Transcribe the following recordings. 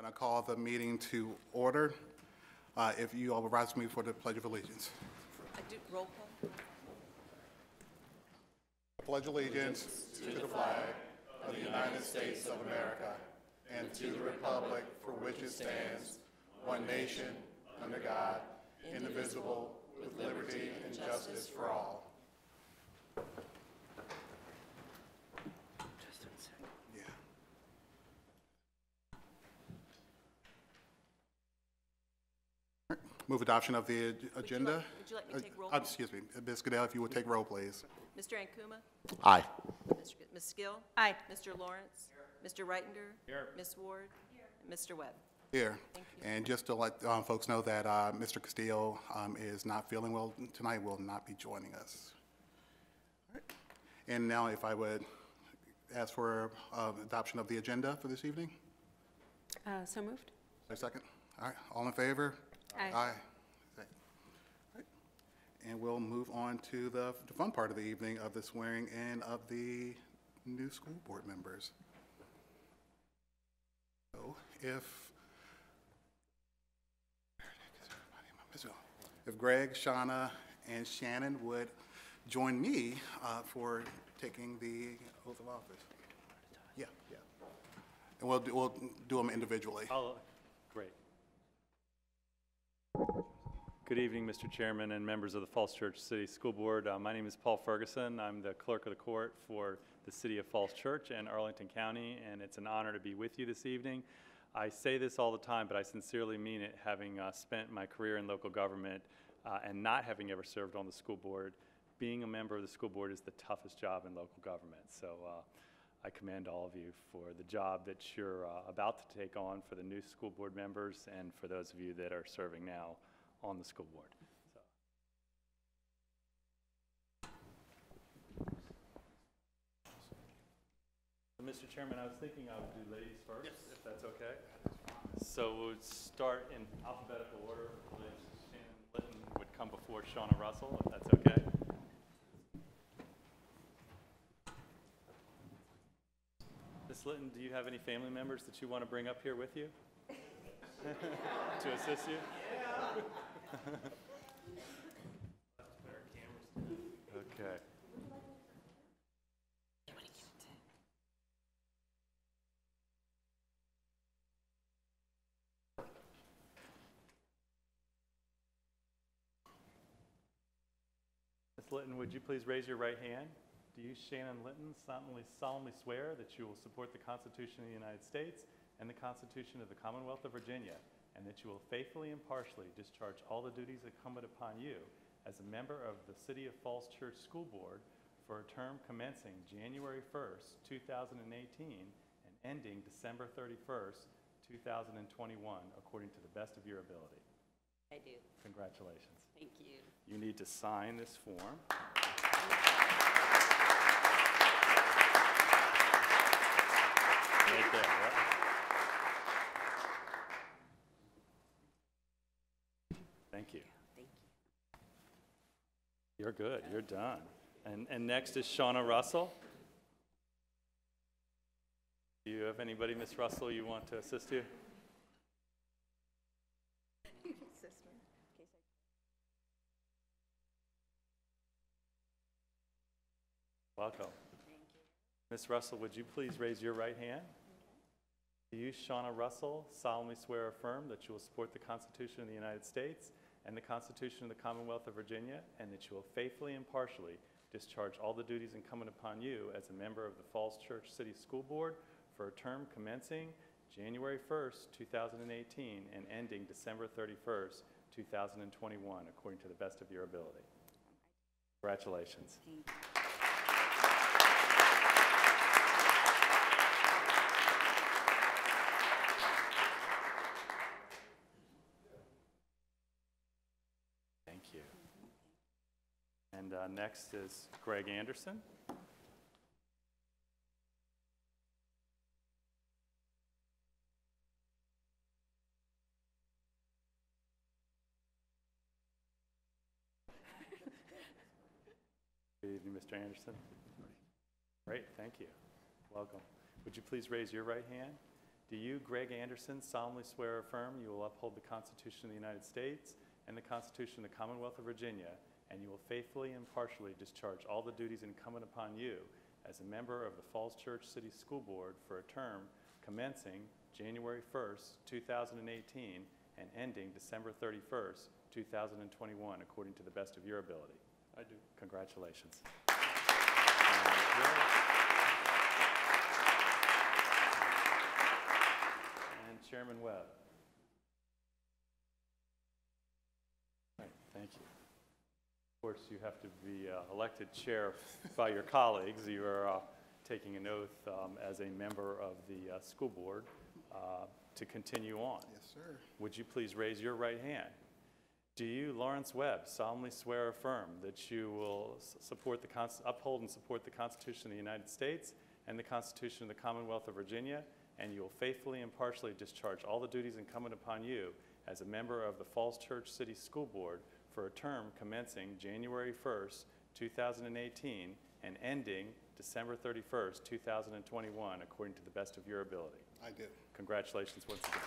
going to call the meeting to order. Uh, If you all will rise with me for the Pledge of Allegiance. I do, roll call? I Pledge allegiance to the flag of the United States of America and to the republic for which it stands, one nation, under God, indivisible, with liberty and justice for all. Yeah. All right, Move adoption of the ag- agenda. like- would you like me to take roll Uh, call? Excuse me, Ms. Goodell, if you would take roll, please. Mr. Ankuma? Aye. Mr. G- Ms. Gill? Aye. Mr. Lawrence? Mr. Reitinger? Here. Ms. Ward? And Mr. Webb? Here. And just to let um, folks know that uh, Mr. Castillo um, is not feeling well tonight, will not be joining us. All right. And now if I would ask for uh, adoption of the agenda for this evening? Uh, So moved? Is there a second? All right, all in favor? Aye. Aye. Okay. And we'll move on to the the fun part of the evening of the swearing in of the new school board members. So if, if Greg, Shauna, and Shannon would join me uh, for taking the oath of office. Yeah, yeah. And we'll, do- we'll do them individually. I'll, great. Good evening, Mr. Chairman and members of the Falls Church City School Board. Uh, My name is Paul Ferguson. I'm the clerk of the court for the city of Falls Church and Arlington County, and it's an honor to be with you this evening. I say this all the time, but I sincerely mean it, having uh, spent my career in local government uh, and not having ever served on the school board. Being a member of the school board is the toughest job in local government. So uh, I commend all of you for the job that you're uh, about to take on for the new school board members and for those of you that are serving now on the school board. So, So, Mr. Chairman, I was thinking I would do ladies first, if that's okay. So we'll start in alphabetical order. Liz Shannon Litton would come before Shauna Russell, if that's okay. Ms. Litton, do you have any family members that you want to bring up here with you? To assist you? Okay. Ms. Litton, would you please raise your right hand? Do you, Shannon Litton, solemnly solemnly swear that you will support the Constitution of the United States and the Constitution of the Commonwealth of Virginia, and that you will faithfully and impartially discharge all the duties incumbent upon you as a member of the City of Falls Church School Board for a term commencing January 1st, 2018, and ending December 31st, 2021, according to the best of your ability? I do. Congratulations. Thank you. You need to sign this form. Thank you. Thank you. You're good, you're done. And, and next is Shauna Russell. Do you have anybody, Miss Russell, you want to assist you? Welcome. Miss Russell, would you please raise your right hand? Do you, Shauna Russell, solemnly swear or affirm that you will support the Constitution of the United States and the Constitution of the Commonwealth of Virginia, and that you will faithfully and impartially discharge all the duties incumbent upon you as a member of the Falls Church City School Board for a term commencing January 1st, 2018, and ending December 31st, 2021, according to the best of your ability? Congratulations. Thank you. And uh, next is Greg Anderson. Good evening, Mr. Anderson. Great, thank you. Welcome. Would you please raise your right hand? Do you, Greg Anderson, solemnly swear or affirm you will uphold the Constitution of the United States and the Constitution of the Commonwealth of Virginia, and you will faithfully and impartially discharge all the duties incumbent upon you as a member of the Falls Church City School Board for a term commencing January 1st, 2018, and ending December 31st, 2021, according to the best of your ability? I do. Congratulations. And Chairman Webb. All right, Thank you. Of course, you have to be uh, elected chair by your colleagues. You are uh, taking an oath um, as a member of the uh, school board uh, to continue on. Yes, sir. Would you please raise your right hand? Do you, Lawrence Webb, solemnly swear or affirm that you will support the, uphold and support the Constitution of the United States and the Constitution of the Commonwealth of Virginia, and you will faithfully and impartially discharge all the duties incumbent upon you as a member of the Falls Church City School Board for a term commencing January 1st, 2018, and ending December 31st, 2021, according to the best of your ability? I do. Congratulations once again.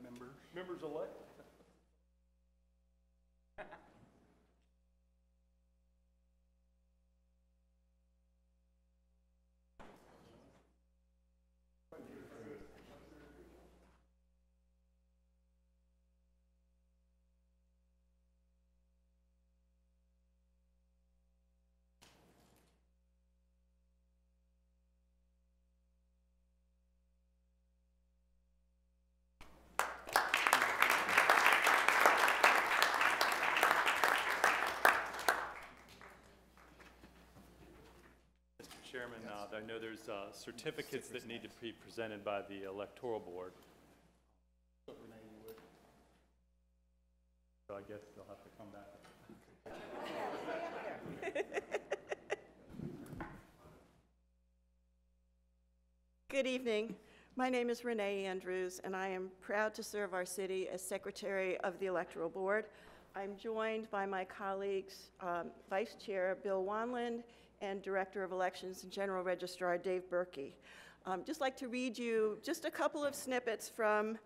Members? Members elect. Mr. Chairman, uh, I know there's uh, certificates that need to be presented by the electoral board. So I guess they'll have to come back. Good evening. My name is Renee Andrews, and I am proud to serve our city as Secretary of the Electoral Board. I'm joined by my colleagues, um, Vice Chair Bill Wanlund and Director of Elections and General Registrar Dave Bjerke. Um, Just like to read you just a couple of snippets from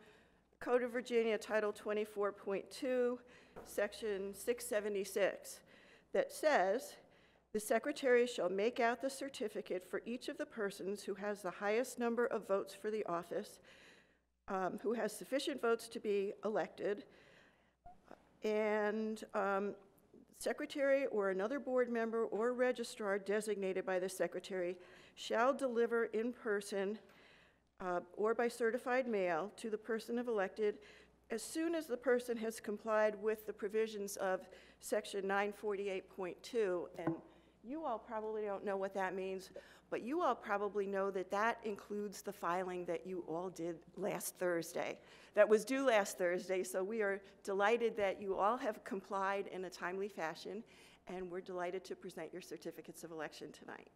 Code of Virginia, Title 24.2, Section 676, that says, "The Secretary shall make out the certificate for each of the persons who has the highest number of votes for the office, um, who has sufficient votes to be elected, and um, secretary or another board member or registrar designated by the secretary shall deliver in person uh, or by certified mail to the person of elected as soon as the person has complied with the provisions of section 948.2. And you all probably don't know what that means, but you all probably know that that includes the filing that you all did last Thursday. That was due last Thursday, so we are delighted that you all have complied in a timely fashion, and we're delighted to present your certificates of election tonight.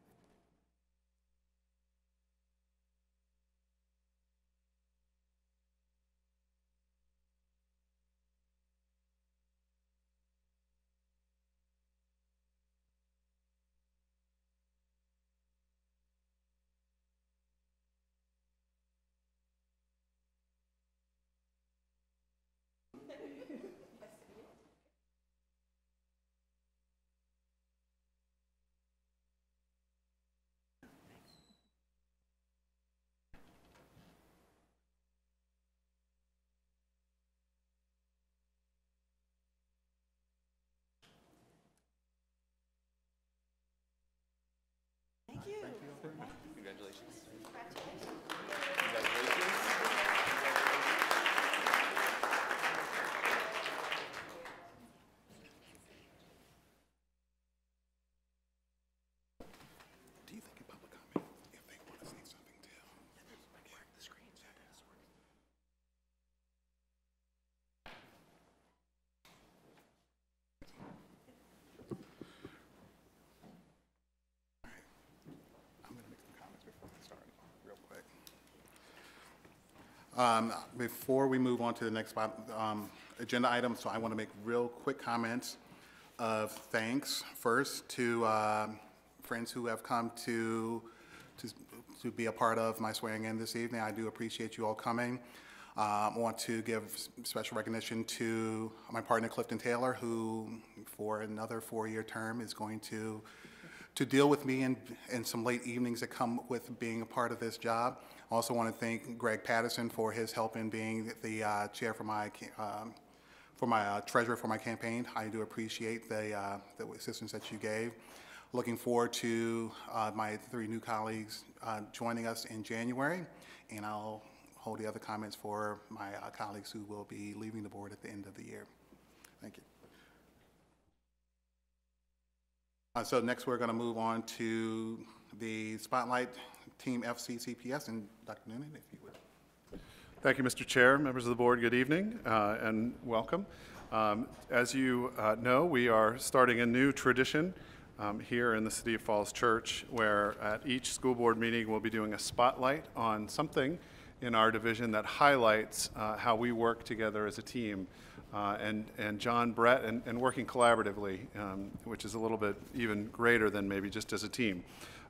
Um, Before we move on to the next um, agenda item, so I want to make real quick comments of thanks first to uh, friends who have come to, to to be a part of my swearing in this evening. I do appreciate you all coming. Um, I want to give special recognition to my partner Clifton Taylor, who for another four-year term is going to to deal with me in, in some late evenings that come with being a part of this job. Also want to thank Greg Patterson for his help in being the uh, chair for my, um, for my uh, treasurer for my campaign. I do appreciate the, uh, the assistance that you gave. Looking forward to uh, my three new colleagues uh, joining us in January, and I'll hold the other comments for my uh, colleagues who will be leaving the board at the end of the year. Thank you. Uh, So next, we're going to move on to the Spotlight Team FCCPS, and Dr. Noonan, if you would. Thank you, Mr. Chair, members of the board, good evening uh, and welcome. Um, As you uh, know, we are starting a new tradition um, here in the City of Falls Church, where at each school board meeting, we'll be doing a spotlight on something in our division that highlights uh, how we work together as a team. Uh, And, and John Brett, and, and working collaboratively, um, which is a little bit even greater than maybe just as a team.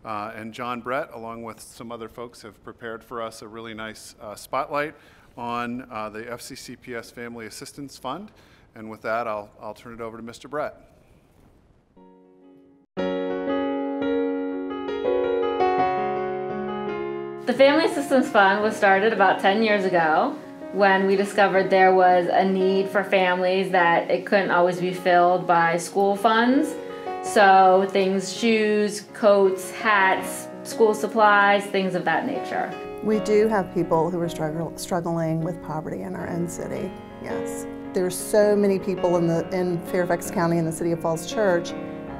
Uh, And John Brett, along with some other folks, have prepared for us a really nice uh, spotlight on uh, the FCCPS Family Assistance Fund. And with that, I'll, I'll turn it over to Mr. Brett. The Family Assistance Fund was started about 10 years ago when we discovered there was a need for families that it couldn't always be filled by school funds. So, things shoes, coats, hats, school supplies, things of that nature. We do have people who are struggle, struggling with poverty in our own city, yes. There's so many people in, the, in Fairfax County and the City of Falls Church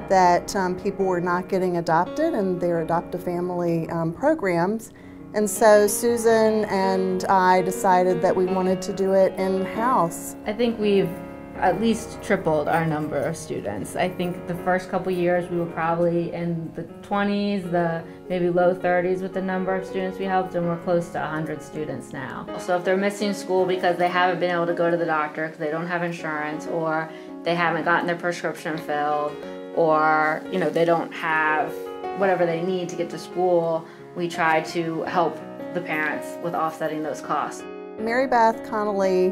that um, people were not getting adopted in their adoptive family um, programs. And so Susan and I decided that we wanted to do it in-house. I think we've at least tripled our number of students. I think the first couple years we were probably in the 20s, the maybe low 30s with the number of students we helped, and we're close to 100 students now. So if they're missing school because they haven't been able to go to the doctor because they don't have insurance, or they haven't gotten their prescription filled, or you know they don't have whatever they need to get to school, we try to help the parents with offsetting those costs. Mary Beth Connolly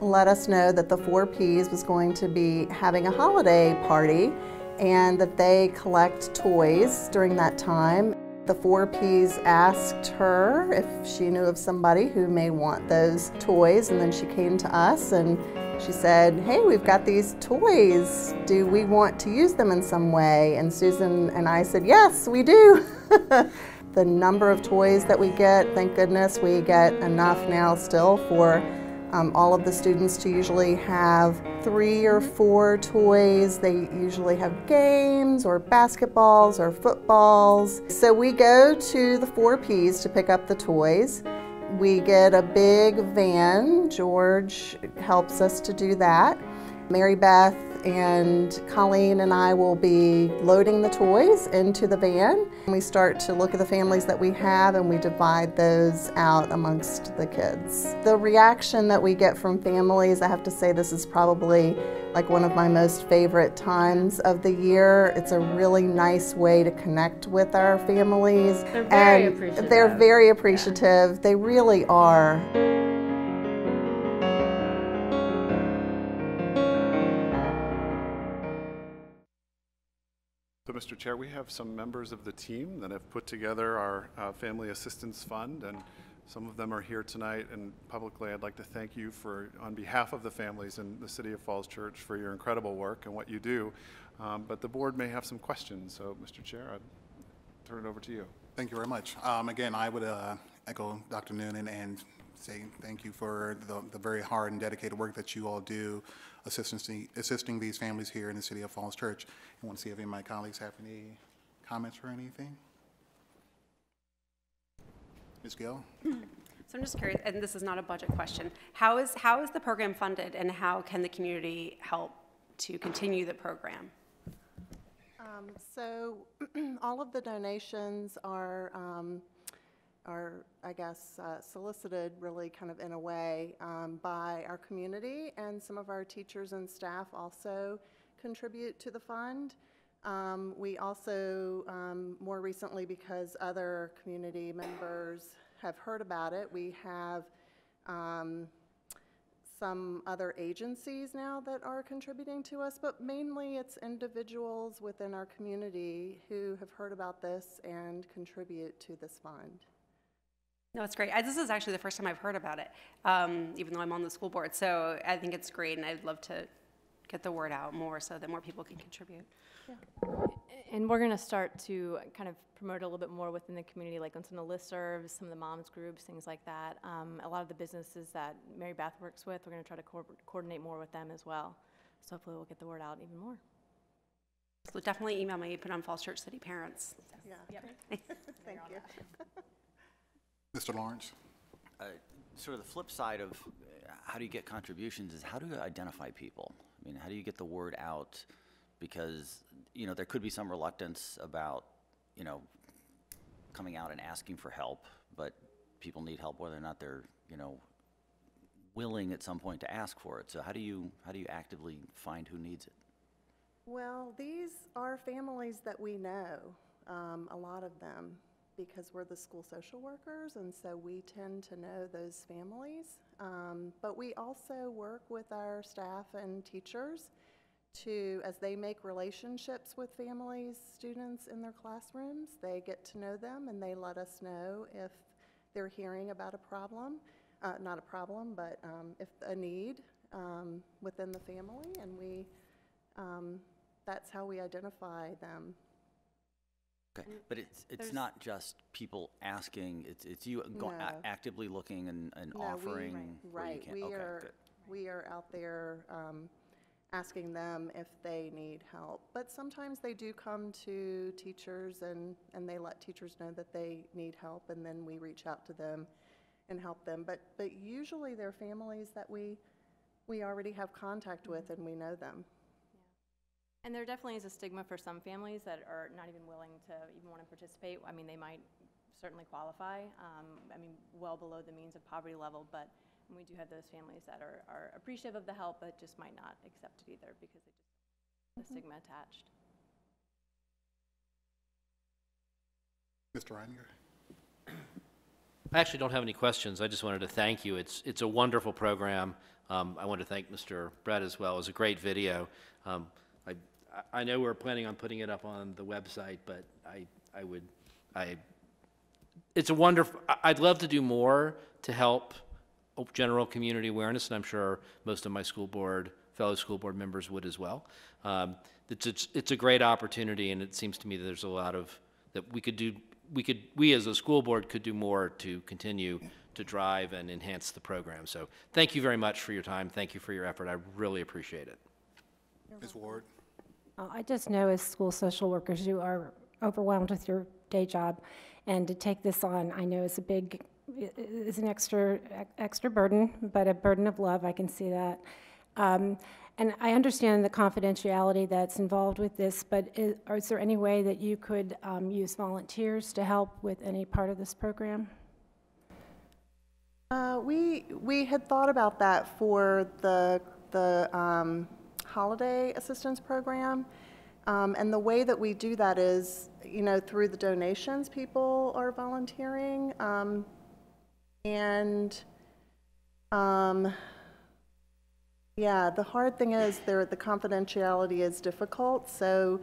let us know that the Four Ps was going to be having a holiday party and that they collect toys during that time. The Four Ps asked her if she knew of somebody who may want those toys, and then she came to us and she said, Hey, we've got these toys. Do we want to use them in some way? And Susan and I said, Yes, we do. the number of toys that we get, thank goodness we get enough now still for um, all of the students to usually have three or four toys. They usually have games or basketballs or footballs. So we go to the four Ps to pick up the toys. We get a big van. George helps us to do that. Mary Beth and Colleen and I will be loading the toys into the van. We start to look at the families that we have and we divide those out amongst the kids. The reaction that we get from families, I have to say this is probably like one of my most favorite times of the year. It's a really nice way to connect with our families. They're very and appreciative. They're very appreciative. They really are. Mr. Chair, we have some members of the team that have put together our uh, Family Assistance Fund, and some of them are here tonight. And publicly, I'd like to thank you for, on behalf of the families in the City of Falls Church, for your incredible work and what you do. Um, But the board may have some questions, so, Mr. Chair, I'd turn it over to you. Thank you very much. Um, Again, I would uh, echo Dr. Noonan and say thank you for the, the very hard and dedicated work that you all do assisting, assisting these families here in the city of Falls Church. I want to see if any of my colleagues have any comments or anything. Ms. Gill? So I'm just curious, and this is not a budget question. How is, how is the program funded and how can the community help to continue the program? Um, So all of the donations are um, are, I guess, uh, solicited really kind of in a way um, by our community, and some of our teachers and staff also contribute to the fund. Um, We also, um, more recently, because other community members have heard about it, we have um, some other agencies now that are contributing to us, but mainly it's individuals within our community who have heard about this and contribute to this fund. No, it's great. I- This is actually the first time I've heard about it, um, even though I'm on the school board. So I think it's great, and I'd love to get the word out more so that more people can contribute. Yeah. And we're going to start to kind of promote a little bit more within the community, like on some of the listservs, some of the moms groups, things like that. Um, a lot of the businesses that Mary Beth works with, we're going to try to co- coordinate more with them as well. So hopefully we'll get the word out even more. So definitely email me, put on Falls Church City Parents. Yeah. Yep. Thank you. Mr. Lawrence? Uh, Sort of the flip side of uh, how do you get contributions is how do you identify people? I mean, how do you get the word out? Because, you know, there could be some reluctance about, you know, coming out and asking for help, but people need help whether or not they're, you know, willing at some point to ask for it. So how do you, how do you actively find who needs it? Well, these are families that we know, um, a lot of them, because we're the school social workers, and so we tend to know those families. Um, But we also work with our staff and teachers to, as they make relationships with families, students in their classrooms, they get to know them and they let us know if they're hearing about a problem, uh, not a problem, but um, if a need um, within the family, and we, um, that's how we identify them. Okay, but it's, it's there's- not just people asking, it's, it's you go- a- No. actively looking and, and No, we- offering where you Right, can, we okay, are, good. we are out there um, asking them if they need help. But sometimes they do come to teachers and, and they let teachers know that they need help, and then we reach out to them and help them. But, but usually they're families that we, we already have contact with and we know them. And there definitely is a stigma for some families that are not even willing to even want to participate. I mean, they might certainly qualify, um, I mean, well below the means of poverty level, but we do have those families that are, are appreciative of the help, but just might not accept it either because they just, the stigma attached. Mr. Reitinger? I actually don't have any questions. I just wanted to thank you. It's, it's a wonderful program. Um, I want to thank Mr. Brett as well. It was a great video. Um, I, know we're planning on putting it up on the website, but I, I would, I, it's a wonderful, I'd love to do more to help general community awareness, and I'm sure most of my school board, fellow school board members would as well. Um, It's, it's, it's a great opportunity, and it seems to me that there's a lot of, that we could do, we could, we as a school board could do more to continue to drive and enhance the program. So thank you very much for your time. Thank you for your effort. I really appreciate it. Ms. Ward? Uh, I just know as school social workers, you are overwhelmed with your day job, and to take this on, I know is a big, is an extra, extra burden, but a burden of love, I can see that. Um, And I understand the confidentiality that's involved with this, but is, is there any way that you could um, use volunteers to help with any part of this program? Uh, We, we had thought about that for the, the um, holiday assistance program. Um, And the way that we do that is, you know, through the donations, people are volunteering. um, And, um, yeah, the hard thing is there, the confidentiality is difficult. So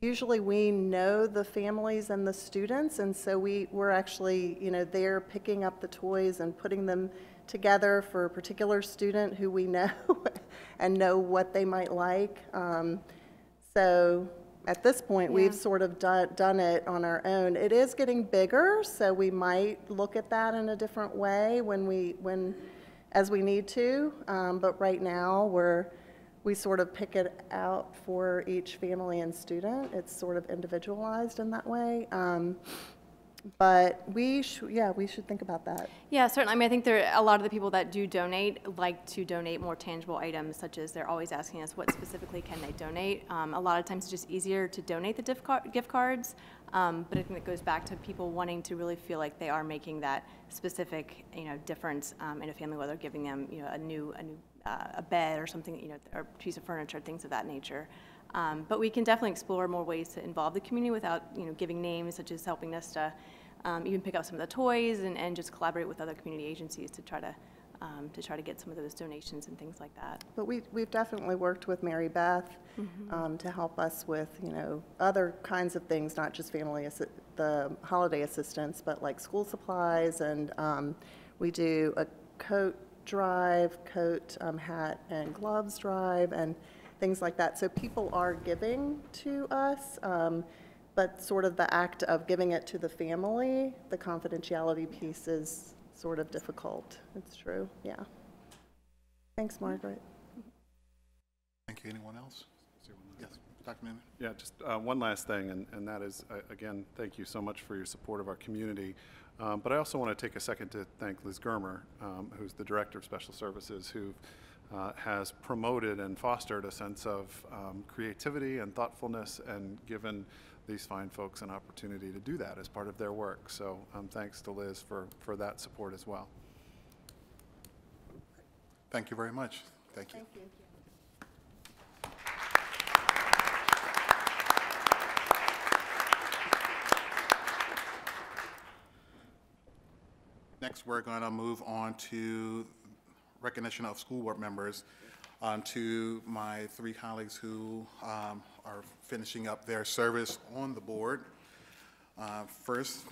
usually we know the families and the students, and so we, we're actually, you know, there picking up the toys and putting them together for a particular student who we know and know what they might like. Um, So at this point, we've sort of done, done it on our own. It is getting bigger, so we might look at that in a different way when we, when, as we need to. Um, But right now, we're, we sort of pick it out for each family and student. It's sort of individualized in that way. Um, But we should, yeah, we should think about that. Yeah, certainly. I mean, I think there, are a lot of the people that do donate like to donate more tangible items, such as they're always asking us what specifically can they donate. Um, a lot of times it's just easier to donate the gift, car- gift cards Um, but I think it goes back to people wanting to really feel like they are making that specific, you know, difference um, in a family, whether giving them, you know, a new, a new, uh, a bed or something, you know, or piece of furniture, things of that nature. Um, but we can definitely explore more ways to involve the community without, you know, giving names, such as helping us to um, even pick up some of the toys and, and just collaborate with other community agencies to try to, um, to try to get some of those donations and things like that. But we, we've definitely worked with Mary Beth um, to help us with, you know, other kinds of things, not just family, the holiday assistance, but like school supplies, and um, we do a coat drive, coat, um, hat, and gloves drive, and things like that. So people are giving to us, um, but sort of the act of giving it to the family, the confidentiality piece is sort of difficult. It's true, yeah. Thanks, Margaret. Thank you. Anyone else? Yes, Dr. Noonan? Yeah, just uh, one last thing, and, and that is, uh, again, thank you so much for your support of our community. Um, but I also want to take a second to thank Liz Germer, um, who's the Director of Special Services, who uh, has promoted and fostered a sense of um, creativity and thoughtfulness and given these fine folks an opportunity to do that as part of their work. So um, thanks to Liz for, for that support as well. Thank you very much. Thank you. Thank you. Next, we're going to move on to recognition of school board members. On to my three colleagues who um, are finishing up their service on the board. Uh, First,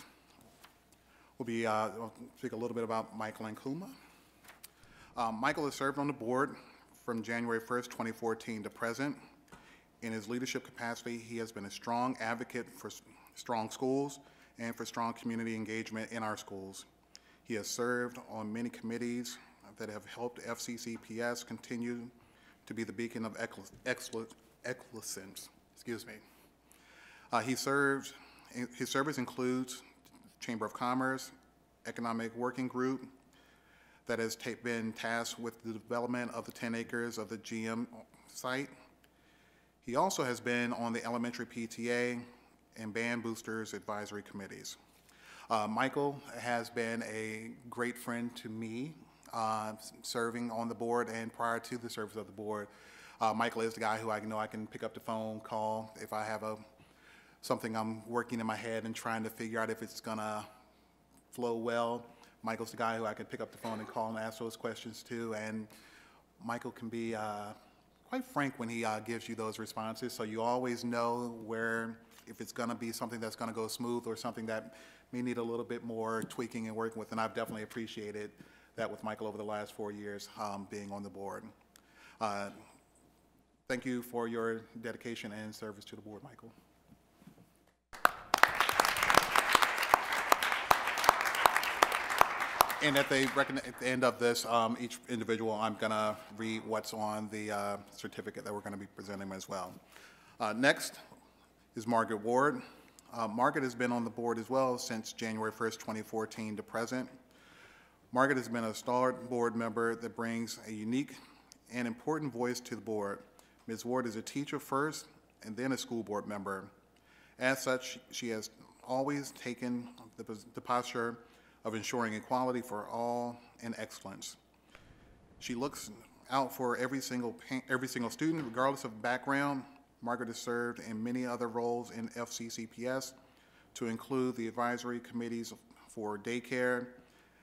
will be, uh, I'll speak a little bit about Michael Nkuma. Um, Michael has served on the board from January 1st, 2014 to present. In his leadership capacity, he has been a strong advocate for strong schools and for strong community engagement in our schools. He has served on many committees that have helped FCCPS continue to be the beacon of excel- excel- excellence. Excuse me. Uh, he served, his service includes Chamber of Commerce, Economic Working Group, that has been tasked with the development of the 10 acres of the GM site. He also has been on the elementary PTA and band boosters advisory committees. Uh, Michael has been a great friend to me, uh, serving on the board and prior to the service of the board. Uh, Michael is the guy who I know I can pick up the phone, call if I have a something I'm working in my head and trying to figure out if it's gonna flow well. Michael's the guy who I can pick up the phone and call and ask those questions to. And Michael can be uh, quite frank when he uh, gives you those responses, so you always know where, if it's gonna be something that's gonna go smooth or something that may need a little bit more tweaking and working with. And I've definitely appreciated that with Michael over the last four years um, being on the board. Uh, Thank you for your dedication and service to the board, Michael. And at the, end of this, um, each individual, I'm going to read what's on the uh, certificate that we're going to be presenting as well. Uh, Next is Margaret Ward. Uh, Margaret has been on the board as well since January 1st, 2014 to present. Margaret has been a stalwart board member that brings a unique and important voice to the board. Ms. Ward is a teacher first and then a school board member. As such, she has always taken the the posture of ensuring equality for all and excellence. She looks out for every single, every single student, regardless of background. Margaret has served in many other roles in FCCPS, to include the advisory committees for daycare,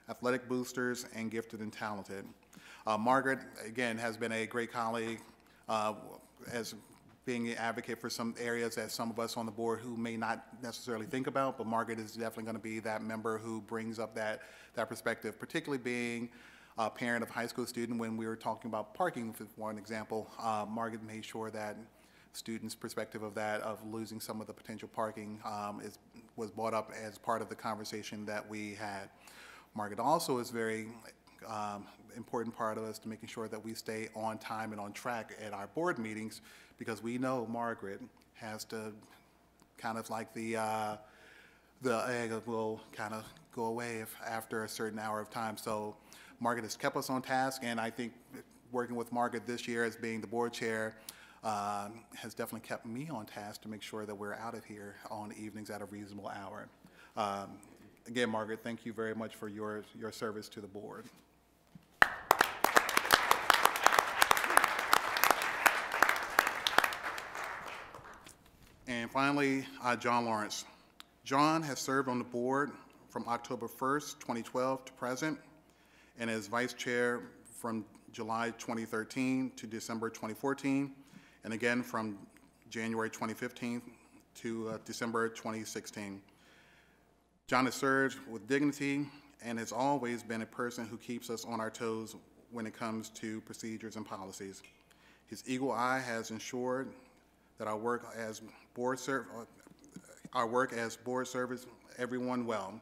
athletic boosters, and gifted and talented. Uh, Margaret, again, has been a great colleague, uh, as being an advocate for some areas that some of us on the board who may not necessarily think about, but Margaret is definitely going to be that member who brings up that, that perspective, particularly being a parent of a high school student when we were talking about parking, for one example. Uh, Margaret made sure that students' perspective of that, of losing some of the potential parking, um, is, was brought up as part of the conversation that we had. Margaret also is very um, important part of us to making sure that we stay on time and on track at our board meetings because we know Margaret has to kind of like the uh, the egg will kind of go away if after a certain hour of time. So Margaret has kept us on task, and I think working with Margaret this year as being the board chair, uh, has definitely kept me on task to make sure that we're out of here on evenings at a reasonable hour. Um, Again, Margaret, thank you very much for your, your service to the board. And finally, uh, John Lawrence. John has served on the board from October 1st, 2012 to present, and as vice chair from July 2013 to December 2014, and again from January 2015 to uh, December 2016. John has served with dignity and has always been a person who keeps us on our toes when it comes to procedures and policies. His eagle eye has ensured that our work as board uh, our work as board serves everyone well.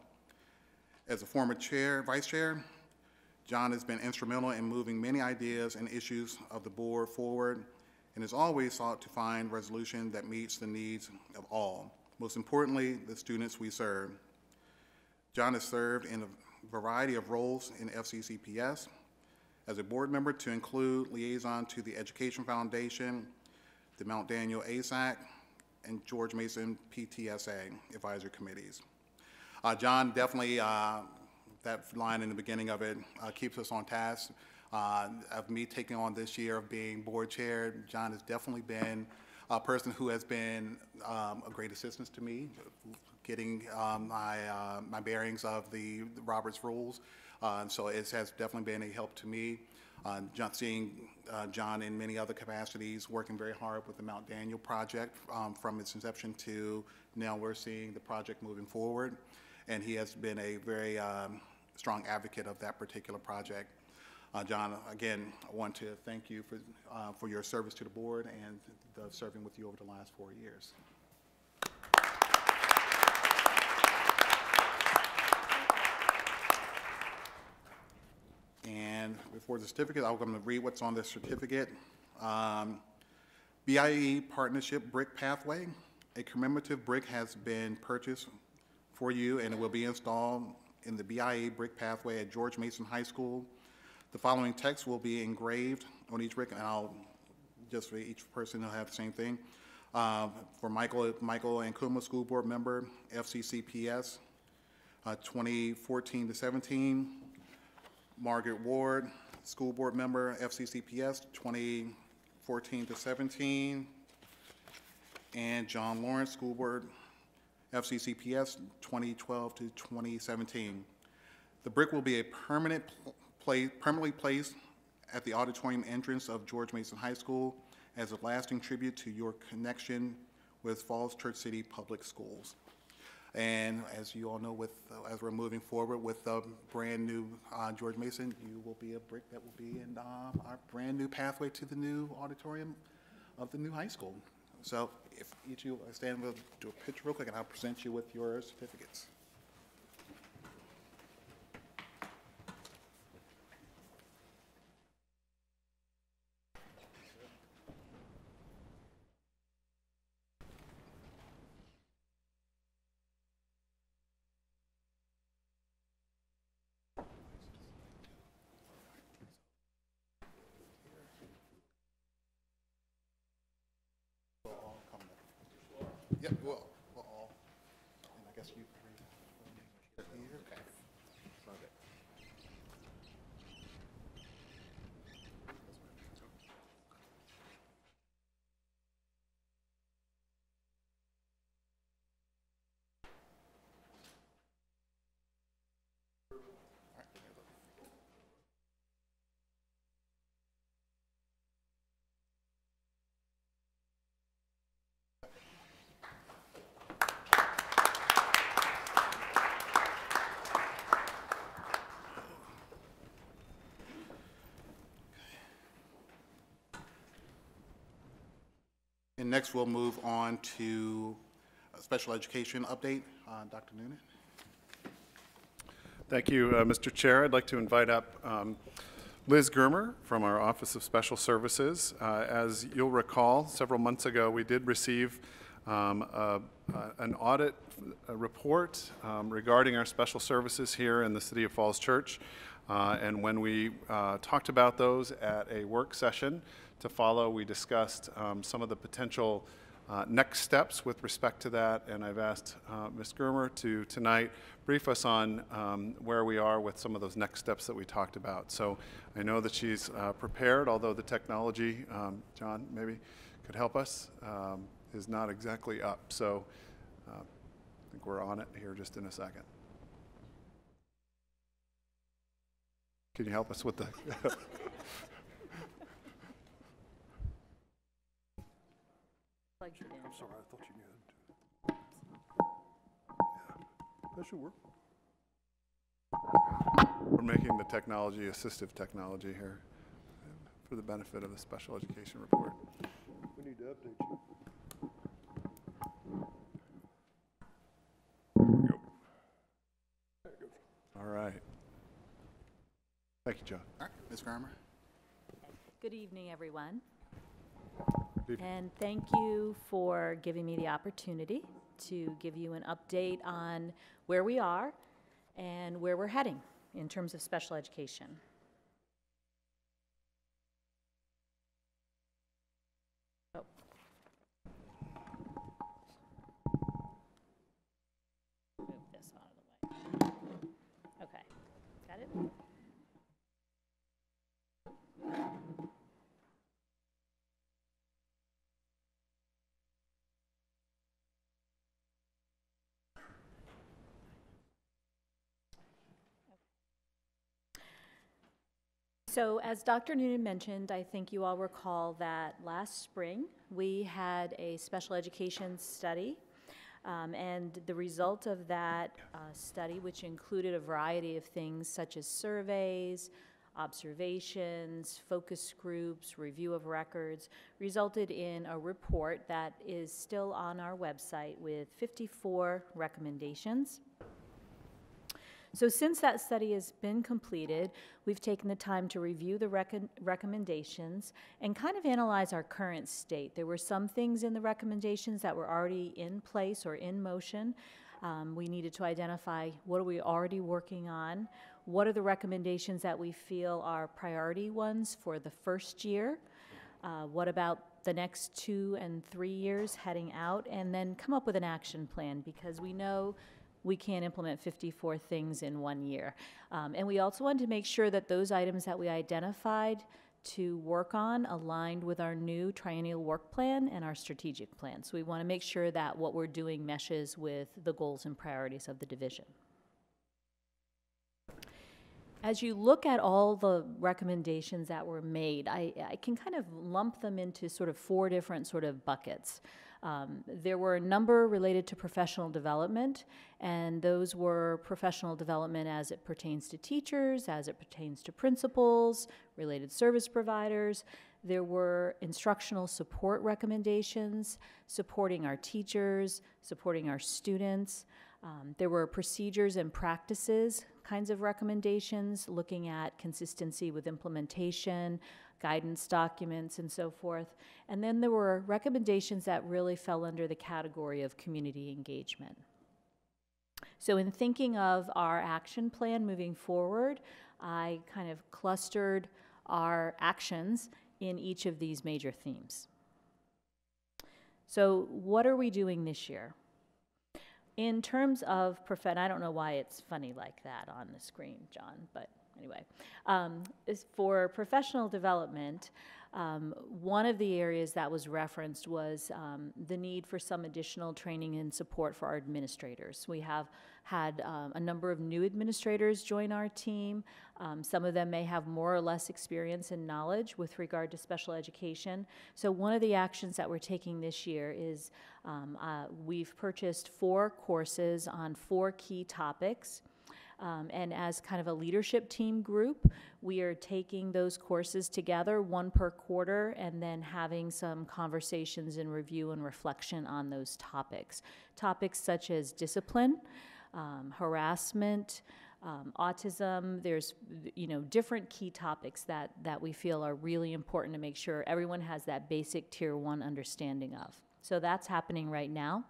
As a former chair, vice chair, John has been instrumental in moving many ideas and issues of the board forward and has always sought to find resolution that meets the needs of all, most importantly, the students we serve. John has served in a variety of roles in FCCPS as a board member to include liaison to the Education Foundation, the Mount Daniel ASAC, and George Mason PTSA advisory committees. Uh, John definitely, uh, that line in the beginning of it uh, keeps us on task. Uh, of me taking on this year of being board chair, John has definitely been a person who has been um, a great assistance to me, getting um, my, uh, my bearings of the Roberts rules. Uh, so it has definitely been a help to me. Uh, John, seeing uh, John in many other capacities, working very hard with the Mount Daniel project um, from its inception to now we're seeing the project moving forward. And he has been a very um, strong advocate of that particular project. Uh, John, again, I want to thank you for, uh, for your service to the board and the serving with you over the last four years. And before the certificate, I'm going to read what's on the certificate. Um, BIE Partnership Brick Pathway. A commemorative brick has been purchased for you and it will be installed in the BIE Brick Pathway at George Mason High School. The following text will be engraved on each brick, and I'll, just for each person, will have the same thing. Uh, for Michael, Michael and Kuma School Board Member, FCCPS, uh, 2014 to 17. Margaret Ward, School Board Member, FCCPS, 2014 to 17. And John Lawrence, School Board, FCCPS, 2012 to 2017. The brick will be a permanent pl- pla- permanently placed at the auditorium entrance of George Mason High School as a lasting tribute to your connection with Falls Church City Public Schools. And as you all know, with, uh, as we're moving forward with the brand-new uh, George Mason, you will be a brick that will be in uh, our brand-new pathway to the new auditorium of the new high school. So if each of you stand, we'll do a picture real quick, and I'll present you with your certificates. We'll all come up. Yep, we'll, we'll all, and I guess you three. Here, okay. Okay. All right, give me a look. And next, we'll move on to a special education update. Uh, Dr. Noonan? Thank you, uh, Mr. Chair. I'd like to invite up um, Liz Germer from our Office of Special Services. Uh, As you'll recall, several months ago, we did receive um, a- a- an audit report um, regarding our special services here in the City of Falls Church. Uh, And when we uh, talked about those at a work session to follow, we discussed um, some of the potential uh, next steps with respect to that, and I've asked uh, Ms. Germer to tonight brief us on um, where we are with some of those next steps that we talked about. So I know that she's uh, prepared, although the technology, um, John, maybe could help us, um, is not exactly up. So uh, I think we're on it here just in a second. Can you help us with the? I'm sorry, I thought you had. That should work. We're making the technology assistive technology here for the benefit of the special education report. We need to update you. All right. Thank you, John. All right, Ms. Grammer? Good evening, everyone. And thank you for giving me the opportunity to give you an update on where we are and where we're heading in terms of special education. So as Dr. Noonan mentioned, I think you all recall that last spring, we had a special education study. Um, and the result of that uh, study, which included a variety of things such as surveys, observations, focus groups, review of records, resulted in a report that is still on our website with 54 recommendations. So since that study has been completed, we've taken the time to review the recon- recommendations and kind of analyze our current state. There were some things in the recommendations that were already in place or in motion. Um, we needed to identify what are we already working on, what are the recommendations that we feel are priority ones for the first year, uh, what about the next two and three years heading out, and then come up with an action plan because we know we can't implement 54 things in one year. Um, and we also wanted to make sure that those items that we identified to work on aligned with our new triennial work plan and our strategic plan. So we want to make sure that what we're doing meshes with the goals and priorities of the division. As you look at all the recommendations that were made, I, I can kind of lump them into sort of four different sort of buckets. Um, there were a number related to professional development, and those were professional development as it pertains to teachers, as it pertains to principals, related service providers. There were instructional support recommendations, supporting our teachers, supporting our students. Um, there were procedures and practices kinds of recommendations, looking at consistency with implementation, guidance documents, and so forth. And then there were recommendations that really fell under the category of community engagement. So, in thinking of our action plan moving forward, I kind of clustered our actions in each of these major themes. So, what are we doing this year? In terms of prof, I don't know why it's funny like that on the screen, John, but anyway, um, is for professional development, um, one of the areas that was referenced was um, the need for some additional training and support for our administrators. We have had um, a number of new administrators join our team. Um, some of them may have more or less experience and knowledge with regard to special education. So, one of the actions that we're taking this year is um, uh, we've purchased four courses on four key topics. Um, and as kind of a leadership team group, we are taking those courses together, one per quarter, and then having some conversations and review and reflection on those topics. Topics such as discipline, um, harassment, um, autism. There's, you know, different key topics that, that we feel are really important to make sure everyone has that basic tier one understanding of. So that's happening right now.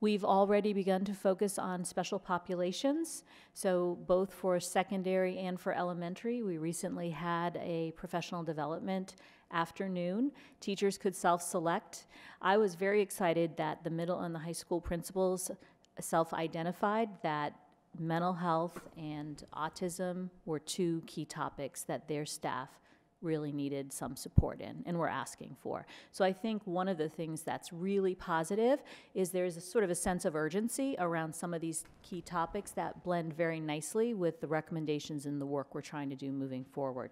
We've already begun to focus on special populations. So, both for secondary and for elementary, we recently had a professional development afternoon. Teachers could self select. I was very excited that the middle and the high school principals self identified that mental health and autism were two key topics that their staff really needed some support in and were asking for. So I think one of the things that's really positive is there's a sort of a sense of urgency around some of these key topics that blend very nicely with the recommendations and the work we're trying to do moving forward.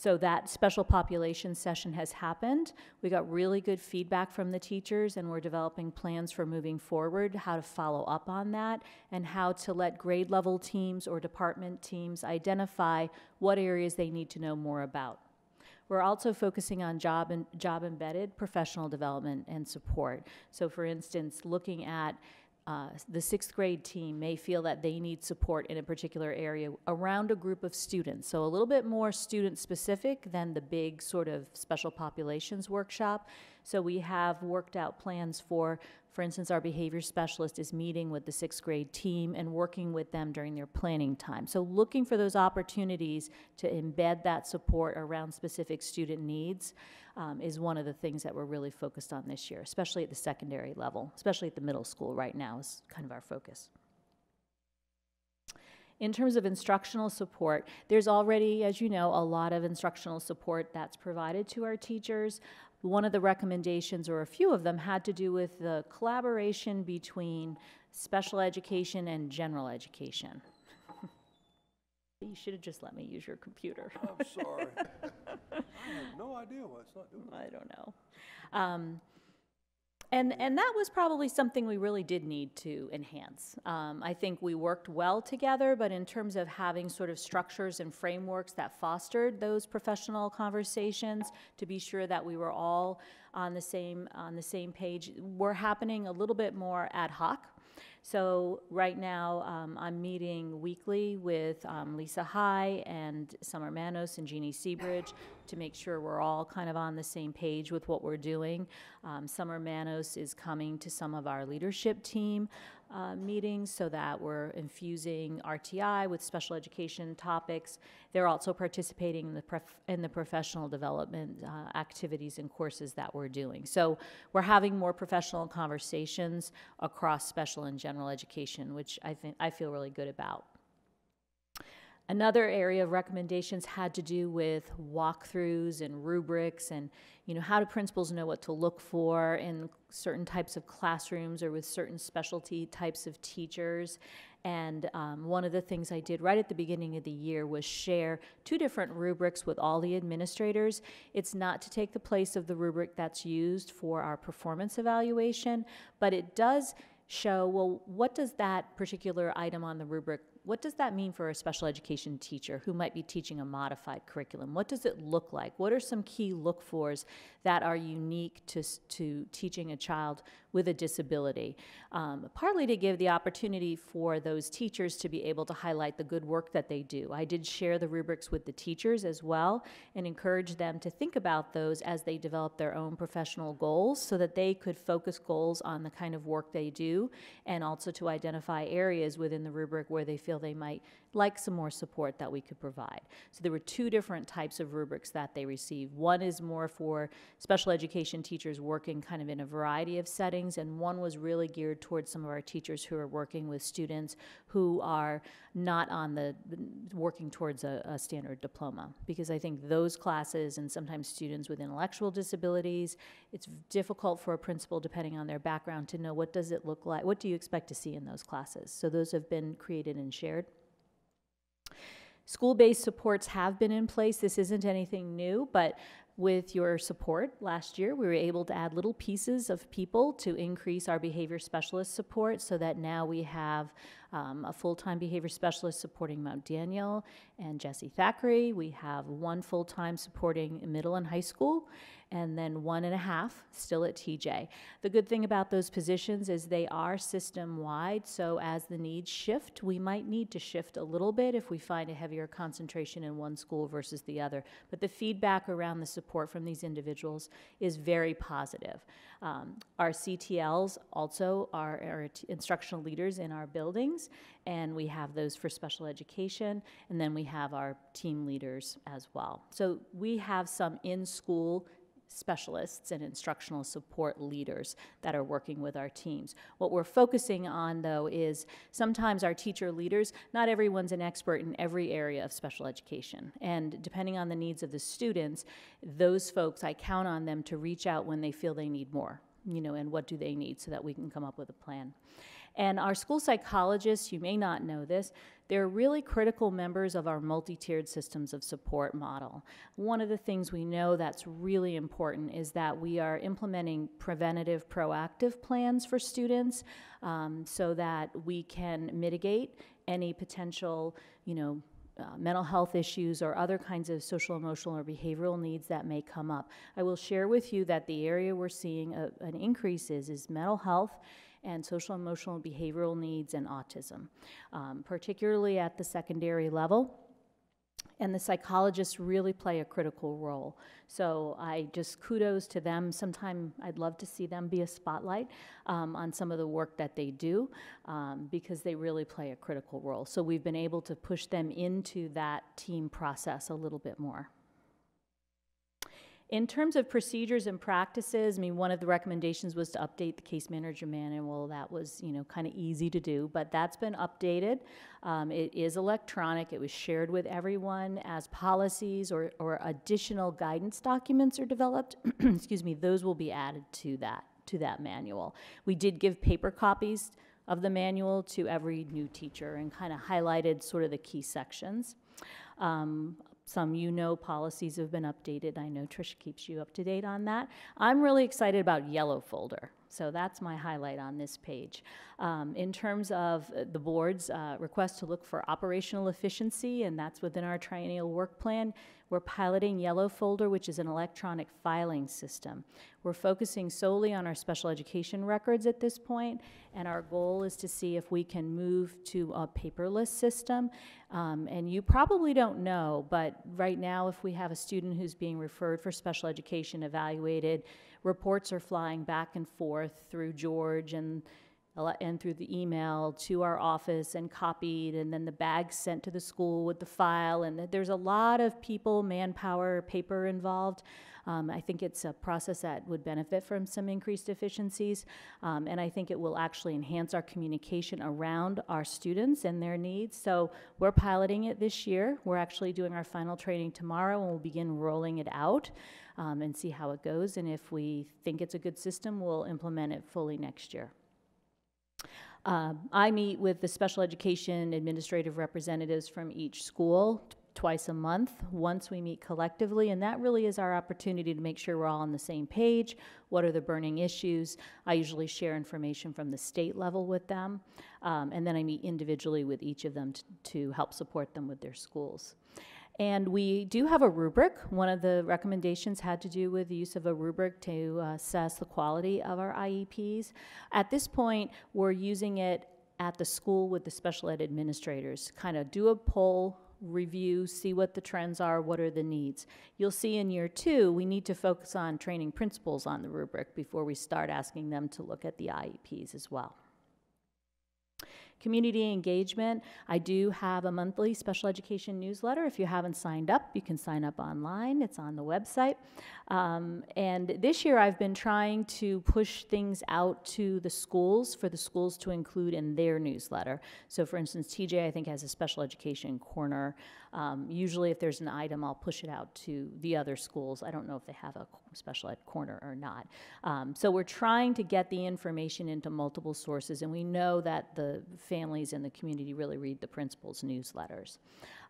So that special population session has happened. We got really good feedback from the teachers, and we're developing plans for moving forward, how to follow up on that, and how to let grade level teams or department teams identify what areas they need to know more about. We're also focusing on job and job embedded professional development and support. So, for instance, looking at uh, the sixth grade team may feel that they need support in a particular area around a group of students. So, a little bit more student specific than the big sort of special populations workshop. So, we have worked out plans for, for instance, our behavior specialist is meeting with the sixth grade team and working with them during their planning time. So, looking for those opportunities to embed that support around specific student needs um, is one of the things that we're really focused on this year, especially at the secondary level, especially at the middle school right now is kind of our focus. In terms of instructional support, there's already, as you know, a lot of instructional support that's provided to our teachers. One of the recommendations, or a few of them, had to do with the collaboration between special education and general education. You should have just let me use your computer. I'm sorry. I have no idea why it's not doing. I don't know. Um, and, and that was probably something we really did need to enhance. Um, I think we worked well together, but in terms of having sort of structures and frameworks that fostered those professional conversations to be sure that we were all on the same on the same page, were happening a little bit more ad hoc. So right now, um, I'm meeting weekly with um, Lisa High and Summer Manos and Jeannie Seabridge to make sure we're all kind of on the same page with what we're doing. Um, Summer Manos is coming to some of our leadership team uh, meetings so that we're infusing RTI with special education topics. They're also participating in the, in the professional development uh, activities and courses that we're doing. So we're having more professional conversations across special and general education, which I think I feel really good about. Another area of recommendations had to do with walkthroughs and rubrics and, you know, how do principals know what to look for in certain types of classrooms or with certain specialty types of teachers. And um, one of the things I did right at the beginning of the year was share two different rubrics with all the administrators. It's not to take the place of the rubric that's used for our performance evaluation, but it does show, well, what does that particular item on the rubric what does that mean for a special education teacher who might be teaching a modified curriculum? What does it look like? What are some key look fors that are unique to, to teaching a child with a disability? Um, partly to give the opportunity for those teachers to be able to highlight the good work that they do. I did share the rubrics with the teachers as well and encourage them to think about those as they develop their own professional goals so that they could focus goals on the kind of work they do and also to identify areas within the rubric where they feel feel they might like some more support that we could provide. So there were two different types of rubrics that they received. One is more for special education teachers working kind of in a variety of settings, and one was really geared towards some of our teachers who are working with students who are not on the, working towards a, a standard diploma. Because I think those classes and sometimes students with intellectual disabilities, it's difficult for a principal, depending on their background, to know what does it look like, what do you expect to see in those classes. So those have been created and shared. School based supports have been in place. This isn't anything new, but with your support last year, we were able to add little pieces of people to increase our behavior specialist support so that now we have um, a full time behavior specialist supporting Mount Daniel and Jessie Thackrey. We have one full-time supporting middle and high school, and then one and a half still at TJ. The good thing about those positions is they are system-wide, so as the needs shift, we might need to shift a little bit if we find a heavier concentration in one school versus the other. But the feedback around the support from these individuals is very positive. Um, our CTLs also are, are instructional leaders in our buildings, and we have those for special education, and then we have our team leaders as well. So we have some in-school specialists and instructional support leaders that are working with our teams. What we're focusing on, though, is sometimes our teacher leaders, not everyone's an expert in every area of special education. And depending on the needs of the students, those folks, I count on them to reach out when they feel they need more, you know, and what do they need so that we can come up with a plan. And our school psychologists, you may not know this, they're really critical members of our multi tiered systems of support model. One of the things we know that's really important is that we are implementing preventative, proactive plans for students um, so that we can mitigate any potential, you know, uh, mental health issues or other kinds of social, emotional, or behavioral needs that may come up. I will share with you that the area we're seeing a, an increase is, is mental health and social, emotional, behavioral needs and autism, um, particularly at the secondary level. And the psychologists really play a critical role. So I just kudos to them. Sometime I'd love to see them be a spotlight um, on some of the work that they do um, because they really play a critical role. So we've been able to push them into that team process a little bit more. In terms of procedures and practices, I mean, one of the recommendations was to update the case manager manual. That was, you know, kind of easy to do, but that's been updated. Um, it is electronic. It was shared with everyone as policies or, or additional guidance documents are developed. Excuse me, those will be added to that to that manual. We did give paper copies of the manual to every new teacher and kind of highlighted sort of the key sections. Um, some you know policies have been updated. I know Tricia keeps you up to date on that. I'm really excited about Yellow Folder. So that's my highlight on this page. Um, in terms of the board's uh, request to look for operational efficiency, and that's within our triennial work plan, we're piloting Yellow Folder, which is an electronic filing system. We're focusing solely on our special education records at this point, and our goal is to see if we can move to a paperless system. Um, and you probably don't know, but right now, if we have a student who's being referred for special education evaluated, reports are flying back and forth through George and and through the email to our office and copied, and then the bag sent to the school with the file. And there's a lot of people, manpower, paper involved. Um, I think it's a process that would benefit from some increased efficiencies, um, and I think it will actually enhance our communication around our students and their needs. So we're piloting it this year. We're actually doing our final training tomorrow, and we'll begin rolling it out um, and see how it goes. And if we think it's a good system, we'll implement it fully next year. Uh, I meet with the special education administrative representatives from each school twice a month. Once we meet collectively, and that really is our opportunity to make sure we're all on the same page. What are the burning issues? I usually share information from the state level with them, um, and then I meet individually with each of them to help support them with their schools. And we do have a rubric. One of the recommendations had to do with the use of a rubric to uh, assess the quality of our IEPs. At this point, we're using it at the school with the special ed administrators, kind of do a poll review, see what the trends are, what are the needs. You'll see in year two, we need to focus on training principals on the rubric before we start asking them to look at the IEPs as well. Community engagement, I do have a monthly special education newsletter. If you haven't signed up, you can sign up online. It's on the website. Um, and this year I've been trying to push things out to the schools for the schools to include in their newsletter. So for instance, TJ I think has a special education corner. Um, usually if there's an item, I'll push it out to the other schools. I don't know if they have a special ed corner or not. Um, so we're trying to get the information into multiple sources, and we know that the families and the community really read the principals' newsletters.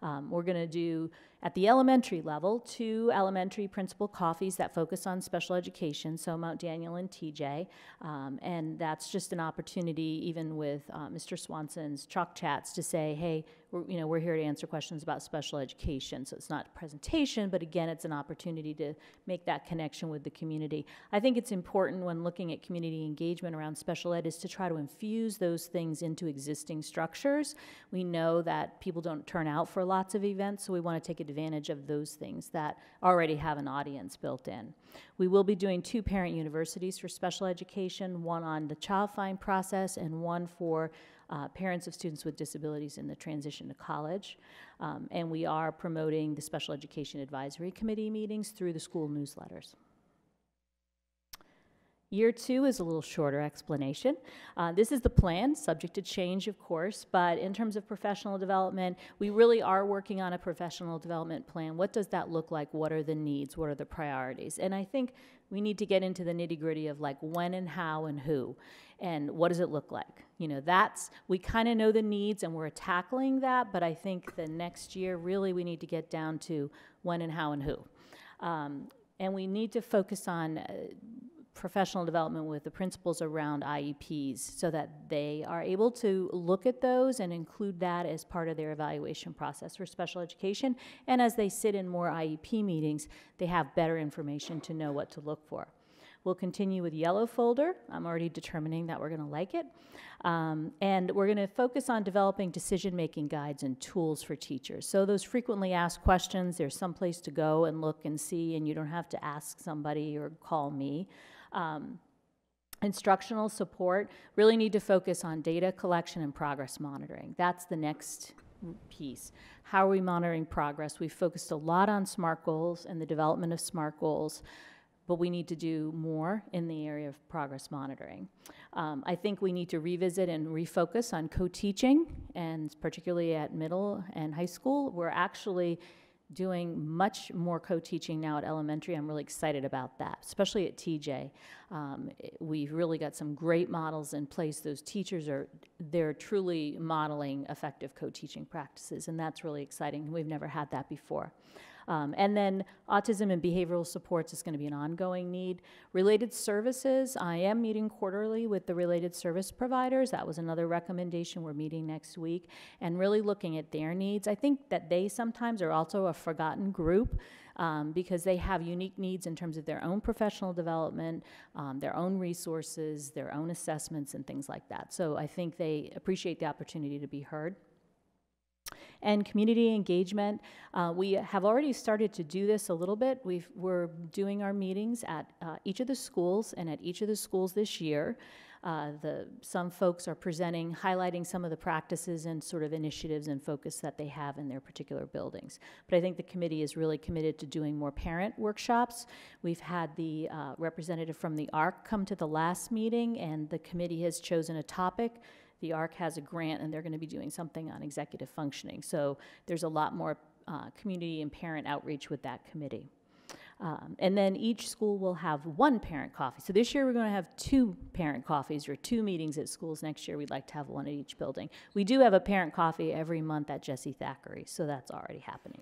Um, we're going to do, at the elementary level, two elementary principal coffees that focus on special education, so Mount Daniel and TJ. Um, and that's just an opportunity, even with uh, Mr. Swanson's Chalk Chats, to say, hey, we're, you know, we're here to answer questions about special education. So it's not a presentation, but again, it's an opportunity to make that connection with the community. I think it's important when looking at community engagement around special ed is to try to infuse those things into existing structures. We know that people don't turn out for lots of events, so we want to take advantage of those things that already have an audience built in. We will be doing two parent universities for special education, one on the child find process and one for uh, parents of students with disabilities in the transition to college. Um, and we are promoting the Special Education Advisory Committee meetings through the school newsletters. Year two is a little shorter explanation. Uh, this is the plan, subject to change, of course, but in terms of professional development, we really are working on a professional development plan. What does that look like? What are the needs? What are the priorities? And I think we need to get into the nitty gritty of like when and how and who and what does it look like you know that's we kind of know the needs and we're tackling that but i think the next year really we need to get down to when and how and who um, and we need to focus on uh, professional development with the principals around IEPs so that they are able to look at those and include that as part of their evaluation process for special education. And as they sit in more IEP meetings, they have better information to know what to look for. We'll continue with yellow folder. I'm already determining that we're going to like it. Um, and we're going to focus on developing decision-making guides and tools for teachers. So those frequently asked questions, there's some place to go and look and see, and you don't have to ask somebody or call me. Um, instructional support really need to focus on data collection and progress monitoring. That's the next piece. How are we monitoring progress? We've focused a lot on SMART goals and the development of SMART goals but we need to do more in the area of progress monitoring. Um, I think we need to revisit and refocus on co-teaching, and particularly at middle and high school. We're actually doing much more co-teaching now at elementary. I'm really excited about that, especially at TJ. Um, we've really got some great models in place. Those teachers are, they're truly modeling effective co-teaching practices, and that's really exciting. We've never had that before. Um, and then autism and behavioral supports is going to be an ongoing need. Related services, I am meeting quarterly with the related service providers. That was another recommendation. We're meeting next week and really looking at their needs. I think that they sometimes are also a forgotten group. Um, because they have unique needs in terms of their own professional development, um, their own resources, their own assessments, and things like that. So I think they appreciate the opportunity to be heard. And community engagement, uh, we have already started to do this a little bit. we are doing our meetings at uh, each of the schools, and at each of the schools this year, uh, the, some folks are presenting, highlighting some of the practices and sort of initiatives and focus that they have in their particular buildings. But I think the committee is really committed to doing more parent workshops. We've had the uh, representative from the ARC come to the last meeting, and the committee has chosen a topic the ARC has a grant and they're going to be doing something on executive functioning. So there's a lot more uh, community and parent outreach with that committee. Um, and then each school will have one parent coffee. So this year we're going to have two parent coffees or two meetings at schools. Next year we'd like to have one at each building. We do have a parent coffee every month at Jessie Thackrey, so that's already happening.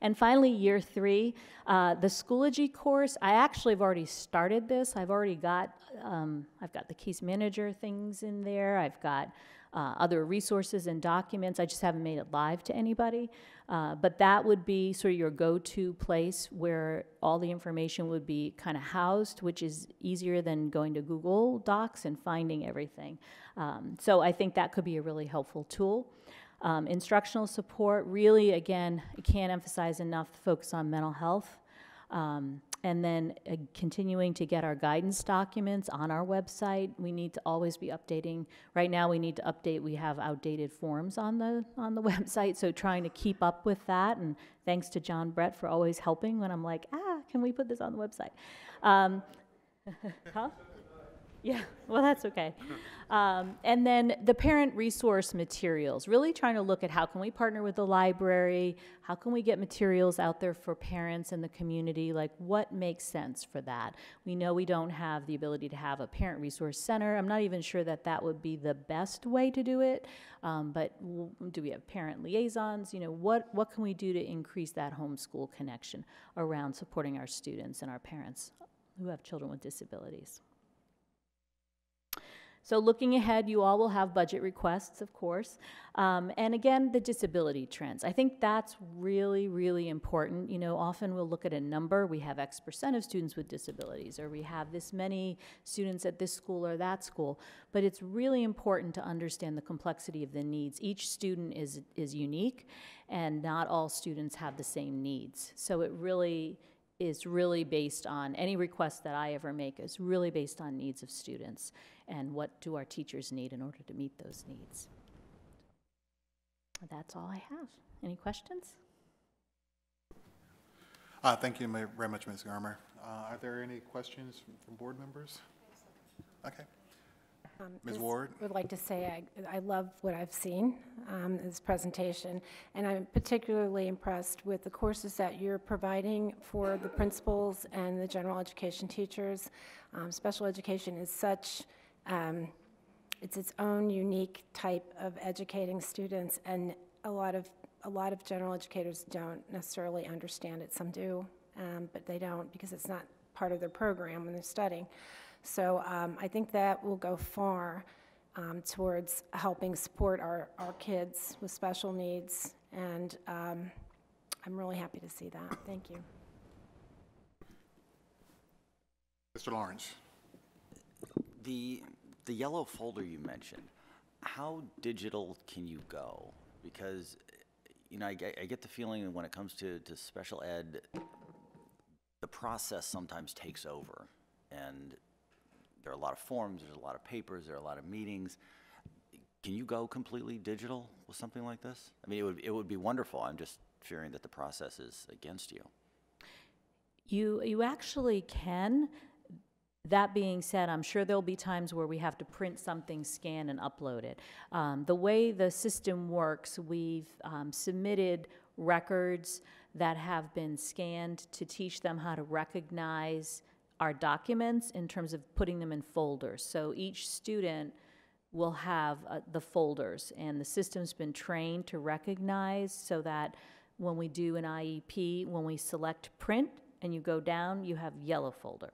And finally, year three, uh, the Schoology course. I actually have already started this. I've already got, um, I've got the case manager things in there. I've got uh, other resources and documents. I just haven't made it live to anybody. Uh, but that would be sort of your go-to place where all the information would be kind of housed, which is easier than going to Google Docs and finding everything. Um, so I think that could be a really helpful tool. Um, instructional support, really, again, I can't emphasize enough the focus on mental health. Um, and then uh, continuing to get our guidance documents on our website. We need to always be updating. Right now, we need to update. We have outdated forms on the on the website, so trying to keep up with that. And thanks to John Brett for always helping when I'm like, ah, can we put this on the website? Um, huh? Yeah, well, that's okay. Um, and then the parent resource materials, really trying to look at how can we partner with the library? How can we get materials out there for parents and the community? Like, what makes sense for that? We know we don't have the ability to have a parent resource center. I'm not even sure that that would be the best way to do it. Um, but w- do we have parent liaisons? You know, what, what can we do to increase that homeschool connection around supporting our students and our parents who have children with disabilities? So looking ahead, you all will have budget requests, of course. Um, and again, the disability trends. I think that's really, really important. You know, often we'll look at a number. We have X percent of students with disabilities, or we have this many students at this school or that school. But it's really important to understand the complexity of the needs. Each student is, is unique, and not all students have the same needs. So it really is really based on, any request that I ever make is really based on needs of students and what do our teachers need in order to meet those needs. That's all I have. Any questions? Uh, Thank you very much, Ms. Garmer. Uh, Are there any questions from- from board members? Okay. Um, Ms. Ward? Would like to say I, I love what I've seen, um, this presentation, and I'm particularly impressed with the courses that you're providing for the principals and the general education teachers. Um, special education is such, um, it's its own unique type of educating students, and a lot of, a lot of general educators don't necessarily understand it. Some do, um, but they don't because it's not part of their program when they're studying. So um, I think that will go far um, towards helping support our, our kids with special needs, and um, I'm really happy to see that. Thank you. Mr. Lawrence? The, the yellow folder you mentioned, how digital can you go? Because, you know, I, get- I get the feeling when it comes to, to special ed, the process sometimes takes over. And there are a lot of forms, there's a lot of papers, there are a lot of meetings. Can you go completely digital with something like this? I mean, it would, it would be wonderful. I'm just fearing that the process is against you. You, you actually can. That being said, I'm sure there'll be times where we have to print something, scan, and upload it. Um, the way the system works, we've um, submitted records that have been scanned to teach them how to recognize our documents in terms of putting them in folders. So each student will have uh, the folders, and the system's been trained to recognize so that when we do an IEP, when we select print and you go down, you have yellow folder,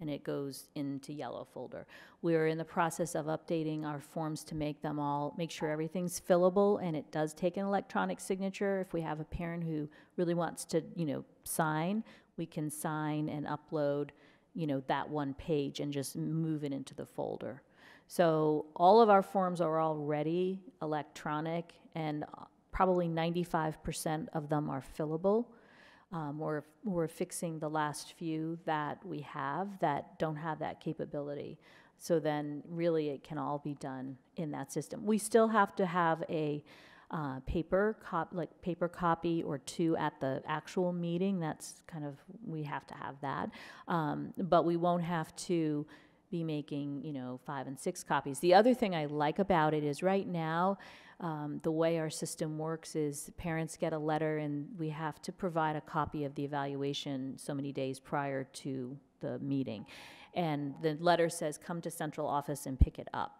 and it goes into yellow folder. We're in the process of updating our forms to make them all, make sure everything's fillable, and it does take an electronic signature. If we have a parent who really wants to, you know, sign, we can sign and upload, you know, that one page and just move it into the folder. So all of our forms are already electronic, and uh, probably 95% of them are fillable. Um, we're, we're fixing the last few that we have that don't have that capability. So then, really, it can all be done in that system. We still have to have a uh, paper cop, like paper copy or two at the actual meeting. That's kind of we have to have that, um, but we won't have to be making you know five and six copies. The other thing I like about it is right now. Um, the way our system works is parents get a letter and we have to provide a copy of the evaluation so many days prior to the meeting. And the letter says, come to central office and pick it up.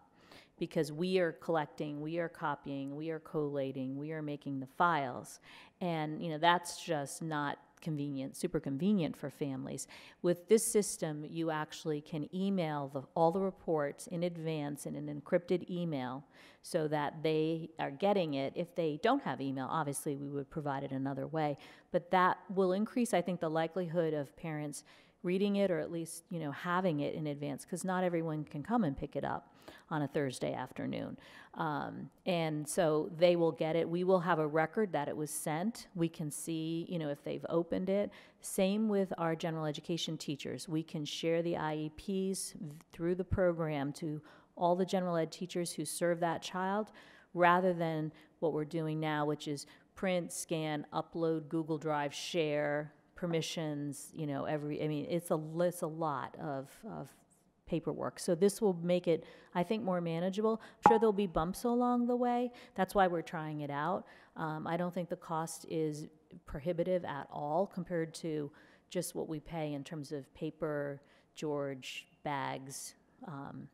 Because we are collecting, we are copying, we are collating, we are making the files. And, you know, that's just not convenient, super convenient for families. With this system, you actually can email the, all the reports in advance in an encrypted email so that they are getting it. If they don't have email, obviously we would provide it another way. But that will increase, I think, the likelihood of parents reading it or at least, you know, having it in advance because not everyone can come and pick it up on a Thursday afternoon. Um, and so they will get it. We will have a record that it was sent. We can see, you know, if they've opened it. Same with our general education teachers. We can share the IEPs through the program to all the general ed teachers who serve that child rather than what we're doing now, which is print, scan, upload, Google Drive, share, permissions, you know, every, I mean, it's a, it's a lot of, of paperwork. So this will make it, I think, more manageable. I'm sure there'll be bumps along the way. That's why we're trying it out. Um, I don't think the cost is prohibitive at all compared to just what we pay in terms of paper, George, bags. Um,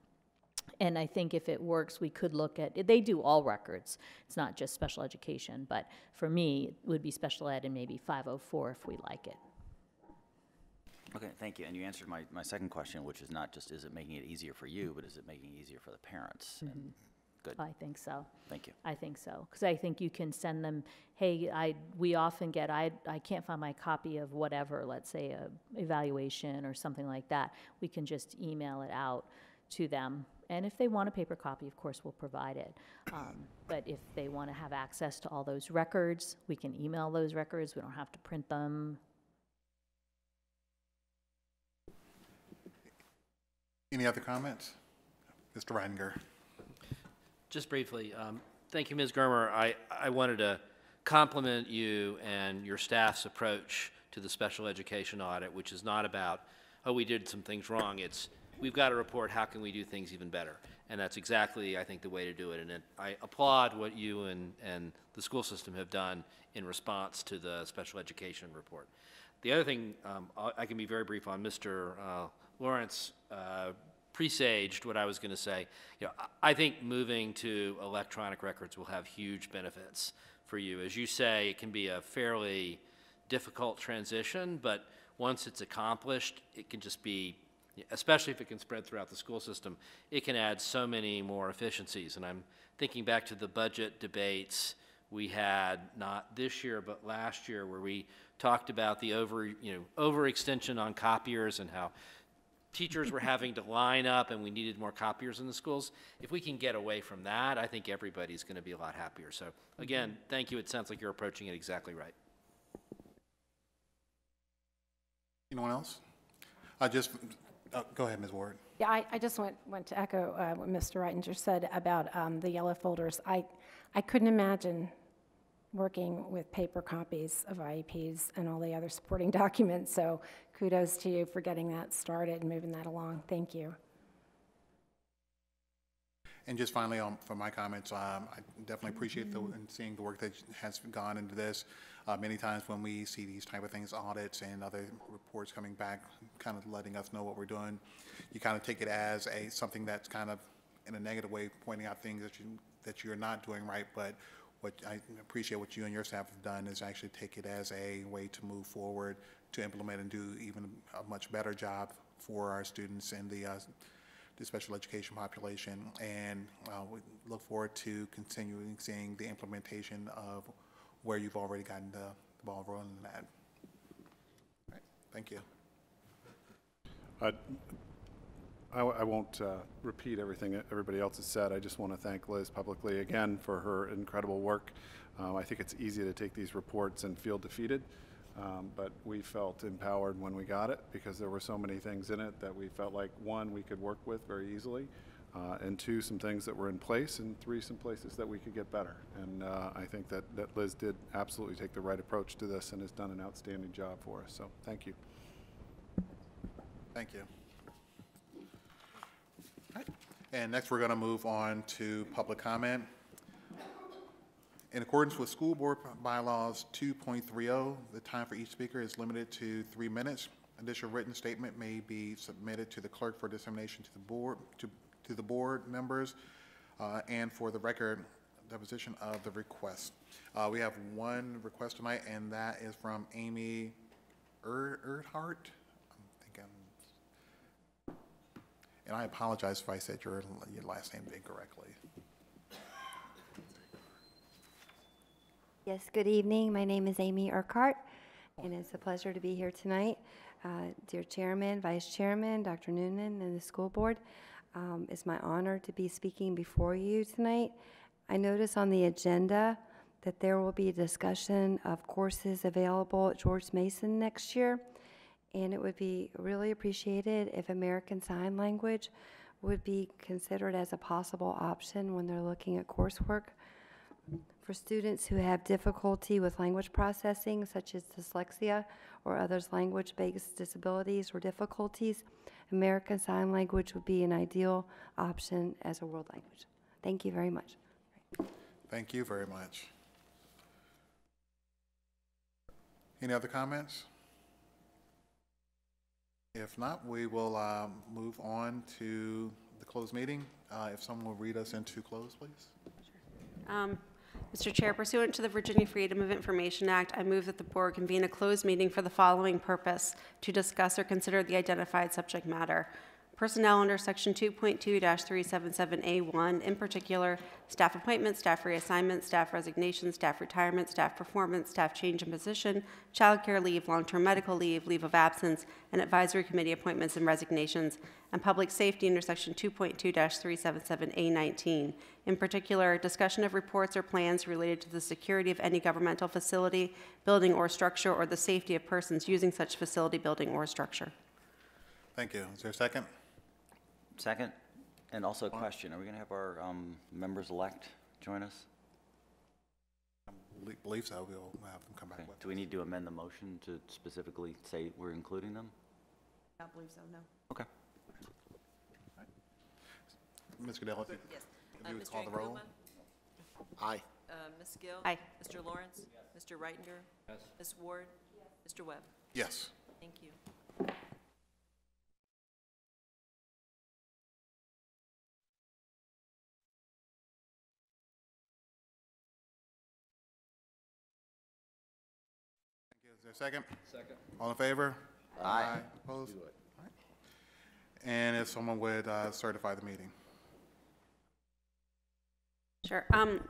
and I think if it works, we could look at, they do all records. It's not just special education, but for me, it would be special ed and maybe 504 if we like it. Okay, thank you. And you answered my, my second question, which is not just, is it making it easier for you, but is it making it easier for the parents? And Good, I think so. thank you. I think so, because I think you can send them, hey, I, we often get, I, I can't find my copy of whatever, let's say a evaluation or something like that. We can just email it out to them. And if they want a paper copy, of course, we'll provide it. Um, But if they want to have access to all those records, we can email those records. We don't have to print them. Any other comments? Mr. Reitinger? Just briefly, um, thank you, Ms. Germer. I, I wanted to compliment you and your staff's approach to the special education audit, which is not about, oh, we did some things wrong. It's, we've got to report, how can we do things even better? And that's exactly, I think, the way to do it. And it, I applaud what you and, and the school system have done in response to the special education report. The other thing, um, I I can be very brief on, Mr. uh, Lawrence uh, presaged what I was going to say. You know, I think moving to electronic records will have huge benefits for you. As you say, it can be a fairly difficult transition, but once it's accomplished, it can just be, especially if it can spread throughout the school system, it can add so many more efficiencies. And I'm thinking back to the budget debates we had, not this year, but last year, where we talked about the over, you know, overextension on copiers and how teachers were having to line up and we needed more copiers in the schools. If we can get away from that, I think everybody's going to be a lot happier. So again, thank you. It sounds like you're approaching it exactly right. Anyone else? I just, uh, go ahead, Ms. Ward. Yeah, I, I just want, want to echo uh, what Mr. Reitinger said about um, the yellow folders. I, I couldn't imagine working with paper copies of IEPs and all the other supporting documents, so kudos to you for getting that started and moving that along. Thank you. And just finally, um, for my comments, um, I definitely appreciate the, and seeing the work that has gone into this. Uh, many times when we see these type of things, audits and other reports coming back, kind of letting us know what we're doing, you kind of take it as a, something that's kind of in a negative way, pointing out things that you, that you're not doing right, but what I appreciate what you and your staff have done is actually take it as a way to move forward, to implement and do even a much better job for our students in the, uh, the special education population. And uh, we look forward to continuing seeing the implementation of where you've already gotten the, the ball rolling in that. All right, thank you. Uh, I I won't uh, repeat everything everybody else has said. I just want to thank Liz publicly again for her incredible work. Um, I think it's easy to take these reports and feel defeated, um, but we felt empowered when we got it because there were so many things in it that we felt like, one, we could work with very easily, uh, and two, some things that were in place, and three, some places that we could get better. And uh, I think that, that Liz did absolutely take the right approach to this and has done an outstanding job for us. So thank you. Thank you. And next, we're going to move on to public comment. In accordance with School Board Bylaws 2.30, the time for each speaker is limited to three minutes. Additional written statement may be submitted to the clerk for dissemination to the board, to, to the board members, uh, and for the record, deposition of the request. Uh, we have one request tonight, and that is from Amy Erd- Erdhart. I'm thinking, and I apologize if I said your, your last name incorrectly. Yes, good evening. My name is Amy Urquhart, and it's a pleasure to be here tonight. Uh, Dear Chairman, Vice Chairman, Dr. Noonan, and the school board, um, it's my honor to be speaking before you tonight. I notice on the agenda that there will be a discussion of courses available at George Mason next year, and it would be really appreciated if American Sign Language would be considered as a possible option when they're looking at coursework. For students who have difficulty with language processing, such as dyslexia or others language-based disabilities or difficulties, American Sign Language would be an ideal option as a world language. Thank you very much. Thank you very much. Any other comments? If not, we will um, move on to the closed meeting. Uh, If someone will read us into close, please. Um, Mr. Chair, pursuant to the Virginia Freedom of Information Act, I move that the board convene a closed meeting for the following purpose: to discuss or consider the identified subject matter. Personnel under Section 2.2-377A1, in particular, staff appointments, staff reassignments, staff resignations, staff retirement, staff performance, staff change in position, childcare leave, long-term medical leave, leave of absence, and advisory committee appointments and resignations, and public safety under Section 2.2-377A19. In particular, discussion of reports or plans related to the security of any governmental facility, building, or structure, or the safety of persons using such facility, building, or structure. Thank you. Is there a second? Second, and also a question, are we going to have our um, members-elect join us? Believe- Believe so. We'll have them come back Okay. with. Do we need to amend the motion to specifically say we're including them? I don't believe so, no. Okay. Ms. Goodell, if you Yes. if Uh, you would Mr. call the roll. Angluma? Aye. Uh, Ms. Gill? Aye. Mr. Lawrence? Mr. Reitinger? Yes. Ms. Ward? Mr. Webb? Yes. Thank you. Second? Second. All in favor? Aye. Opposed? All right. And if someone would uh, certify the meeting. Sure. Um,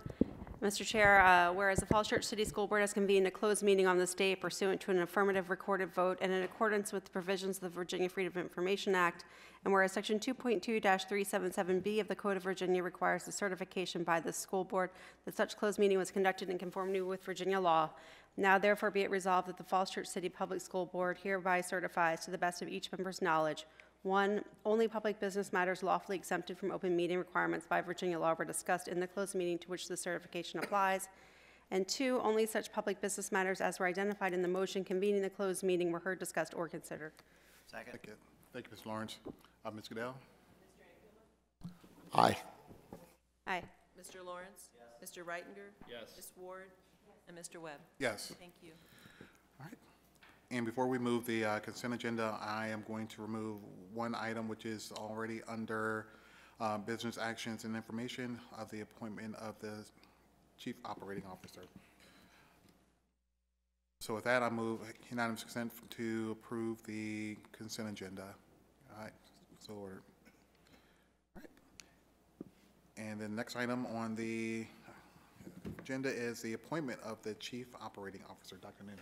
Mr. Chair, uh, whereas the Falls Church City School Board has convened a closed meeting on this day pursuant to an affirmative recorded vote and in accordance with the provisions of the Virginia Freedom of Information Act, and whereas Section 2.2-377B of the Code of Virginia requires the certification by the school board that such closed meeting was conducted in conformity with Virginia law, now therefore be it resolved that the Falls Church City Public School Board hereby certifies to the best of each member's knowledge one, only public business matters lawfully exempted from open meeting requirements by Virginia law were discussed in the closed meeting to which the certification applies. And two, only such public business matters as were identified in the motion convening the closed meeting were heard, discussed, or considered. Second. Thank you. Thank you, Ms. Lawrence. Uh, Ms. Goodell? Aye. Aye. Mr. Lawrence? Mr. Reitinger? Yes. Ms. Ward? And Mr. Webb? Yes. Thank you. All right. And before we move the uh, consent agenda, I am going to remove one item which is already under uh, business actions and information of the appointment of the chief operating officer. So with that, I move unanimous consent to approve the consent agenda. All right, so ordered. All right. And the next item on the agenda is the appointment of the chief operating officer, Dr. Noonan.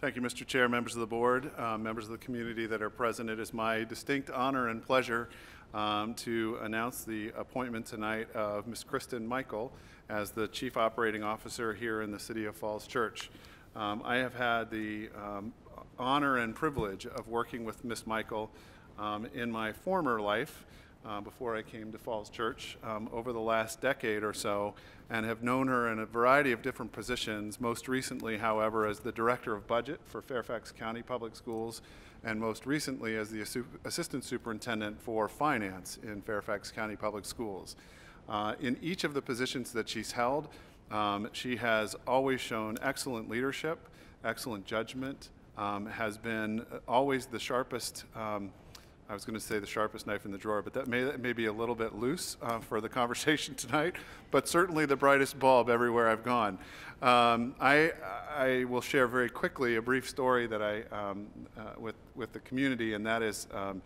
Thank you, Mr. Chair, members of the board, uh, members of the community that are present. It is my distinct honor and pleasure um, to announce the appointment tonight of Ms. Kristen Michael as the Chief Operating Officer here in the City of Falls Church. Um, I have had the um, honor and privilege of working with Ms. Michael um, in my former life uh, before I came to Falls Church um, over the last decade or so and have known her in a variety of different positions, most recently, however, as the Director of Budget for Fairfax County Public Schools, and most recently as the Assu- Assistant Superintendent for Finance in Fairfax County Public Schools. Uh, in each of the positions that she's held, um, she has always shown excellent leadership, excellent judgment, um, has been uh, always the sharpest. I was going to say the sharpest knife in the drawer, but that may, that may be a little bit loose uh, for the conversation tonight, but certainly the brightest bulb everywhere I've gone. Um, I, I will share very quickly a brief story that I, um, uh, with, with the community, and that is um,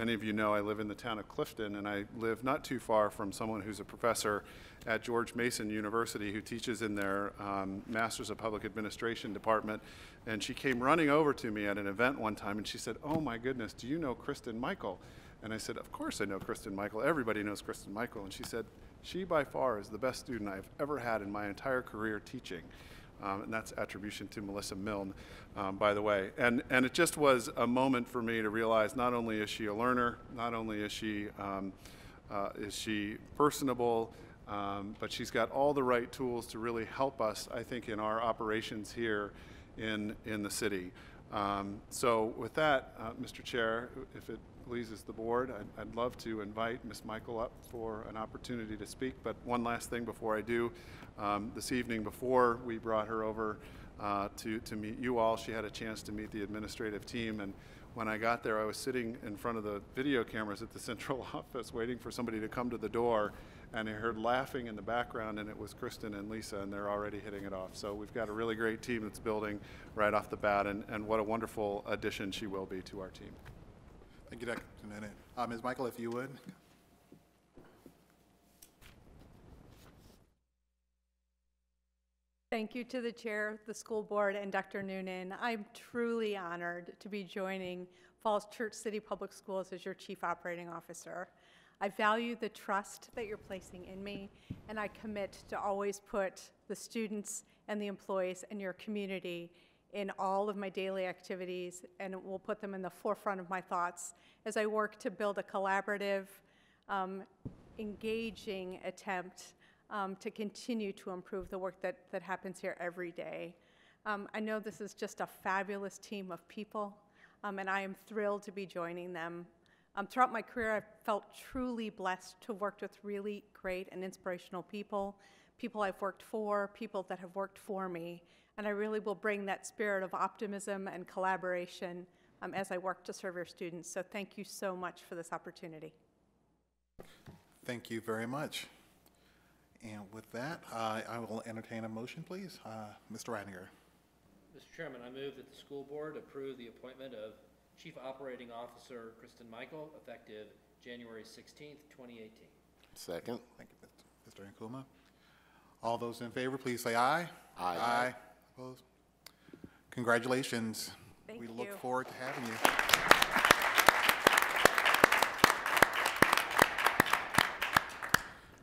many of you know I live in the town of Clifton, and I live not too far from someone who's a professor at George Mason University who teaches in their um, Masters of Public Administration department. And she came running over to me at an event one time and she said, Oh my goodness, do you know Kristen Michael? And I said, Of course I know Kristen Michael. Everybody knows Kristen Michael. And she said, She by far is the best student I've ever had in my entire career teaching. Um, and that's attribution to Melissa Milne, um, by the way. And, and it just was a moment for me to realize not only is she a learner, not only is she, um, uh, is she personable, um, but she's got all the right tools to really help us, I think, in our operations here in, in the city. Um, so with that, uh, Mr. Chair, if it pleases the board, I'd, I'd love to invite Ms. Michael up for an opportunity to speak. But one last thing before I do, um, this evening before we brought her over uh, to, to meet you all, she had a chance to meet the administrative team. And when I got there, I was sitting in front of the video cameras at the central office waiting for somebody to come to the door. And I heard laughing in the background, and it was Kristen and Lisa, and they're already hitting it off. So we've got a really great team that's building right off the bat, and, and what a wonderful addition she will be to our team. Thank you, Dr. Noonan. Uh, Ms. Michael, if you would. Thank you to the chair, the school board, and Dr. Noonan. I'm truly honored to be joining Falls Church City Public Schools as your chief operating officer. I value the trust that you're placing in me, and I commit to always put the students and the employees and your community in all of my daily activities, and will put them in the forefront of my thoughts as I work to build a collaborative, um, engaging attempt um, to continue to improve the work that, that happens here every day. Um, I know this is just a fabulous team of people, um, and I am thrilled to be joining them. Um, throughout my career, I've felt truly blessed to have worked with really great and inspirational people, people I've worked for, people that have worked for me, and I really will bring that spirit of optimism and collaboration um, as I work to serve your students. So thank you so much for this opportunity. Thank you very much. And with that, uh, I will entertain a motion, please. Uh, Mr. Reitinger. Mr. Chairman, I move that the school board approve the appointment of Chief Operating Officer Kristen Michael, effective January 16th, 2018. Second. Thank you, Mr. Ankuma. All those in favor, please say aye. Aye. Aye. Opposed? Congratulations. Thank We you. look forward to having you.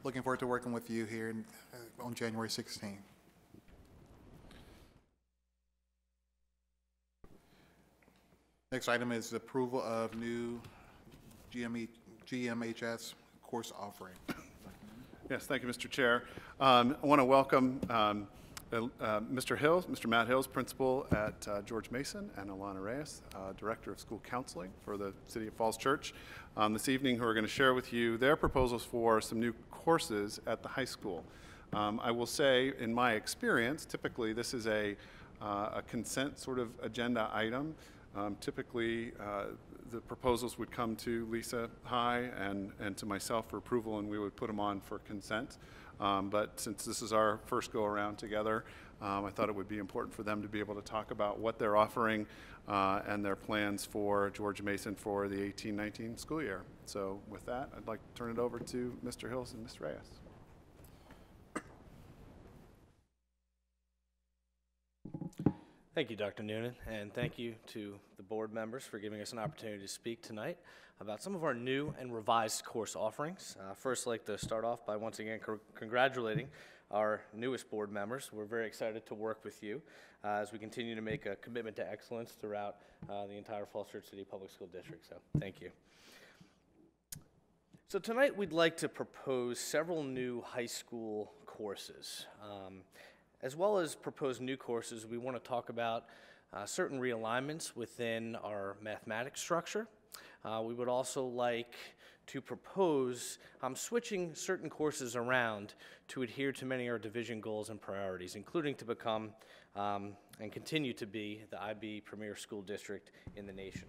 Looking forward to working with you here uh, on January 16th. Next item is approval of new GME, GMHS course offering. Yes, thank you, Mr. Chair. Um, I want to welcome um, Mr. Hills, Mr. Matt Hills, principal at uh, George Mason, and Alana Reyes, uh, director of school counseling for the City of Falls Church, um, this evening, who are going to share with you their proposals for some new courses at the high school. Um, I will say, in my experience, typically this is a, uh, a consent sort of agenda item. Um, Typically, uh, the proposals would come to Lisa High and, and to myself for approval, and we would put them on for consent. Um, But since this is our first go-around together, um, I thought it would be important for them to be able to talk about what they're offering uh, and their plans for George Mason for the 18-19 school year. So with that, I'd like to turn it over to Mr. Hills and Ms. Reyes. Thank you, Dr. Noonan, and thank you to the board members for giving us an opportunity to speak tonight about some of our new and revised course offerings. Uh, First, I'd like to start off by once again cor- congratulating our newest board members. We're very excited to work with you uh, as we continue to make a commitment to excellence throughout uh, the entire Falls Church City Public School District, so thank you. So tonight, we'd like to propose several new high school courses. Um, As well as propose new courses, we want to talk about uh, certain realignments within our mathematics structure. Uh, We would also like to propose um, switching certain courses around to adhere to many of our division goals and priorities, including to become um, and continue to be the IB Premier School District in the nation.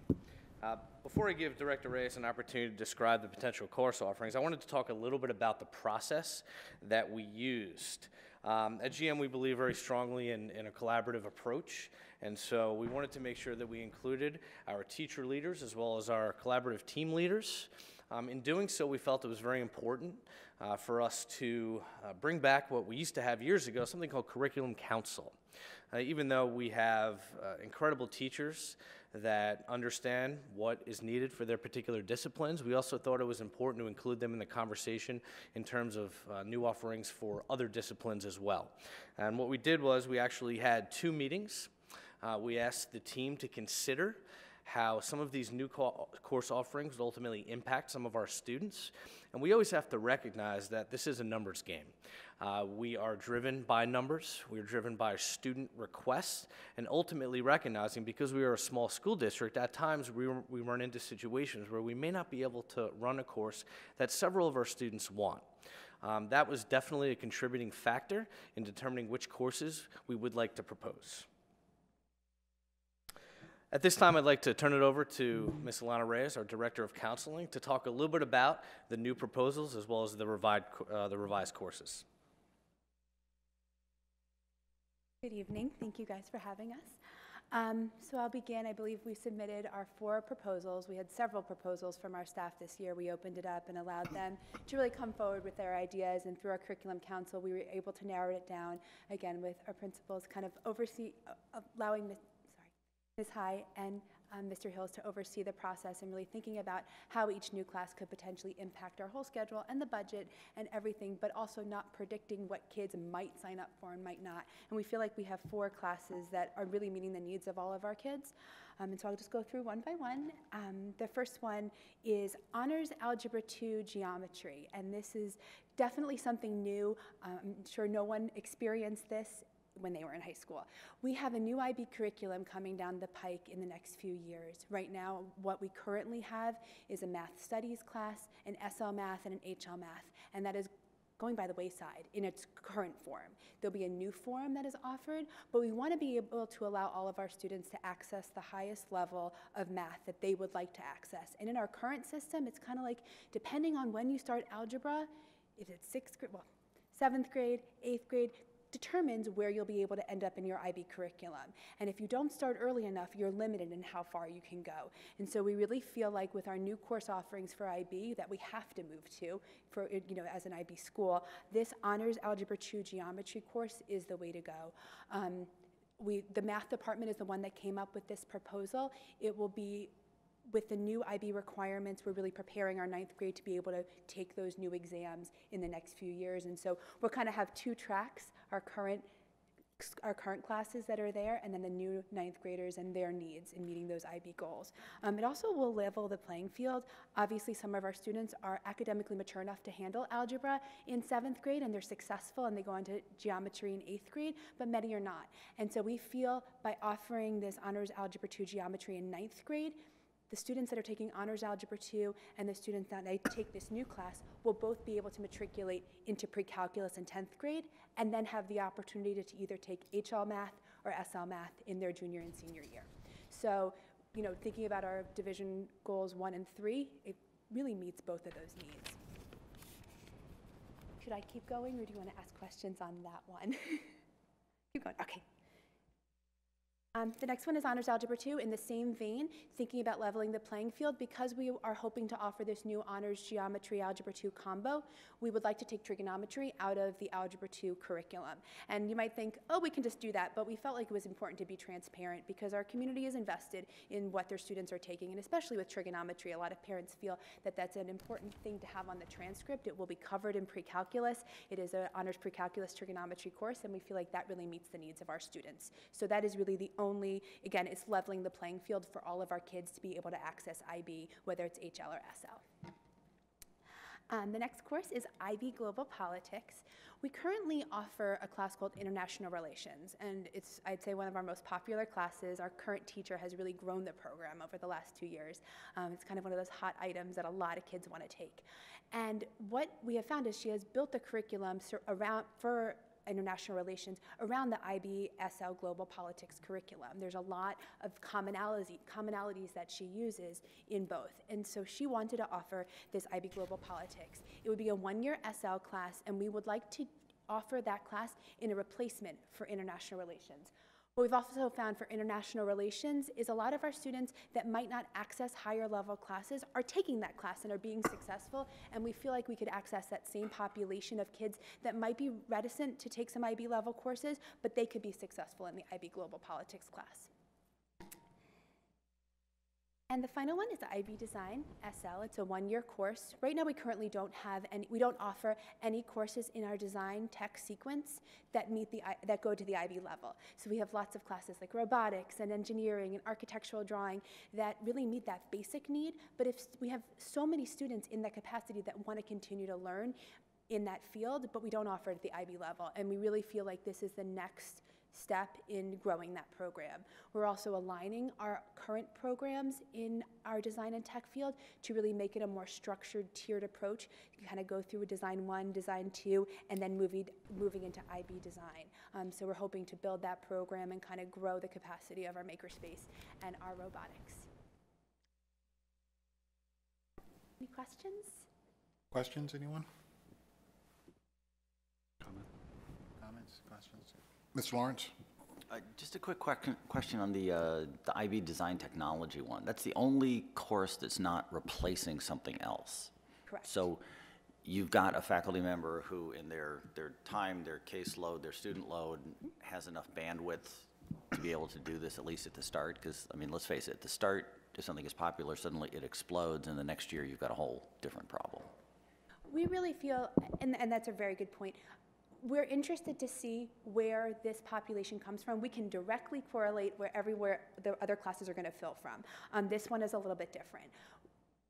Uh, Before I give Director Reyes an opportunity to describe the potential course offerings, I wanted to talk a little bit about the process that we used. Um, At GM, we believe very strongly in, in a collaborative approach, and so we wanted to make sure that we included our teacher leaders as well as our collaborative team leaders. Um, In doing so, we felt it was very important uh, for us to uh, bring back what we used to have years ago, something called Curriculum Council. Uh, even though we have uh, incredible teachers that understand what is needed for their particular disciplines, we also thought it was important to include them in the conversation in terms of uh, new offerings for other disciplines as well. And what we did was we actually had two meetings. Uh, we asked the team to consider how some of these new co- course offerings would ultimately impact some of our students. And we always have to recognize that this is a numbers game. Uh, we are driven by numbers, we are driven by student requests, and ultimately recognizing because we are a small school district, at times we, we run into situations where we may not be able to run a course that several of our students want. Um, that was definitely a contributing factor in determining which courses we would like to propose. At this time, I'd like to turn it over to Ms. Alana Reyes, our Director of Counseling, to talk a little bit about the new proposals as well as the revised, uh, the revised courses. Good evening. Thank you guys for having us. Um, so I'll begin. I believe we submitted our four proposals. We had several proposals from our staff this year. We opened it up and allowed them to really come forward with their ideas. And through our curriculum council, we were able to narrow it down again with our principals kind of oversee, uh, allowing. Ms. High and um, Mr. Hills to oversee the process and really thinking about how each new class could potentially impact our whole schedule and the budget and everything, but also not predicting what kids might sign up for and might not. And we feel like we have four classes that are really meeting the needs of all of our kids. Um, and so I'll just go through one by one. Um, the first one is Honors Algebra 2 Geometry. And this is definitely something new. Um, I'm sure no one experienced this when they were in high school. We have a new IB curriculum coming down the pike in the next few years. Right now, what we currently have is a math studies class, an SL math, and an HL math, and that is going by the wayside in its current form. There'll be a new form that is offered, but we want to be able to allow all of our students to access the highest level of math that they would like to access. And in our current system, it's kind of like depending on when you start algebra, if it's sixth grade, well, seventh grade, eighth grade, determines where you'll be able to end up in your IB curriculum. And if you don't start early enough, you're limited in how far you can go. And so we really feel like with our new course offerings for IB that we have to move to for you know as an IB school, this honors algebra 2 geometry course is the way to go. Um, we, the math department is the one that came up with this proposal. It will be with the new IB requirements, we're really preparing our ninth grade to be able to take those new exams in the next few years. And so we'll kind of have two tracks, our current our current classes that are there, and then the new ninth graders and their needs in meeting those IB goals. Um, it also will level the playing field. Obviously, some of our students are academically mature enough to handle algebra in seventh grade, and they're successful, and they go on to geometry in eighth grade, but many are not. And so we feel by offering this honors algebra 2 geometry in ninth grade, the students that are taking Honors Algebra 2 and the students that take this new class will both be able to matriculate into pre-calculus in 10th grade and then have the opportunity to either take HL Math or SL Math in their junior and senior year. So, you know, thinking about our division goals one and three, it really meets both of those needs. Should I keep going or do you want to ask questions on that one? keep going, okay. Um, the next one is Honors Algebra 2. In the same vein, thinking about leveling the playing field, because we are hoping to offer this new Honors Geometry Algebra 2 combo, we would like to take trigonometry out of the Algebra 2 curriculum. And you might think, oh, we can just do that, but we felt like it was important to be transparent because our community is invested in what their students are taking, and especially with trigonometry, a lot of parents feel that that's an important thing to have on the transcript. It will be covered in pre-calculus. It is an honors pre-calculus trigonometry course, and we feel like that really meets the needs of our students. So that is really the only, again, it's leveling the playing field for all of our kids to be able to access IB, whether it's HL or SL. Um, the next course is IB Global Politics. We currently offer a class called International Relations, and it's, I'd say, one of our most popular classes. Our current teacher has really grown the program over the last two years. Um, it's kind of one of those hot items that a lot of kids want to take. And what we have found is she has built the curriculum around for international relations around the IBSL Global Politics curriculum. There's a lot of commonality, commonalities that she uses in both. And so she wanted to offer this IB Global Politics. It would be a one-year SL class, and we would like to offer that class in a replacement for international relations. What we've also found for international relations is a lot of our students that might not access higher level classes are taking that class and are being successful, and we feel like we could access that same population of kids that might be reticent to take some IB level courses, but they could be successful in the IB Global Politics class. And the final one is the IB Design SL. It's a one-year course. Right now, we currently don't have any. We don't offer any courses in our design tech sequence that meet the that go to the IB level. So we have lots of classes like robotics and engineering and architectural drawing that really meet that basic need. But if we have so many students in that capacity that want to continue to learn in that field, but we don't offer it at the IB level, and we really feel like this is the next step in growing that program. We're also aligning our current programs in our design and tech field to really make it a more structured, tiered approach. You kind of go through a design one, design two, and then moving, moving into IB design. Um, so we're hoping to build that program and kind of grow the capacity of our makerspace and our robotics. Any questions? Questions, anyone? Comments, questions? Mr. Lawrence? Uh, Just a quick question, question on the, uh, the IB Design Technology one. That's the only course that's not replacing something else. Correct. So you've got a faculty member who in their, their time, their caseload, their student load has enough bandwidth to be able to do this at least at the start? Because, I mean, let's face it, at the start, if something is popular, suddenly it explodes and the next year you've got a whole different problem. We really feel, and, and that's a very good point. We're interested to see where this population comes from. We can directly correlate where everywhere the other classes are going to fill from. Um, this one is a little bit different.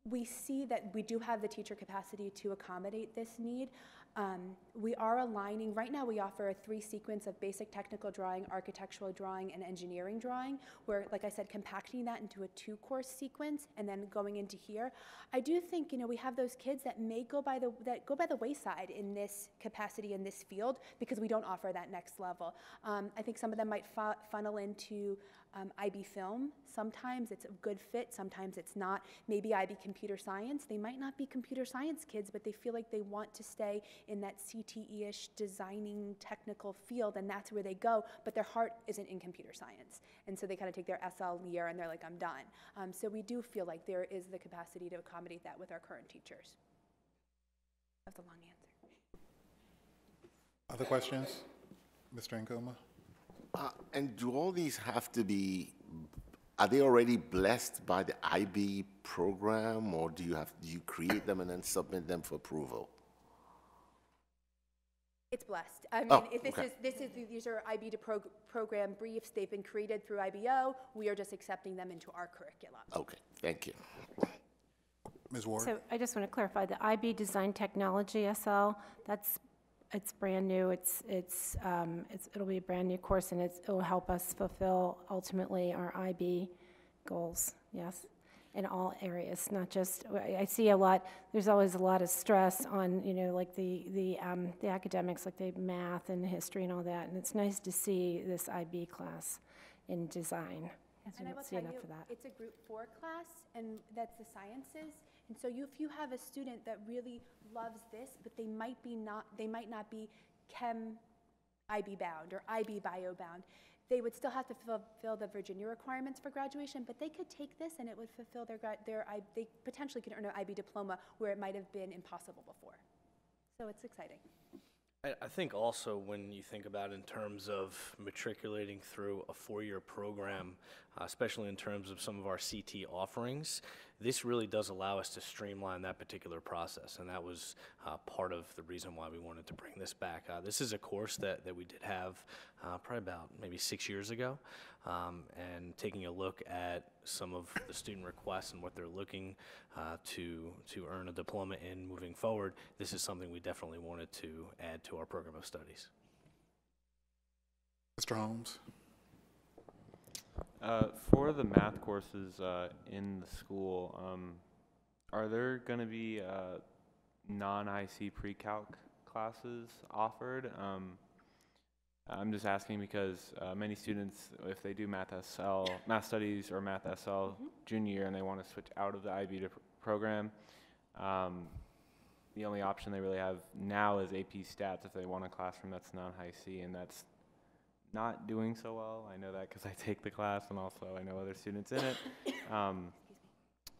We see that we do have the teacher capacity to accommodate this need. Um, we are aligning, right now we offer a three sequence of basic technical drawing, architectural drawing, and engineering drawing. We're, like I said, compacting that into a two course sequence and then going into here. I do think, you know, we have those kids that may go by the, that go by the wayside in this capacity in this field because we don't offer that next level. Um, I think some of them might fu- funnel into um, IB film. Sometimes it's a good fit, sometimes it's not. Maybe IB computer science. They might not be computer science kids, but they feel like they want to stay in that CTE ish designing technical field, and that's where they go, but their heart isn't in computer science. And so they kind of take their SL year and they're like, I'm done. Um, so we do feel like there is the capacity to accommodate that with our current teachers. That's a long answer. Other questions? Mr. Nkuma? Uh, and do all these have to be, are they already blessed by the IB program, or do you have, do you create them and then submit them for approval? It's blessed. I mean, Oh, if this okay. is, this is, these are IB to prog- program briefs. They've been created through IBO. We are just accepting them into our curriculum. Okay, thank you. Ms. Ward? So I just want to clarify, the IB Design Technology SL, that's, it's brand new, it's, it's, um, it's, it'll be a brand new course, and it's, it'll help us fulfill ultimately our IB goals, yes, in all areas, not just, I I see a lot, there's always a lot of stress on, you know, like the, the, um, the academics, like the math and history and all that, and it's nice to see this IB class in design. we And I don't will see tell enough you, of that. it's a group four class, and that's the sciences. And so you, if you have a student that really loves this, but they might be not, they might not be chem IB bound or IB bio bound, they would still have to fulfill the Virginia requirements for graduation, but they could take this and it would fulfill their, their, they potentially could earn an IB diploma where it might have been impossible before. So it's exciting. I, think also when you think about in terms of matriculating through a four-year program, uh, especially in terms of some of our CT offerings, this really does allow us to streamline that particular process, and that was uh, part of the reason why we wanted to bring this back. Uh, this is a course that, that we did have uh, probably about maybe six years ago, um, and taking a look at some of the student requests and what they're looking uh, to to earn a diploma in moving forward, this is something we definitely wanted to add to our program of studies. Mr. Holmes? Uh, for the math courses uh, in the school, um, are there going to be uh, non-IB pre-calc classes offered? Um, I'm just asking because uh, many students, if they do math SL, math studies or math SL junior year, and they want to switch out of the IB to pr- program, um, the only option they really have now is AP Stats if they want a classroom that's non-high C, and that's not doing so well. I know that because I take the class, and also I know other students in it. Um,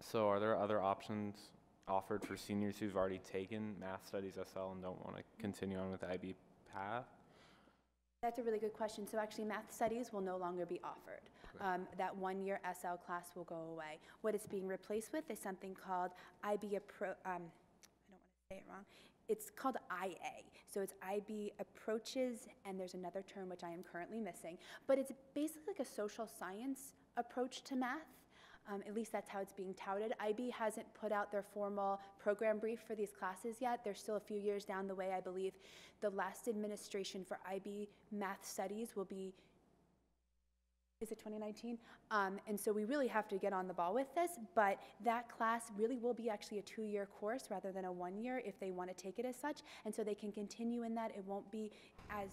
so, are there other options offered for seniors who've already taken math studies SL and don't want to continue on with the IB path? That's a really good question. So actually, math studies will no longer be offered. um, that one-year SL class will go away. What it's being replaced with is something called IB Appro, um, I don't want to say it wrong. It's called IA. So it's IB Approaches, and there's another term which I am currently missing. But it's basically like a social science approach to math. Um, at least that's how it's being touted. IB hasn't put out their formal program brief for these classes yet. They're still a few years down the way, I believe. The last administration for IB math studies will be is it 2019? Um, and so we really have to get on the ball with this, but that class really will be actually a two-year course rather than a one-year if they want to take it as such, and so they can continue in that. It won't be as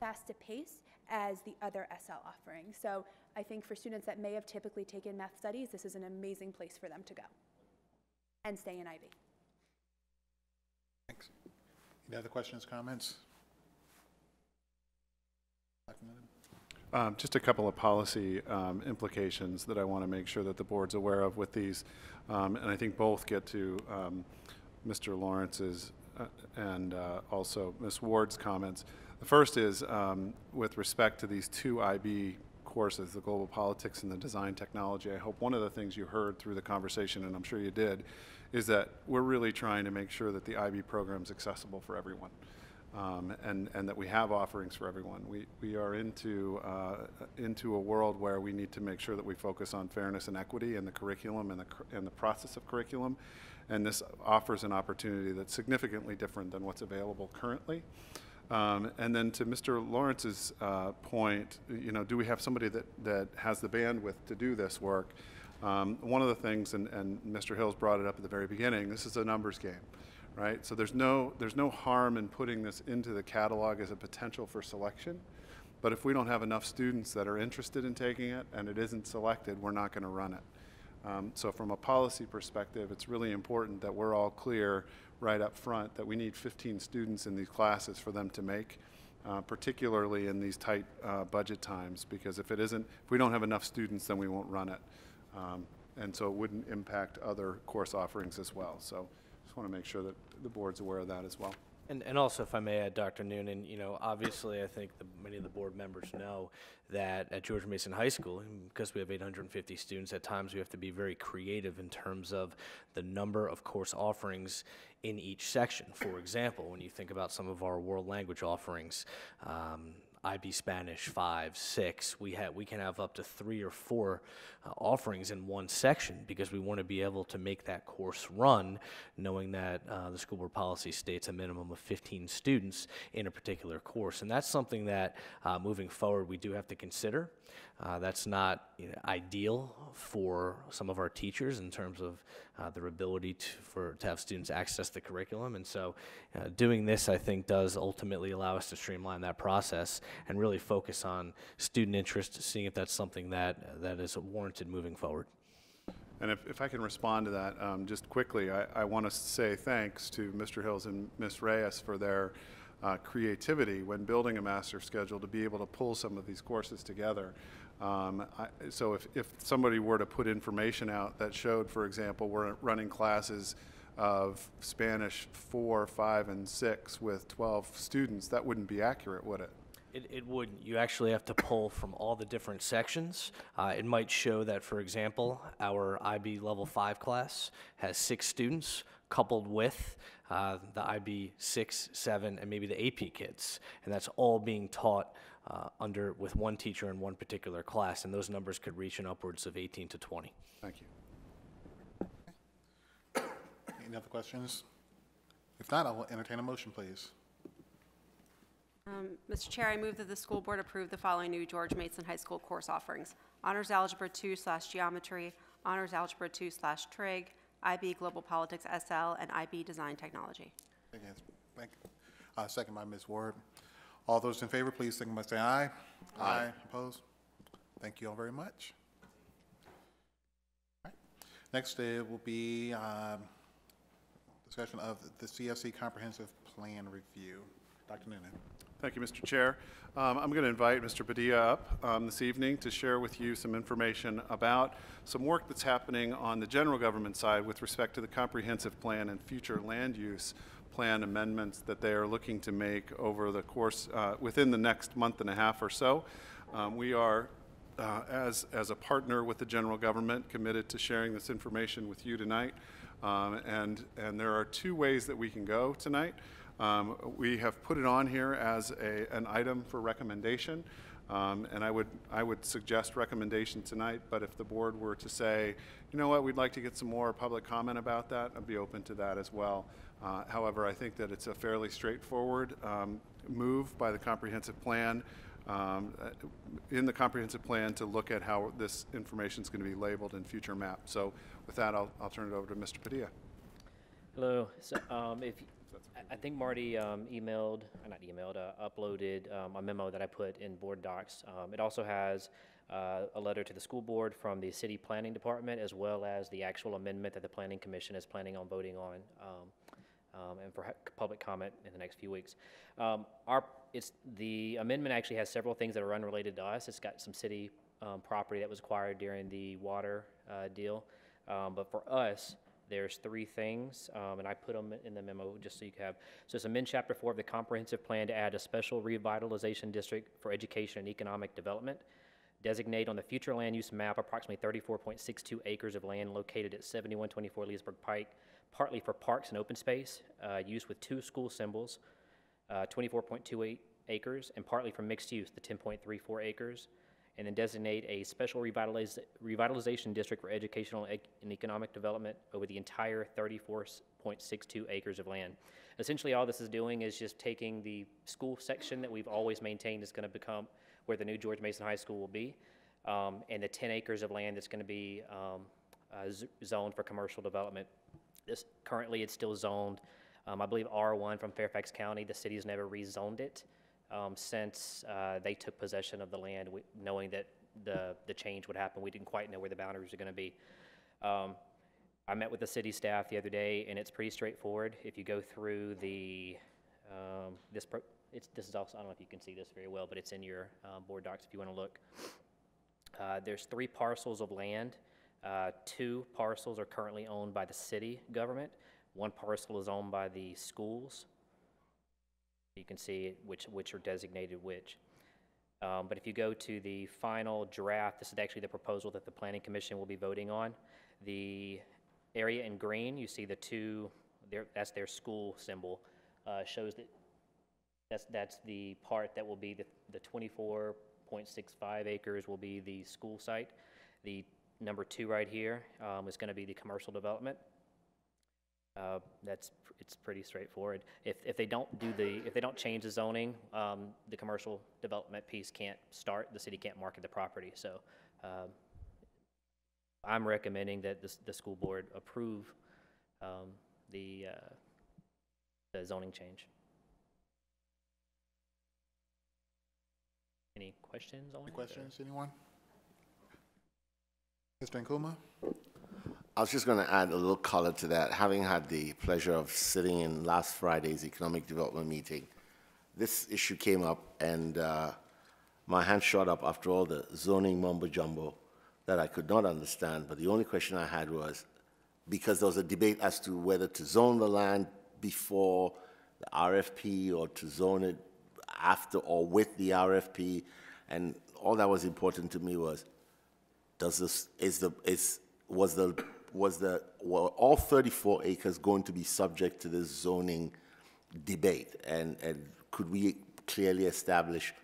fast a pace as the other SL offerings. So I think for students that may have typically taken math studies, this is an amazing place for them to go and stay in IB. Thanks. Any other questions, comments? Dr. Um, Just a couple of policy um, implications that I want to make sure that the board's aware of with these. Um, And I think both get to um, Mr. Lawrence's uh, and uh, also Ms. Ward's comments. The first is um, with respect to these two IB courses, the Global Politics and the Design Technology. I hope one of the things you heard through the conversation, and I'm sure you did, is that we're really trying to make sure that the IB program is accessible for everyone um, and, and that we have offerings for everyone. We, we are into, uh, into a world where we need to make sure that we focus on fairness and equity in the curriculum and the, and the process of curriculum. And this offers an opportunity that's significantly different than what's available currently. Um, and then to Mr. Lawrence's uh, point, you know, do we have somebody that, that has the bandwidth to do this work? Um, one of the things, and, and Mr. Hills brought it up at the very beginning, this is a numbers game right? So there's no, there's no harm in putting this into the catalog as a potential for selection. But if we don't have enough students that are interested in taking it and it isn't selected, we're not going to run it. Um, so from a policy perspective, it's really important that we're all clear right up front that we need 15 students in these classes for them to make, uh, particularly in these tight uh, budget times, because if it isn't, if we don't have enough students, then we won't run it. Um, and so it wouldn't impact other course offerings as well. So just want to make sure that the board's aware of that as well. And, and also, if I may add, Dr. Noonan, you know, obviously, I think the, many of the board members know that at George Mason High School, because we have 850 students, at times we have to be very creative in terms of the number of course offerings in each section. For example, when you think about some of our world language offerings, um, IB Spanish five, six. We have we can have up to three or four uh, offerings in one section because we want to be able to make that course run, knowing that uh, the school board policy states a minimum of 15 students in a particular course, and that's something that uh, moving forward we do have to consider. Uh, that's not you know, ideal for some of our teachers in terms of uh, their ability to, for, to have students access the curriculum. And so uh, doing this, I think, does ultimately allow us to streamline that process and really focus on student interest, seeing if that's something that, that is warranted moving forward. And if, if I can respond to that um, just quickly, I, I want to say thanks to Mr. Hills and Ms. Reyes for their uh, creativity when building a master schedule to be able to pull some of these courses together. Um, I, so if, if somebody were to put information out that showed, for example, we're running classes of Spanish 4, 5, and 6 with 12 students, that wouldn't be accurate, would it? It, it wouldn't. You actually have to pull from all the different sections. Uh, it might show that, for example, our IB Level 5 class has six students coupled with uh, the IB 6, 7, and maybe the AP kids. And that's all being taught uh, under with one teacher in one particular class. And those numbers could reach an upwards of 18 to 20. Thank you. Any other questions? If not, I will entertain a motion, please. Um, Mr. Chair, I move that the school board approve the following new George Mason High School course offerings. Honors Algebra 2 slash Geometry, Honors Algebra 2 slash Trig, IB Global Politics SL, and IB Design Technology. Thank you. Thank you. Uh, Second by Ms. Ward. All those in favor, please signify by saying aye. Aye. Opposed? Thank you all very much. All right. Next, it will be um, discussion of the CFC Comprehensive Plan Review. Dr. Noonan. Thank you, Mr. Chair. Um, I'm going to invite Mr. Padilla up um, this evening to share with you some information about some work that's happening on the general government side with respect to the comprehensive plan and future land use plan amendments that they are looking to make over the course uh, within the next month and a half or so. Um, we are uh, as, as a partner with the general government, committed to sharing this information with you tonight. Um, And, and there are two ways that we can go tonight. Um, We have put it on here as a, an item for recommendation, um, and I would, I would suggest recommendation tonight, but if the board were to say, you know what, we'd like to get some more public comment about that, I'd be open to that as well. Uh, However, I think that it's a fairly straightforward um, move by the comprehensive plan, um, uh, in the comprehensive plan to look at how this information is going to be labeled in future maps. So with that, I'll, I'll turn it over to Mr. Padilla. Hello. So, um, if, I- think Marty, um, emailed, uh, not emailed, uh, uploaded, um, a memo that I put in board docs. Um, it also has, uh, a letter to the school board from the city planning department, as well as the actual amendment that the planning commission is planning on voting on, um, and for public comment in the next few weeks. Um, our, it's, the amendment actually has several things that are unrelated to us. It's got some city, um, property that was acquired during the water, uh, deal. Um, but for us, there's three things, um, and I put them in the memo just so you can have. So it's amend chapter four of the comprehensive plan to add a special revitalization district for education and economic development. Designate on the future land use map approximately thirty-four point six two acres of land located at seventy-one twenty-four Leesburg Pike, partly for parks and open space, uh, use with two school symbols, uh, twenty-four point two eight acres, and partly for mixed use, the ten point three four acres and then designate a special revitaliz- revitalization district for educational ec- and economic development over the entire 34.62 acres of land. Essentially, all this is doing is just taking the school section that we've always maintained is going to become where the new George Mason High School will be, um, and the 10 acres of land that's going to be um, uh, zoned for commercial development. This, currently, it's still zoned, um, I believe, R1 from Fairfax County. The city has never rezoned it um, since uh, they took possession of the land, we, knowing that the, the change would happen. We didn't quite know where the boundaries were going to be. Um, I met with the city staff the other day, and it's pretty straightforward. If you go through the, um, this, pro- it's, this is also, I don't know if you can see this very well, but it's in your um, board docs if you want to look. Uh, there's three parcels of land. Uh, two parcels are currently owned by the city government. One parcel is owned by the schools. You can see which, which are designated which. Um, But if you go to the final draft, this is actually the proposal that the planning commission will be voting on. The area in green, you see the two, that's their school symbol, uh, shows that, that's, that's the part that will be the, the twenty-four point six five acres will be the school site. The number two right here, um, is gonna be the commercial development. Uh, That's, it's pretty straightforward. If, if they don't do the, if they don't change the zoning, um, the commercial development piece can't start, the city can't market the property, so, um, I'm recommending that the, the school board approve, um, the, uh, the zoning change. Any questions? Any questions, anyone? Mr. Nkuma? I was just going to add a little color to that. Having had the pleasure of sitting in last Friday's economic development meeting, this issue came up, and uh, my hand shot up after all the zoning mumbo jumbo that I could not understand. But the only question I had was because there was a debate as to whether to zone the land before the RFP or to zone it after or with the RFP, and all that was important to me was does this is the is was the was the were all 34 acres going to be subject to this zoning debate? And and could we clearly establish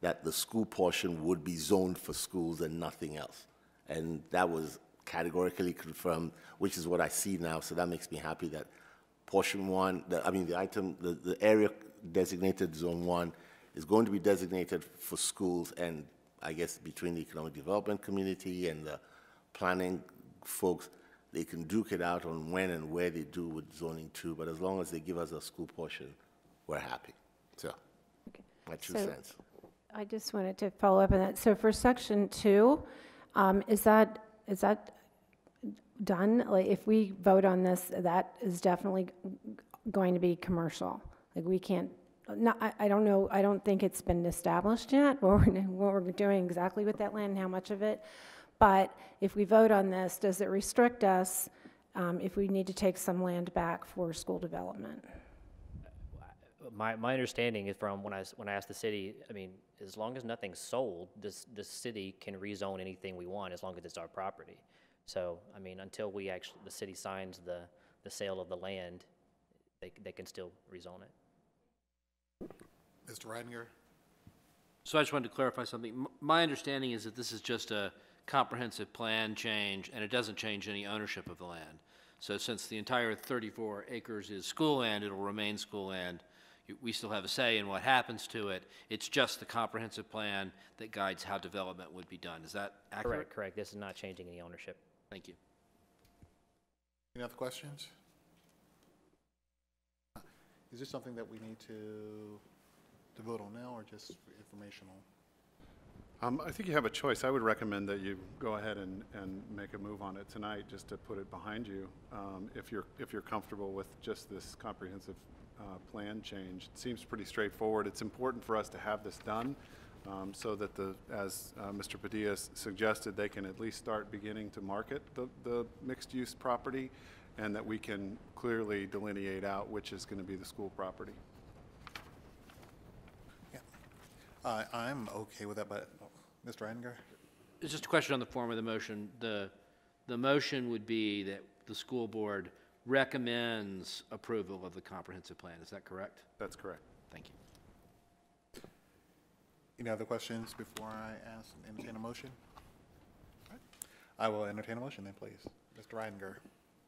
that the school portion would be zoned for schools and nothing else? And that was categorically confirmed which is what I see now so that makes me happy that portion one the, I mean the item the, the area designated zone one is going to be designated for schools and I guess between the economic development community and the planning folks, they can duke it out on when and where they do with zoning too, but as long as they give us a school portion, we're happy. So, my two So- cents. I just wanted to follow up on that. So for section two, um, is that, is that done? Like, if we vote on this, that is definitely going to be commercial? Like, we can't, I, I don't know, I don't think it's been established yet, what we're, what we're doing exactly with that land and how much of it. But if we vote on this, does it restrict us um, if we need to take some land back for school development? My, my understanding is from when I, when I asked the city, I mean, as long as nothing's sold, this, the city can rezone anything we want as long as it's our property. So, I mean, until we actually, the city signs the, the sale of the land, they, they can still rezone it. Mr. Reitinger? So I just wanted to clarify something. M- My understanding is that this is just a comprehensive plan change, and it doesn't change any ownership of the land. So since the entire 34 acres is school land, it'll remain school land. You- We still have a say in what happens to it. It's just the comprehensive plan that guides how development would be done. Is that accurate? Correct, correct. This is not changing any ownership. Thank you. Any other questions? Is this something that we need to, to vote on now or just informational? Um, I think you have a choice. I would recommend that you go ahead and, and make a move on it tonight, just to put it behind you, um, if you're, if you're comfortable with just this comprehensive uh, plan change. It seems pretty straightforward. It's important for us to have this done, um, so that the, as uh, Mr. Padilla suggested, they can at least start beginning to market the, the mixed-use property, and that we can clearly delineate out which is going to be the school property. Uh, I'm okay with that, but Mr. Reitinger? It's just a question on the form of the motion. The, the motion would be that the school board recommends approval of the comprehensive plan. Is that correct? That's correct. Thank you. Any other questions before I ask, entertain a motion? All right. I will entertain a motion then, please. Mr. Reitinger?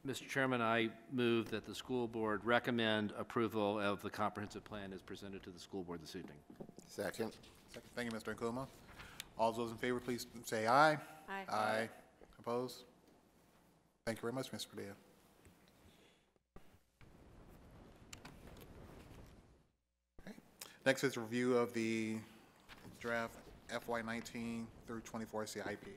Mr. Chairman, I move that the school board recommend approval of the comprehensive plan as presented to the school board this evening. Second. Second. Thank you, Mr. Nkuma. All those in favor, please say aye. Aye. Aye. Opposed? Thank you very much, Mr. Padilla. Okay. Next is review of the draft FY nineteen through twenty-four CIP.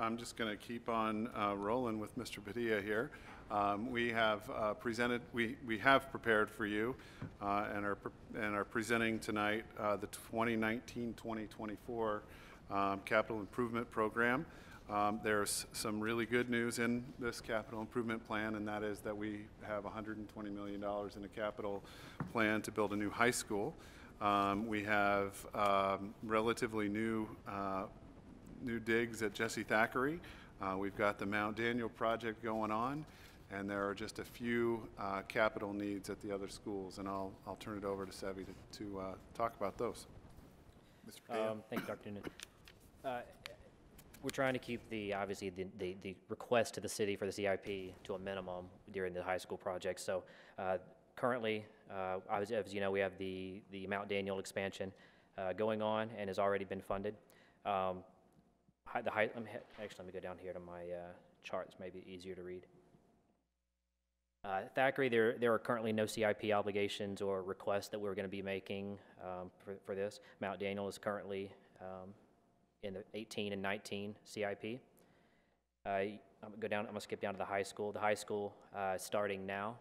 I'm just going to keep on uh, rolling with Mr. Padilla here. Um, We have uh, presented, we we have prepared for you uh, and are, and are presenting tonight uh, the 2019-2024 um, Capital Improvement Program. Um, There's some really good news in this capital improvement plan, and that is that we have $120 million in a capital plan to build a new high school. Um, We have um, relatively new uh, new digs at Jessie Thackrey. Uh, We've got the Mount Daniel project going on, and there are just a few uh, capital needs at the other schools, and I'll, I'll turn it over to Sevi to, to uh, talk about those. Mr. Padilla? Um, Thank you, Dr. Noonan. Uh, We're trying to keep the, obviously, the, the, the request to the city for the CIP to a minimum during the high school project. So uh, currently, uh, as, as you know, we have the, the Mount Daniel expansion uh, going on and has already been funded. Um, The high, let me, actually, let me go down here to my uh, charts, maybe easier to read. Uh, Thackrey, there, there are currently no CIP obligations or requests that we're going to be making um, for, for this. Mount Daniel is currently um, in the 18 and 19 CIP. Uh, I'm gonna go down, I'm gonna skip down to the high school. The high school, uh, starting now,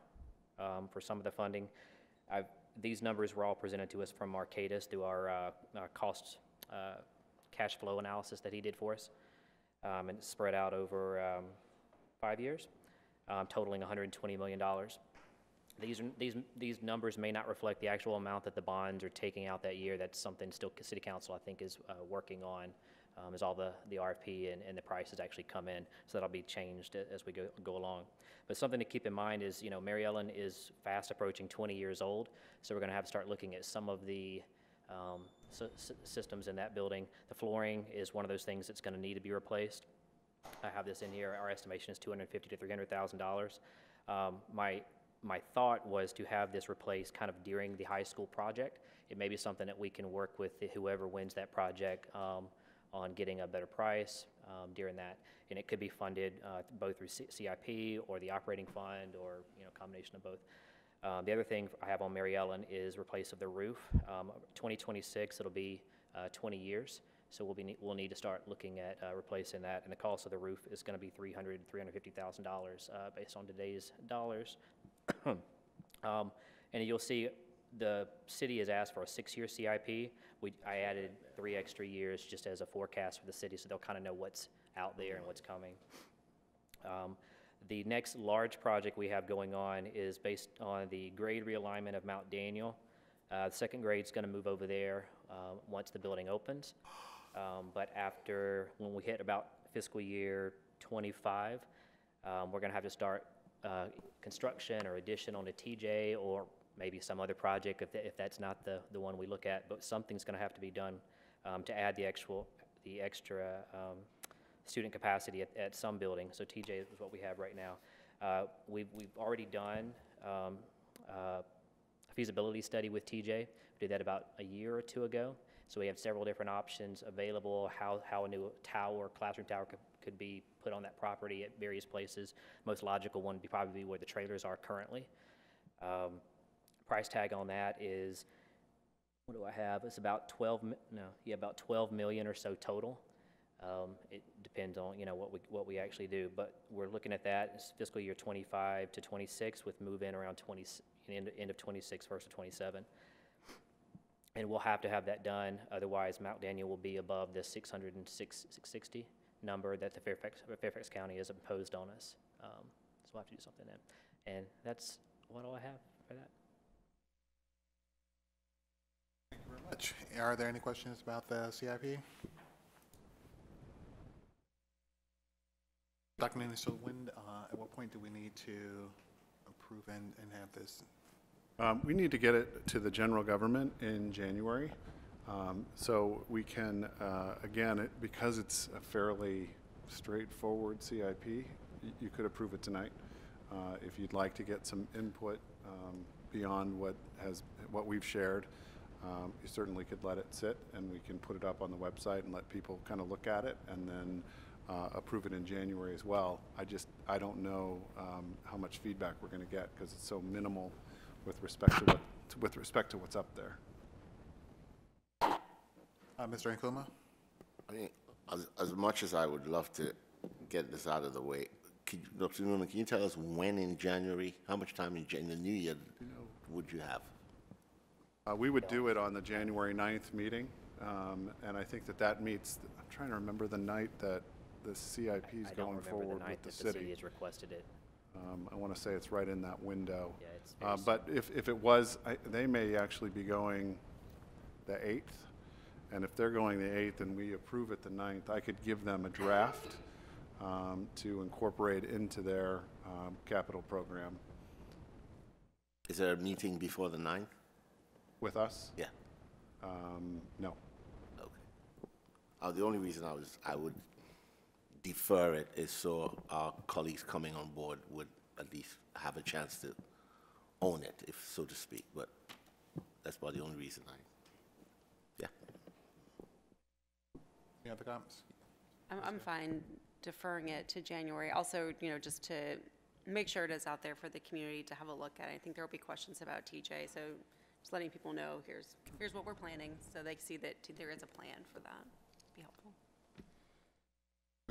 um, for some of the funding. I've, these numbers were all presented to us from Arcadis through our, uh, uh, cost, uh, cash flow analysis that he did for us. Um, and spread out over, um, five years, um, totaling $120 million. These, are- these, these numbers may not reflect the actual amount that the bonds are taking out that year. That's something still City Council, I think, is uh, working on, um, as all the, the RFP and, and the prices actually come in. So that'll be changed as we go, go along. But something to keep in mind is, you know, Mary Ellen is fast approaching 20 years old, so we're going to have to start looking at some of the um, systems in that building. The flooring is one of those things that's going to need to be replaced. I have this in here. Our estimation is 250 to 300 thousand dollars. Um, my my thought was to have this replaced kind of during the high school project. It may be something that we can work with whoever wins that project um, on getting a better price um, during that, and it could be funded uh, both through C- CIP or the operating fund or you know combination of both. Um, the other thing I have on Mary Ellen is replace of the roof. Um, 2026, it'll be uh, 20 years. So we'll be, we'll need to start looking at uh, replacing that, and the cost of the roof is going to be 300, 350,000 dollars uh, based on today's dollars. um, and you'll see the city has asked for a six-year CIP. We, I added three extra years just as a forecast for the city, so they'll kind of know what's out there and what's coming. Um, the next large project we have going on is based on the grade realignment of Mount Daniel. Uh, The second grade's going to move over there uh, once the building opens. Um, But after, when we hit about fiscal year '25, um, we're going to have to start uh, construction or addition on a TJ or maybe some other project if, if that's not the, the one we look at. But something's going to have to be done um, to add the actual, the extra um, student capacity at, at some buildings. So TJ is what we have right now. Uh, We've, we've already done um, uh, a feasibility study with TJ. We did that about a year or two ago. So we have several different options available, how, how a new tower, classroom tower could, could be put on that property at various places. Most logical one would be probably where the trailers are currently. Um, Price tag on that is, what do I have? It's about 12, mi- no, yeah, about 12 million or so total. Um, It depends on, you know, what we, what we actually do, but we're looking at that, it's fiscal year 25 to 26 with move-in around 20, end, end of 26, first of 27. And we'll have to have that done, otherwise Mount Daniel will be above the 606, 660 number that the Fairfax, Fairfax County has imposed on us. Um, So we'll have to do something then. And that's what all I have for that. Thank you very much. Are there any questions about the CIP? Dr. So when, uh, at what point do we need to approve and, and have this? Um, We need to get it to the general government in January. Um, So we can, uh, again, it- because it's a fairly straightforward CIP, you could approve it tonight. Uh, If you'd like to get some input um, beyond what has, what we've shared, um, you certainly could let it sit, and we can put it up on the website and let people kind of look at it, and then uh, approve it in January as well. I just, I don't know um, how much feedback we're going to get, because it's so minimal with respect to what, with respect to what's up there. Uh, Mr. Nkuma? I mean, as, as much as I would love to get this out of the way, could, you- Dr. Noonan, can you tell us when in January, how much time in, in the new year would you have? Uh, We would do it on the January 9th meeting, um, and I think that that meets, I'm trying to remember the night that the CIP's is I don't going remember the forward night with the that the city city. has requested it. Um, I want to say it's right in that window. Yeah, it's Uh, But if, if it was, I- they may actually be going the 8th, and if they're going the 8th and we approve it the 9th, I could give them a draft um, to incorporate into their um, capital program Is there a meeting before the 9th? with us. Yeah. Um, No. Uh, the only reason I was, I would defer it is so our colleagues coming on board would at least have a chance to own it, if so to speak, but that's about the only reason I, yeah. Any other comments? I'm, I'm fine deferring it to January. Also, you know, just to make sure it is out there for the community to have a look at. I think there will be questions about TJ, so just letting people know, here's, here's what we're planning, so they see that there is a plan for that.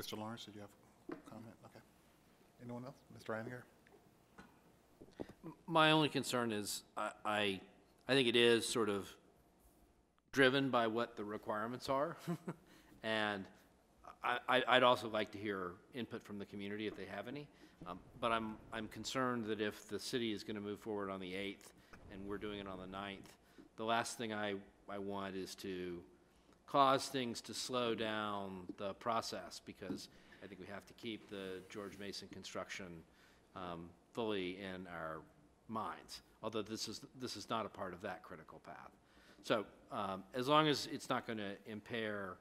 Mr. Lawrence, did you have a comment? Okay. Anyone else? Mr. Reitinger? My only concern is, I, I, I think it is sort of driven by what the requirements are. And I, I'd also like to hear input from the community if they have any. Um, But I'm, I'm concerned that if the city is going to move forward on the 8th and we're doing it on the 9th, the last thing I, I want is to cause things to slow down the process because I think we have to keep the George Mason construction um, fully in our minds, although this is, this is not a part of that critical path. So um, as long as it's not going to impair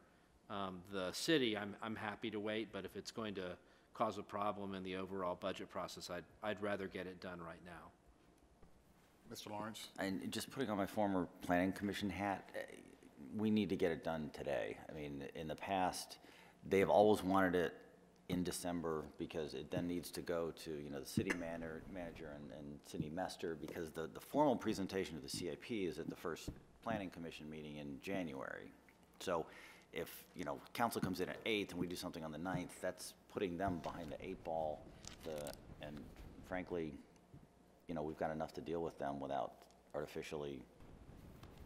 um, the city, I'm, I'm happy to wait, but if it's going to cause a problem in the overall budget process, I'd, I'd rather get it done right now. Mr. Lawrence? And just putting on my former planning commission hat, eh, we need to get it done today. I mean, in the past, they have always wanted it in December because it then needs to go to, you know, the city manager, manager and, and city master because the, the formal presentation of the CIP is at the first planning commission meeting in January. So if, you know, council comes in at eighth and we do something on the ninth, that's putting them behind the eight ball. The, and frankly, you know, we've got enough to deal with them without artificially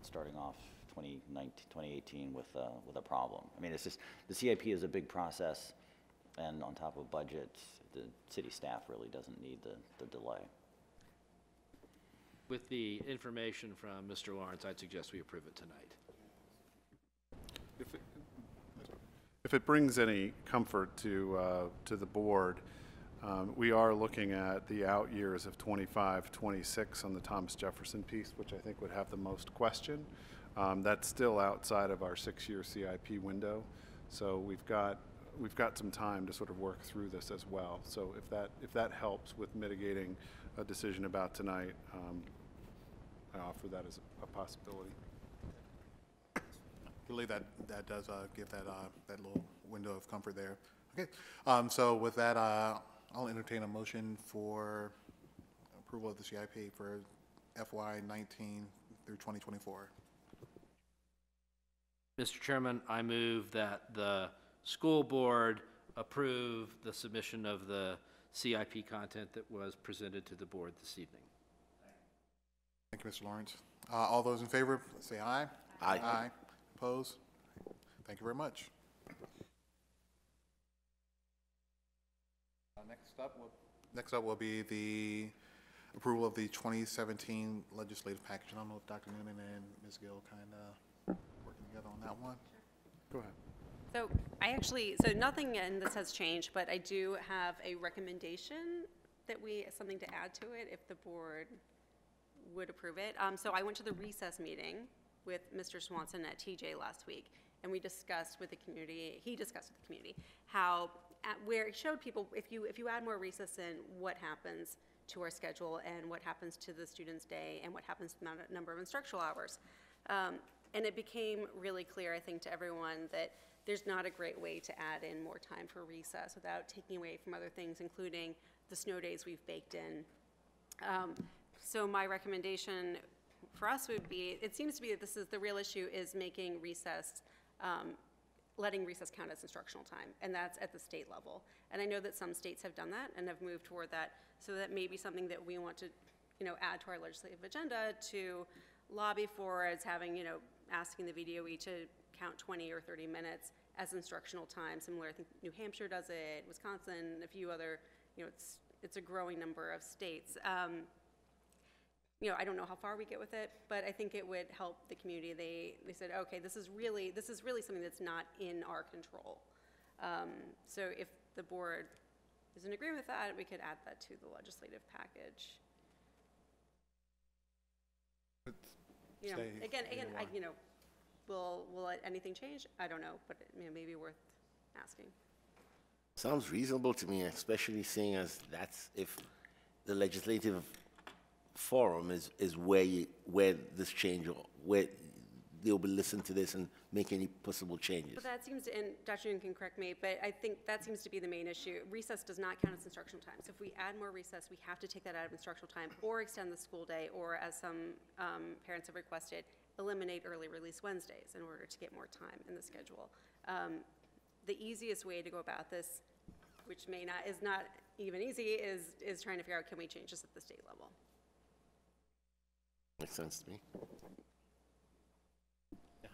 starting off 2019, 2018 with, uh, with a problem. I mean, it's just, the CIP is a big process, and on top of budget, the city staff really doesn't need the, the delay. With the information from Mr. Lawrence, I'd suggest we approve it tonight. If it- If it brings any comfort to, uh, to the board, um, we are looking at the out years of 25, 26 on the Thomas Jefferson piece, which I think would have the most question. Um, That's still outside of our six-year CIP window, so we've got, we've got some time to sort of work through this as well. So if that, if that helps with mitigating a decision about tonight, um, I offer that as a- a possibility. I believe that, that does uh, give that, uh, that little window of comfort there. Okay, um, so with that, uh, I'll entertain a motion for approval of the CIP for FY nineteen through twenty twenty-four. Mr. Chairman, I move that the school board approve the submission of the CIP content that was presented to the board this evening. Thank you, Mr. Lawrence. Uh, all those in favor, say aye. Aye. Aye. Opposed? Thank you very much. Uh, Next up, will- next up will be the approval of the 2017 legislative package. I don't know if Dr. Noonan and Ms. Gill kind of working on that one. Go ahead. So I actually, so nothing in this has changed, but I do have a recommendation that we, something to add to it if the board would approve it. Um, so I went to the recess meeting with Mr. Swanson at TJ last week, and we discussed with the community, he discussed with the community, how, at, where it showed people, if you, if you add more recess in, what happens to our schedule and what happens to the student's day and what happens to the number of instructional hours. Um, and it became really clear, I think, to everyone that there's not a great way to add in more time for recess without taking away from other things, including the snow days we've baked in. Um, So my recommendation for us would be, it seems to be that this is, the real issue is making recess, um, letting recess count as instructional time, and that's at the state level. And I know that some states have done that and have moved toward that, so that may be something that we want to, you know, add to our legislative agenda to lobby for as having, you know, asking the VDOE to count 20 or 30 minutes as instructional time, similar, I think New Hampshire does it, Wisconsin, a few other, you know, it's, it's a growing number of states. Um, you know, I don't know how far we get with it, but I think it would help the community. They, they said, okay, this is really, this is really something that's not in our control. Um, so if the board is in agreement with that, we could add that to the legislative package. You know, Say again, again, I, one. you know, will, will anything change? I don't know, but it may, may be worth asking. Sounds reasonable to me, especially seeing as that's if the legislative forum is, is where you, where this change, or where they'll be listening to this and make any possible changes. But that seems, to and Dr. Noonan can correct me, but I think that seems to be the main issue. Recess does not count as instructional time. So if we add more recess, we have to take that out of instructional time or extend the school day, or as some um, parents have requested, eliminate early release Wednesdays in order to get more time in the schedule. Um, The easiest way to go about this, which may not, is not even easy, is, is trying to figure out, can we change this at the state level? Makes sense to me.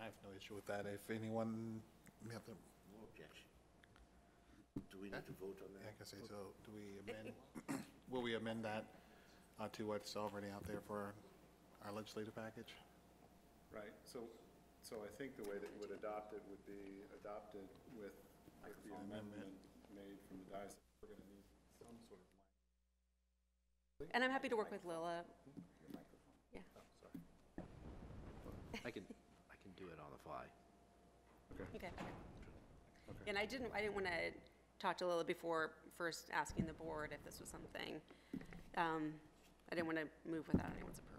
I have no issue with that. If anyone, we have to, No objection. Do we need to vote on that, I that? guess, so do we amend, will we amend that uh, to what's already out there for our legislative package? Right, so, so I think the way that you would adopt it would be adopted with, with the amendment made from the diocese. We're gonna need some sort of. And I'm happy to work with Lila. Yeah. I can, I can do it on the fly. Okay. And I didn't, I didn't want to talk to Lila before first asking the board if this was something, um, I didn't want to move without anyone's approval.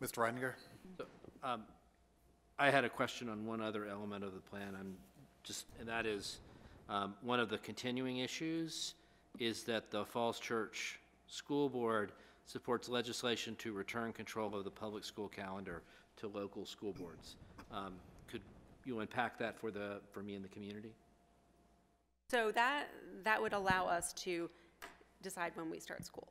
Mr. Reitinger? So, um, I had a question on one other element of the plan. I'm just, and that is, um, one of the continuing issues is that the Falls Church School Board supports legislation to return control of the public school calendar to local school boards. Um, Could you unpack that for the, for me and the community? So that, that would allow us to decide when we start school.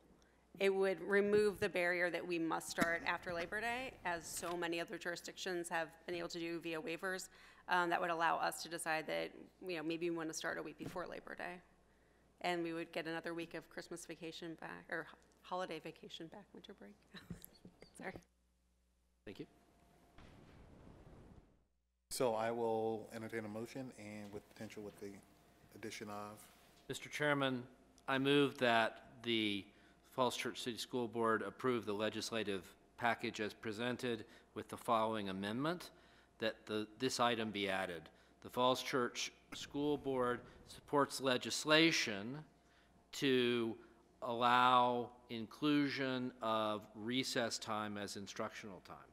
It would remove the barrier that we must start after Labor Day, as so many other jurisdictions have been able to do via waivers. Um, That would allow us to decide that, you know, maybe we want to start a week before Labor Day. and we would get another week of Christmas vacation back, or holiday vacation back, winter break. Sorry. Thank you. So I will entertain a motion and with potential with the addition of, Mr. Chairman, I move that the Falls Church City School Board approve the legislative package as presented with the following amendment, that the, this item be added. The Falls Church School Board supports legislation to allow inclusion of recess time as instructional time.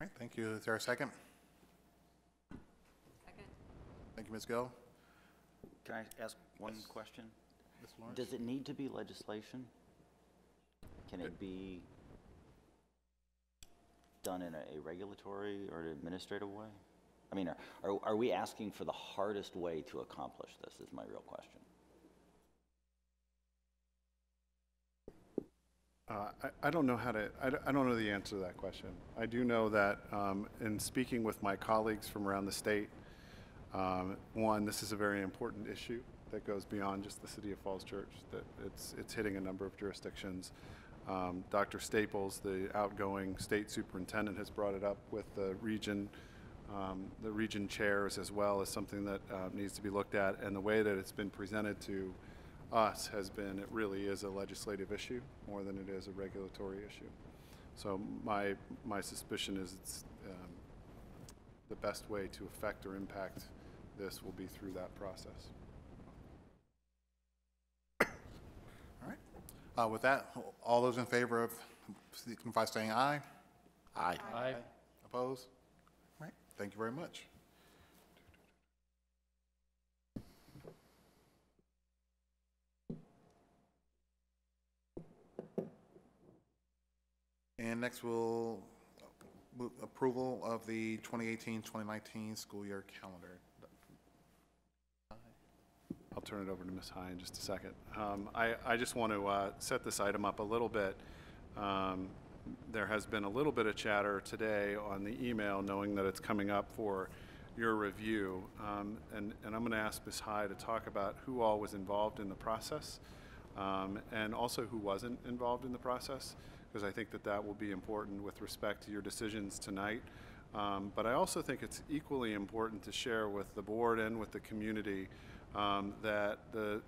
All right, thank you. Is there a second? Second. Thank you, Ms. Gill. Can I ask one question? Ms. Lawrence? Does it need to be legislation? Can it be done in a a regulatory or an administrative way? I mean, are- are, are we asking for the hardest way to accomplish this, is my real question. Uh, I I don't know how to, I I don't know the answer to that question. I do know that um, in speaking with my colleagues from around the state, um, one, this is a very important issue that goes beyond just the city of Falls Church, that it's, it's hitting a number of jurisdictions. Um, Dr. Staples, the outgoing state superintendent, has brought it up with the region, um, the region chairs as well as something that uh, needs to be looked at. And the way that it's been presented to us has been, it really is a legislative issue more than it is a regulatory issue. So my, my suspicion is it's, um, the best way to affect or impact this will be through that process. All right. Uh, With that, all those in favor of, signify by saying aye. Aye. Aye. Opposed? All right, thank you very much. And next, we'll move approval of the 2018-2019 school year calendar. I'll turn it over to Ms. High in just a second. Um, I, I just want to uh, set this item up a little bit. Um, There has been a little bit of chatter today on the email, knowing that it's coming up for your review. Um, And, and I'm going to ask Ms. High to talk about who all was involved in the process, and also who wasn't involved in the process, because I think that that will be important with respect to your decisions tonight. Um, But I also think it's equally important to share with the board and with the community um, that the,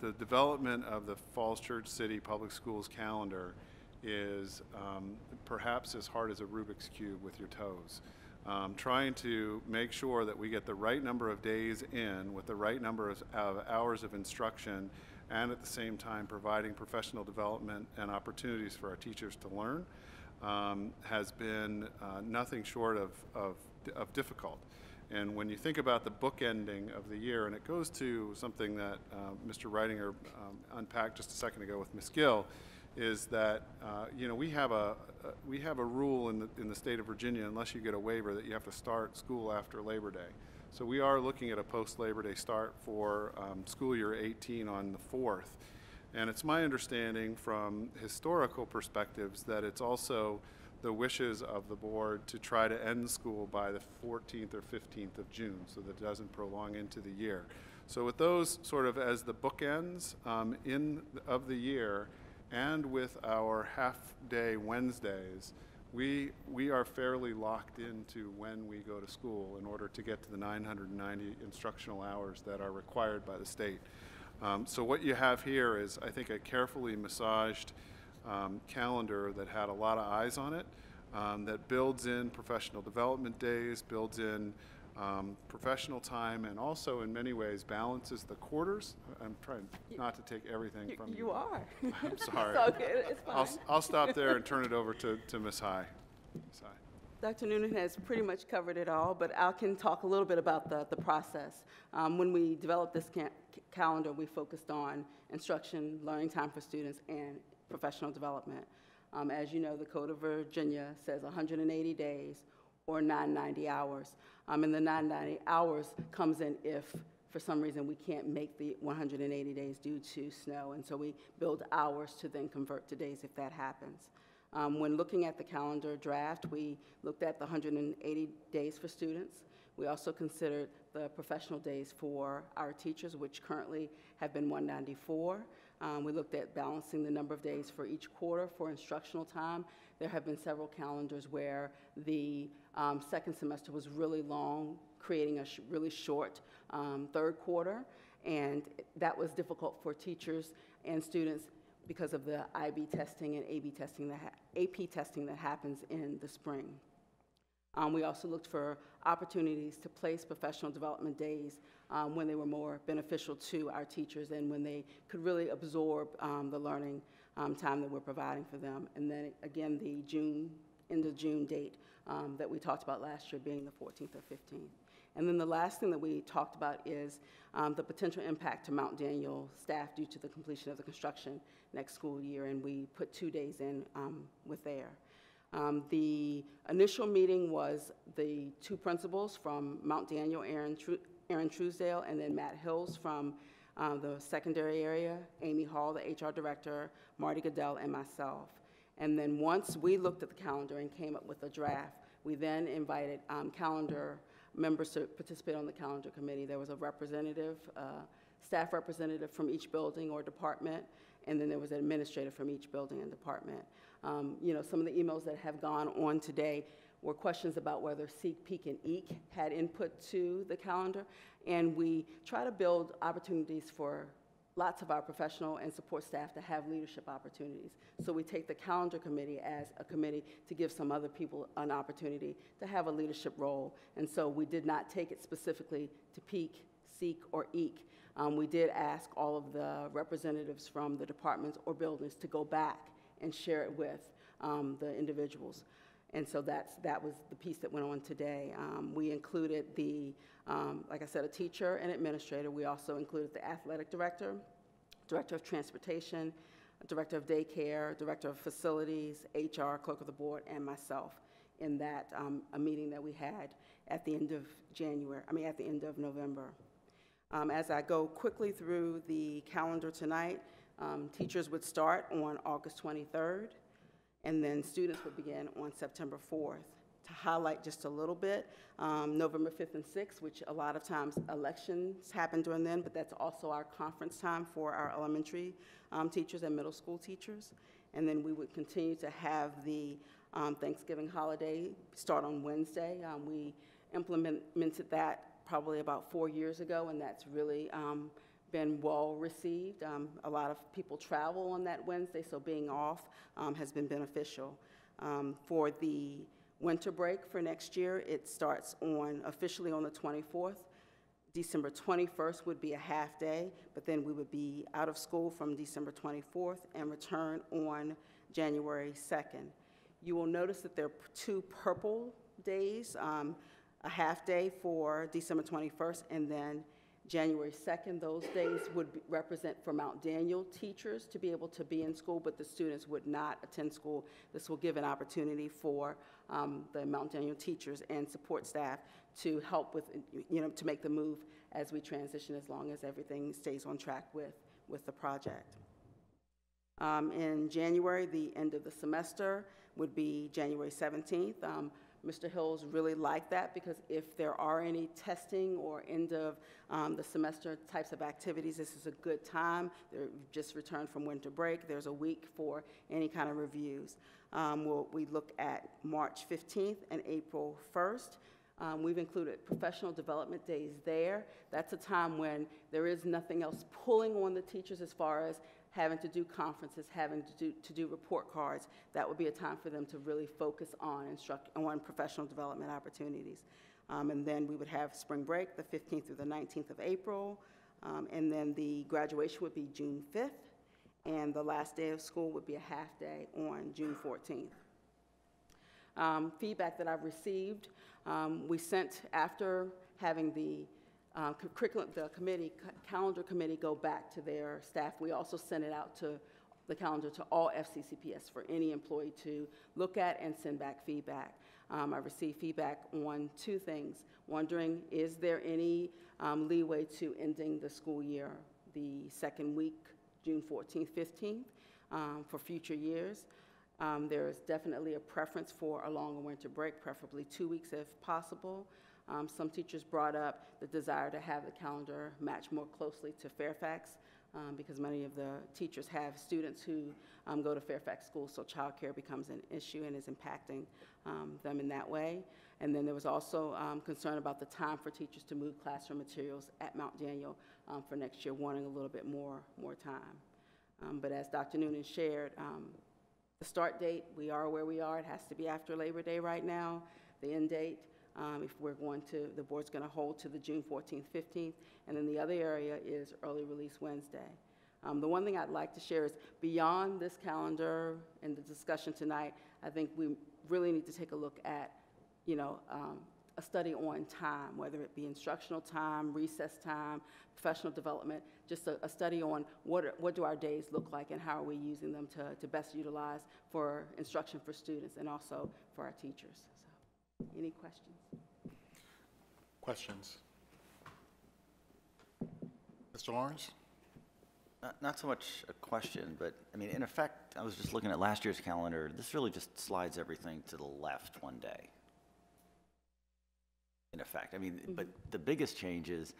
the development of the Falls Church City Public Schools calendar is um, perhaps as hard as a Rubik's Cube with your toes. Um, Trying to make sure that we get the right number of days in with the right number of, of hours of instruction and at the same time providing professional development and opportunities for our teachers to learn um, has been uh, nothing short of, of, of difficult. And when you think about the bookending of the year, and it goes to something that uh, Mr. Reitinger um, unpacked just a second ago with Ms. Gill, is that uh, you know we have a uh, we have a rule in the in the state of Virginia, unless you get a waiver, that you have to start school after Labor Day. So we are looking at a post Labor Day start for um, school year 18 on the 4th. And it's my understanding from historical perspectives that it's also the wishes of the board to try to end school by the 14th or 15th of June so that it doesn't prolong into the year. So with those sort of as the bookends um, in of the year and with our half-day Wednesdays, we, we are fairly locked into when we go to school in order to get to the 990 instructional hours that are required by the state. Um, so what you have here is, I think, a carefully massaged um, calendar that had a lot of eyes on it, um, that builds in professional development days, builds in um, professional time, and also in many ways balances the quarters. I'm trying not to take everything from you. You are. I'm sorry. It's all good, it's I'll. I'll stop there and turn it over to, to Ms. High. Ms. High. Dr. Noonan has pretty much covered it all, but I can talk a little bit about the, the process. Um, when we developed this ca- calendar, we focused on instruction, learning time for students, and professional development. Um, as you know, the Code of Virginia says 180 days or 990 hours. Um, and the 990 hours comes in if, for some reason, we can't make the 180 days due to snow. And so we build hours to then convert to days if that happens. Um, when looking at the calendar draft, we looked at the 180 days for students. We also considered the professional days for our teachers, which currently have been 194. Um, We looked at balancing the number of days for each quarter for instructional time. There have been several calendars where the um, second semester was really long, creating a sh- really short um, third quarter, and that was difficult for teachers and students because of the IB testing and AB testing that ha- AP testing that happens in the spring. Um, we also looked for opportunities to place professional development days um, when they were more beneficial to our teachers and when they could really absorb um, the learning um, time that we're providing for them. And then again, the June, end of June date um, that we talked about last year being the 14th or 15th. And then the last thing that we talked about is um, the potential impact to Mount Daniel staff due to the completion of the construction next school year, and we put two days in um, with there. Um, The initial meeting was the two principals from Mount Daniel, Aaron Tru- Aaron Truesdale, and then Matt Hills from uh, the secondary area, Amy Hall, the HR director, Marty Goodell, and myself. And then once we looked at the calendar and came up with a draft, we then invited um, calendar members to participate on the calendar committee. There was a representative, uh, staff representative from each building or department, and then there was an administrator from each building and department. Um, You know, some of the emails that have gone on today were questions about whether Seek, Peak, and EEK had input to the calendar, and we try to build opportunities for lots of our professional and support staff to have leadership opportunities. So we take the calendar committee as a committee to give some other people an opportunity to have a leadership role. And so we did not take it specifically to Peak, Seek, or EEK. Um, we did ask all of the representatives from the departments or buildings to go back and share it with um, the individuals. And so that's, that was the piece that went on today. Um, we included the, um, like I said, a teacher and administrator. We also included the athletic director, director of transportation, director of daycare, director of facilities, HR, clerk of the board, and myself in that, um, a meeting that we had at the end of January, I mean, at the end of November. Um, As I go quickly through the calendar tonight, um, teachers would start on August 23rd, and then students would begin on September 4th. To highlight just a little bit, um, November 5th and 6th, which a lot of times elections happen during then, but that's also our conference time for our elementary um, teachers and middle school teachers. And then we would continue to have the um, Thanksgiving holiday start on Wednesday. Um, We implemented that probably about four years ago, and that's really um, been well-received. Um, A lot of people travel on that Wednesday, so being off um, has been beneficial. Um, For the winter break for next year, it starts on, officially on the 24th. December 21st would be a half-day, but then we would be out of school from December 24th and return on January 2nd. You will notice that there are two purple days, um, a half-day for December 21st, and then January 2nd. Those days would be- represent for Mount Daniel teachers to be able to be in school, but the students would not attend school. This will give an opportunity for um, the Mount Daniel teachers and support staff to help with, you know, to make the move as we transition, as long as everything stays on track with, with the project. Um, In January, the end of the semester would be January 17th. Um, Mr. Hills really liked that because if there are any testing or end of um, the semester types of activities, this is a good time. They're just returned from winter break. There's a week for any kind of reviews. Um, we'll, we look at March 15th and April 1st. Um, We've included professional development days there. That's a time when there is nothing else pulling on the teachers as far as having to do conferences, having to do, to do report cards. That would be a time for them to really focus on instruct, on professional development opportunities. Um, and then we would have spring break, the 15th through the 19th of April. Um, and then the graduation would be June 5th. And the last day of school would be a half day on June 14th um, feedback that I've received. Um, we sent, after having the uh, curriculum, the committee, calendar committee go back to their staff, we also sent it out to the calendar to all FCCPS for any employee to look at and send back feedback. Um, I received feedback on two things. Wondering, is there any um, leeway to ending the school year, the second week, June 14th, 15th, um, for future years? Um, There is definitely a preference for a longer winter break, preferably two weeks if possible. Um, Some teachers brought up the desire to have the calendar match more closely to Fairfax, um, because many of the teachers have students who um, go to Fairfax schools, so childcare becomes an issue and is impacting um, them in that way. And then there was also um, concern about the time for teachers to move classroom materials at Mount Daniel um, for next year, wanting a little bit more, more time. But as Dr. Noonan shared, the start date, we are where we are. It has to be after Labor Day right now. The end date, um, if we're going to, the board's going to hold to the June 14th, 15th. And then the other area is early release Wednesday. Um, The one thing I'd like to share is beyond this calendar and the discussion tonight, I think we really need to take a look at, you know, um, a study on time, whether it be instructional time, recess time, professional development, just a, a study on what, are- what do our days look like and how are we using them to, to best utilize for instruction for students and also for our teachers. So, any questions? Questions? Mr. Lawrence? Not, not so much a question, but, I mean, in effect, I was just looking at last year's calendar, this really just slides everything to the left one day. In effect, I mean, mm-hmm. but the biggest change is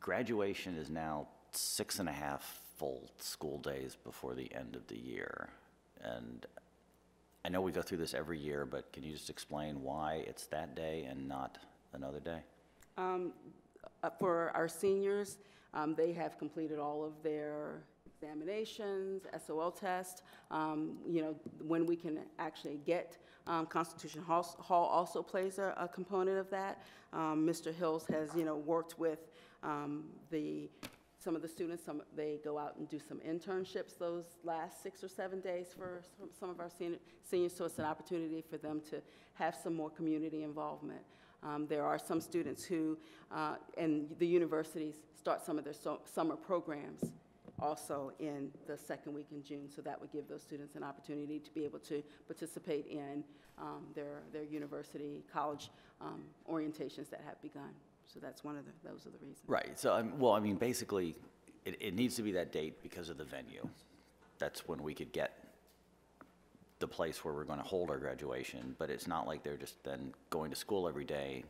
graduation is now six and a half full school days before the end of the year. And I know we go through this every year, but can you just explain why it's that day and not another day? Um, uh, For our seniors, um, they have completed all of their examinations, SOL test. Um, You know, when we can actually get, um, Constitution Hall Hall also plays a a component of that. Um, Mr. Hills has, you know, worked with um, the, some of the students, some, they go out and do some internships those last six or seven days for some- some of our senior- seniors, so it's an opportunity for them to have some more community involvement. Um, There are some students who, uh, and the universities start some of their so- summer programs also in the second week in June, so that would give those students an opportunity to be able to participate in um, their, their university, college um, orientations that have begun. So that's one of the, those are the reasons. Right, so, um, well, I mean, basically, it, it needs to be that date because of the venue. That's when we could get the place where we're gonna hold our graduation, but it's not like they're just then going to school every day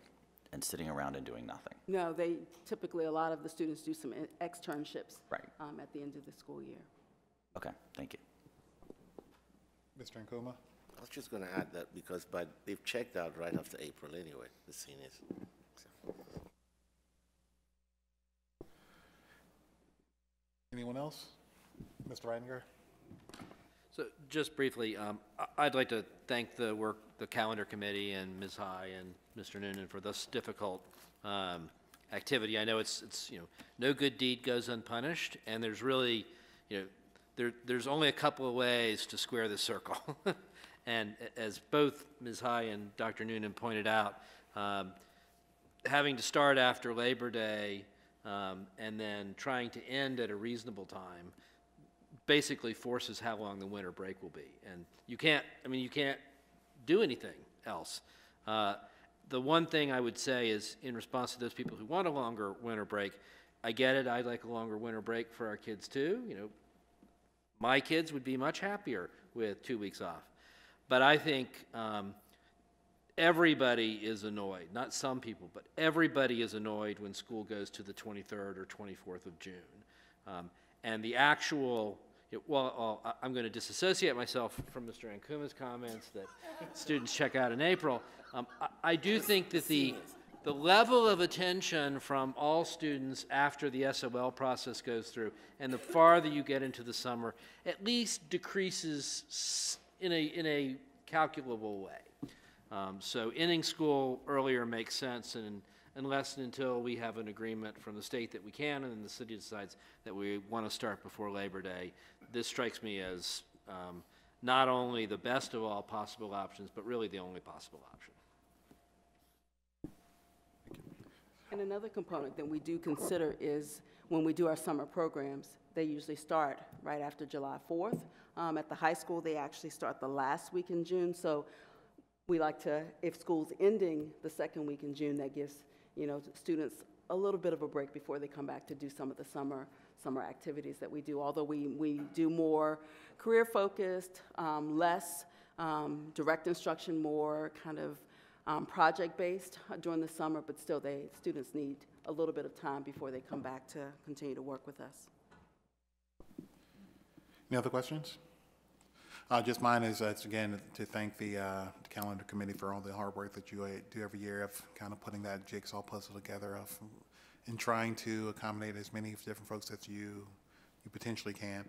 and sitting around and doing nothing. No, they, typically, a lot of the students do some in- externships. Right. um, At the end of the school year. Okay, thank you. Mr. Nkuma? I was just going to add that because by, they've checked out right after April anyway, the seniors. Anyone else? Mr. Reitinger? So just briefly, um, I'd like to thank the work, the calendar committee and Ms. High and Mr. Noonan for this difficult um, activity. I know it's, it's, you know, no good deed goes unpunished, and there's really, you know, there, there's only a couple of ways to square the circle. And as both Ms. High and Dr. Noonan pointed out, um, having to start after Labor Day um, and then trying to end at a reasonable time basically forces how long the winter break will be. And you can't, I mean, you can't do anything else. Uh, The one thing I would say is, in response to those people who want a longer winter break, I get it, I'd like a longer winter break for our kids too, you know. My kids would be much happier with two weeks off. But I think um, everybody is annoyed, not some people, but everybody is annoyed when school goes to the 23rd or 24th of June. Um, and the actual, it- well, uh, I- I'm going to disassociate myself from Mr. Nkuma's comments that students check out in April. Um, I, I do think that the, the level of attention from all students after the SOL process goes through, and the farther you get into the summer, at least decreases in a, in a calculable way. Um, so ending school earlier makes sense, and unless and until we have an agreement from the state that we can, and then the city decides that we want to start before Labor Day, this strikes me as um, not only the best of all possible options, but really the only possible option. And another component that we do consider is when we do our summer programs, they usually start right after July 4th. Um, At the high school, they actually start the last week in June. So we like to, if school's ending the second week in June, that gives, you know, students a little bit of a break before they come back to do some of the summer, summer activities that we do. Although we, we do more career-focused, um, less um, direct instruction, more kind of um, project-based during the summer, but still, they, students need a little bit of time before they come back to continue to work with us. Any other questions? Uh, just mine is, uh, again, to thank the, uh, calendar committee for all the hard work that you uh, do every year of kind of putting that jigsaw puzzle together of, and trying to accommodate as many different folks as you, you potentially can.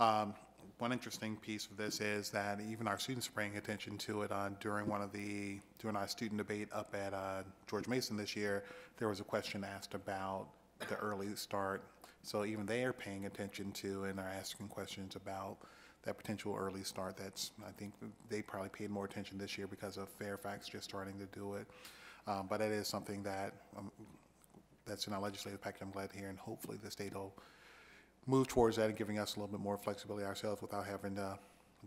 Um, one interesting piece of this is that even our students are paying attention to it on, during one of the, during our student debate up at, uh, George Mason this year, there was a question asked about the early start. So even they are paying attention to and are asking questions about that potential early start. That's, I think they probably paid more attention this year because of Fairfax just starting to do it. Um, but it is something that, um, that's in our legislative package, I'm glad to hear, and hopefully the state will move towards that and giving us a little bit more flexibility ourselves without having to,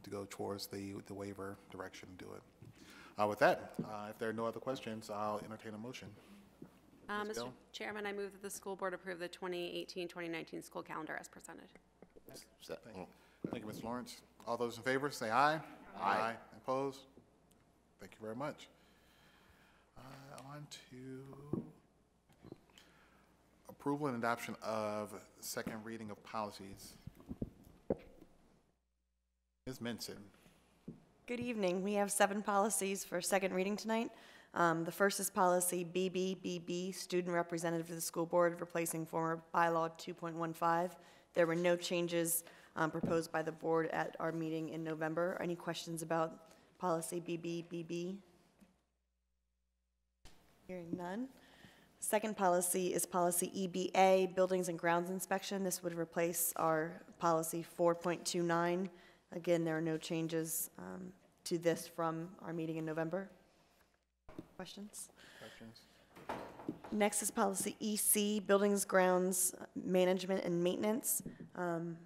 to go towards the, the waiver direction and do it. Uh, with that, uh, if there are no other questions, I'll entertain a motion. Uh, Mr. Gill? Chairman, I move that the school board approve the 2018-2019 school calendar as presented. Se- mm. Thank you, Ms. Lawrence. All those in favor, say aye. Aye. aye. Opposed? Thank you very much. Uh, On to approval and adoption of second reading of policies. Ms. Menson. Good evening. We have seven policies for second reading tonight. Um, The first is policy BBBB, Student Representative to the School Board, replacing former bylaw 2.15. There were no changes um, proposed by the board at our meeting in November. Any questions about policy BBBB? Hearing none. Second policy is policy EBA, Buildings and Grounds Inspection. This would replace our policy 4.29. Again, there are no changes um, to this from our meeting in November. Questions? Questions? Next is policy EC, Buildings, Grounds, Management and Maintenance. Um,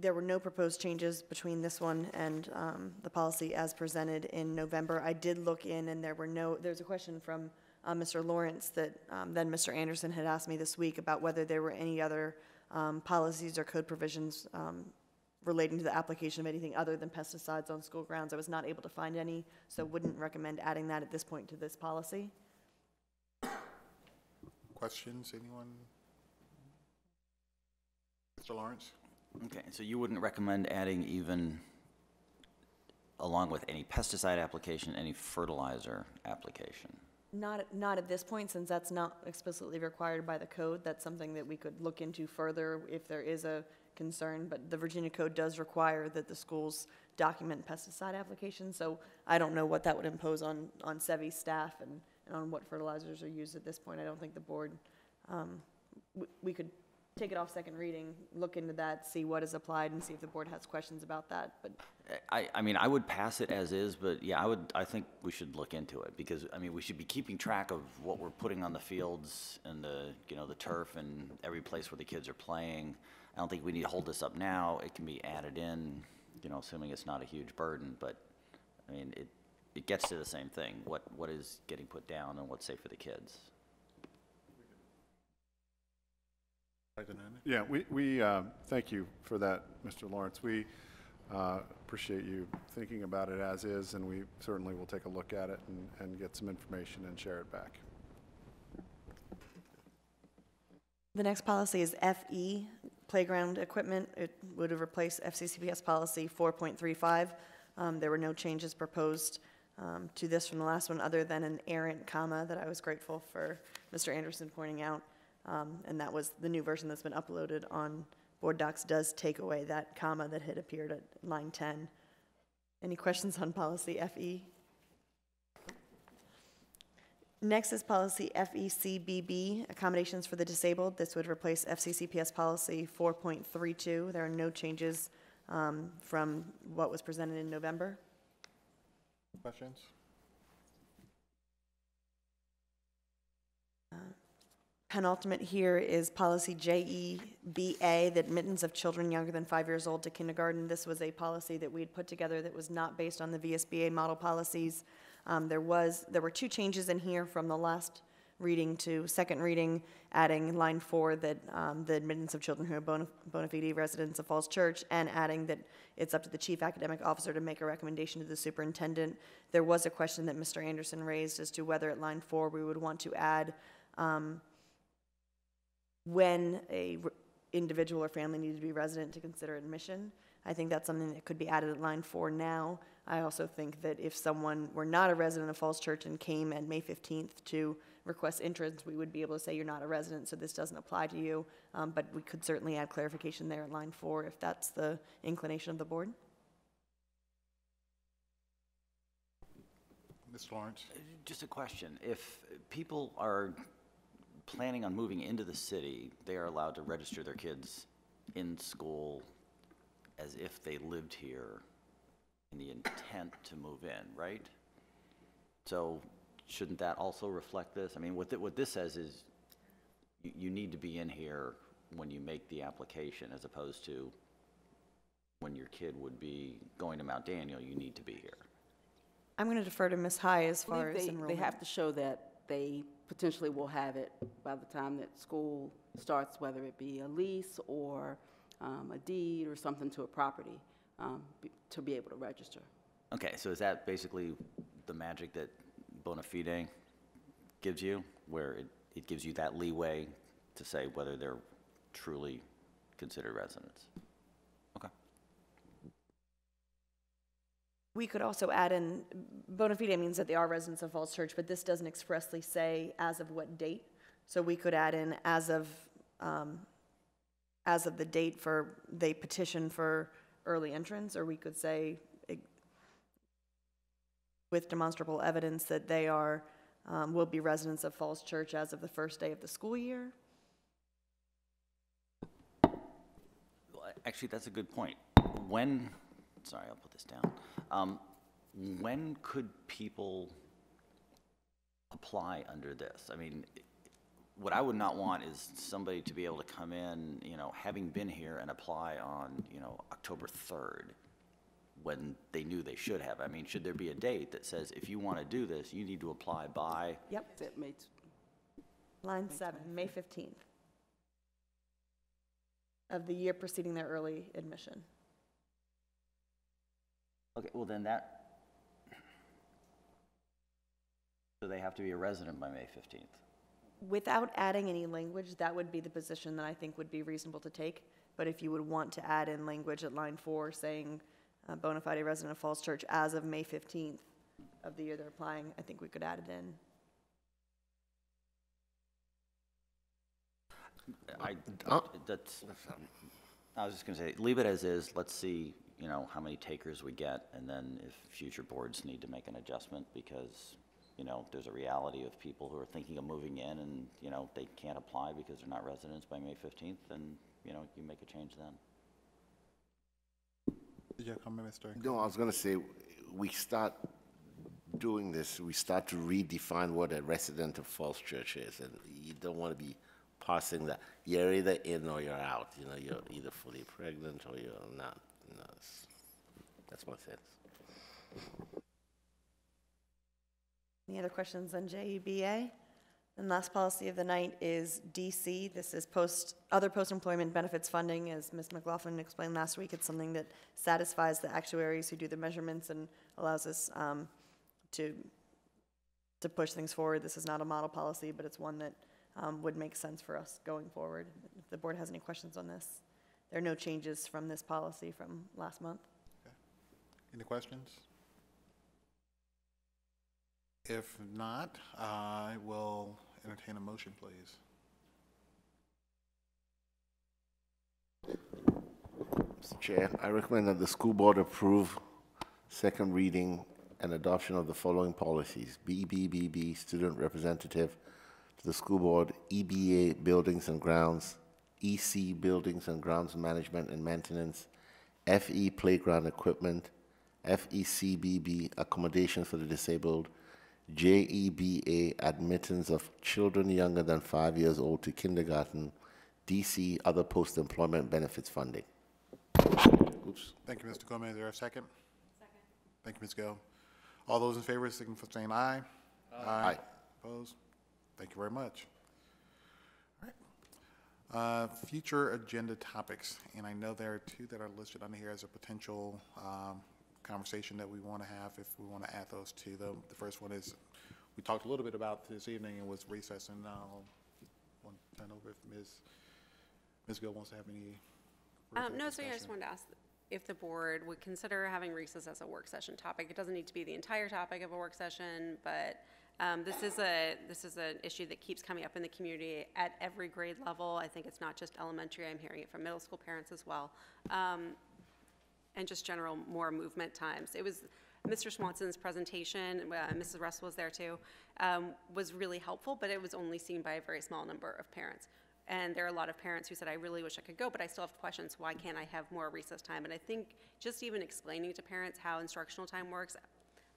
There were no proposed changes between this one and um, the policy as presented in November. I did look in, and there were no, there's a question from uh, Mr. Lawrence that um, then Mr. Anderson had asked me this week about whether there were any other um, policies or code provisions um, relating to the application of anything other than pesticides on school grounds. I was not able to find any, so wouldn't recommend adding that at this point to this policy. Questions, anyone? Mr. Lawrence? Okay, so you wouldn't recommend adding even, along with any pesticide application, any fertilizer application? Not, at- not at this point, since that's not explicitly required by the code. That's something that we could look into further if there is a concern. But the Virginia code does require that the schools document pesticide applications. So I don't know what that would impose on, on SEVI staff and, and on what fertilizers are used at this point. I don't think the board, um, we, we could take it off second reading, look into that, see what is applied and see if the board has questions about that. But I, I mean, I would pass it as is, but yeah, I would, I think we should look into it, because, I mean, we should be keeping track of what we're putting on the fields and the, you know, the turf and every place where the kids are playing. I don't think we need to hold this up now, it can be added in, you know, assuming it's not a huge burden, but, I mean, it, it gets to the same thing, what, what is getting put down and what's safe for the kids. Yeah, we, we, uh, thank you for that, Mr. Lawrence. We uh, appreciate you thinking about it as is, and we certainly will take a look at it and, and get some information and share it back. The next policy is FE, playground equipment. It would have replaced FCCPS policy 4.35. Um, There were no changes proposed um, to this from the last one, other than an errant comma that I was grateful for Mr. Anderson pointing out. Um, And that was the new version that's been uploaded on Board Docs does take away that comma that had appeared at line 10. Any questions on policy FE? Next is policy FECBB, accommodations for the disabled. This would replace FCCPS policy 4.32. There are no changes um, from what was presented in November. Questions? Penultimate here is policy JEBA, the admittance of children younger than five years old to kindergarten. This was a policy that we had put together that was not based on the VSBA model policies. Um, There was, there were two changes in here from the last reading to second reading, adding line four that um, the admittance of children who are bona bona fide residents of Falls Church, and adding that it's up to the chief academic officer to make a recommendation to the superintendent. There was a question that Mr. Anderson raised as to whether at line four we would want to add um, when a r- individual or family needed to be resident to consider admission. I think that's something that could be added at line four now. I also think that if someone were not a resident of Falls Church and came at May 15th to request entrance, we would be able to say you're not a resident, so this doesn't apply to you. Um, But we could certainly add clarification there at line four if that's the inclination of the board. Mr. Lawrence? Just a question. If people are planning on moving into the city, they are allowed to register their kids in school as if they lived here in the intent to move in, right? So shouldn't that also reflect this? I mean, what, thi- what this says is you, you need to be in here when you make the application as opposed to when your kid would be going to Mount Daniel, you need to be here. I'm going to defer to Ms. High as far as they- enrollment. They have to show that they potentially we'll have it by the time that school starts, whether it be a lease or um, a deed or something to a property, um, be- to be able to register. Okay, so is that basically the magic that bona fide gives you, where it, it gives you that leeway to say whether they're truly considered residents? We could also add in, bona fide means that they are residents of Falls Church, but this doesn't expressly say as of what date. So we could add in as of, um, as of the date for, they petition for early entrance, or we could say with demonstrable evidence that they are, um, will be residents of Falls Church as of the first day of the school year. Actually, that's a good point. When, sorry, I'll put this down. Um, When could people apply under this? I mean, what I would not want is somebody to be able to come in, you know, having been here and apply on, you know, October 3rd, when they knew they should have. I mean, should there be a date that says, if you want to do this, you need to apply by? Yep. That may, Line seven, May 15th of the year preceding their early admission. Okay, well, then that, so they have to be a resident by May 15th? Without adding any language, that would be the position that I think would be reasonable to take. But if you would want to add in language at line four saying uh, bona fide resident of Falls Church as of May 15th of the year they're applying, I think we could add it in. I, Uh, that's, I was just gonna say, leave it as is, let's see, you know, how many takers we get, and then if future boards need to make an adjustment, because, you know, there's a reality of people who are thinking of moving in, and, you know, they can't apply because they're not residents by May fifteenth, then, you know, you make a change then. Did you have a comment, Mr. No, I was going to say, we start doing this, we start to redefine what a resident of Falls Church is, and you don't want to be passing that. You're either in or you're out, you know, you're either fully pregnant or you're not. Know, it's- that's my sense. Any other questions on JEBA? And last policy of the night is DC. This is post, other post-employment benefits funding. As Ms. McLaughlin explained last week, it's something that satisfies the actuaries who do the measurements and allows us um, to, to push things forward. This is not a model policy, but it's one that um, would make sense for us going forward. If the board has any questions on this, there are no changes from this policy from last month. Any questions? If not, I will entertain a motion, please. Mr. Chair, I recommend that the school board approve second reading and adoption of the following policies. BBBB, student representative to the school board, EBA, buildings and grounds, EC, buildings and grounds management and maintenance, FE, playground equipment, FECBB, Accommodation for the disabled, JEBA, admittance of children younger than five years old to kindergarten, DC, other post-employment benefits funding. Oops. Thank you, Mr. Gomez. Is there a second? Second. Thank you, Ms. Gill. All those in favor, signify by saying aye. Aye. Opposed? Thank you very much. Uh, Future agenda topics, and I know there are two that are listed on here as a potential um, conversation that we want to have if we want to add those to them. The first one is, we talked a little bit about this evening, and was recess, and now, I'll want to turn over if Ms. Ms. Gill wants to have any Um, no, so I just wanted to ask if the board would consider having recess as a work session topic. It doesn't need to be the entire topic of a work session, but um, this is a, this is an issue that keeps coming up in the community at every grade level. I think it's not just elementary, I'm hearing it from middle school parents as well. Um, and just general more movement times. It was, Mr. Swanson's presentation, uh, Mrs. Russell was there too, um, was really helpful, but it was only seen by a very small number of parents. And there are a lot of parents who said, I really wish I could go, but I still have questions. Why can't I have more recess time? And I think just even explaining to parents how instructional time works,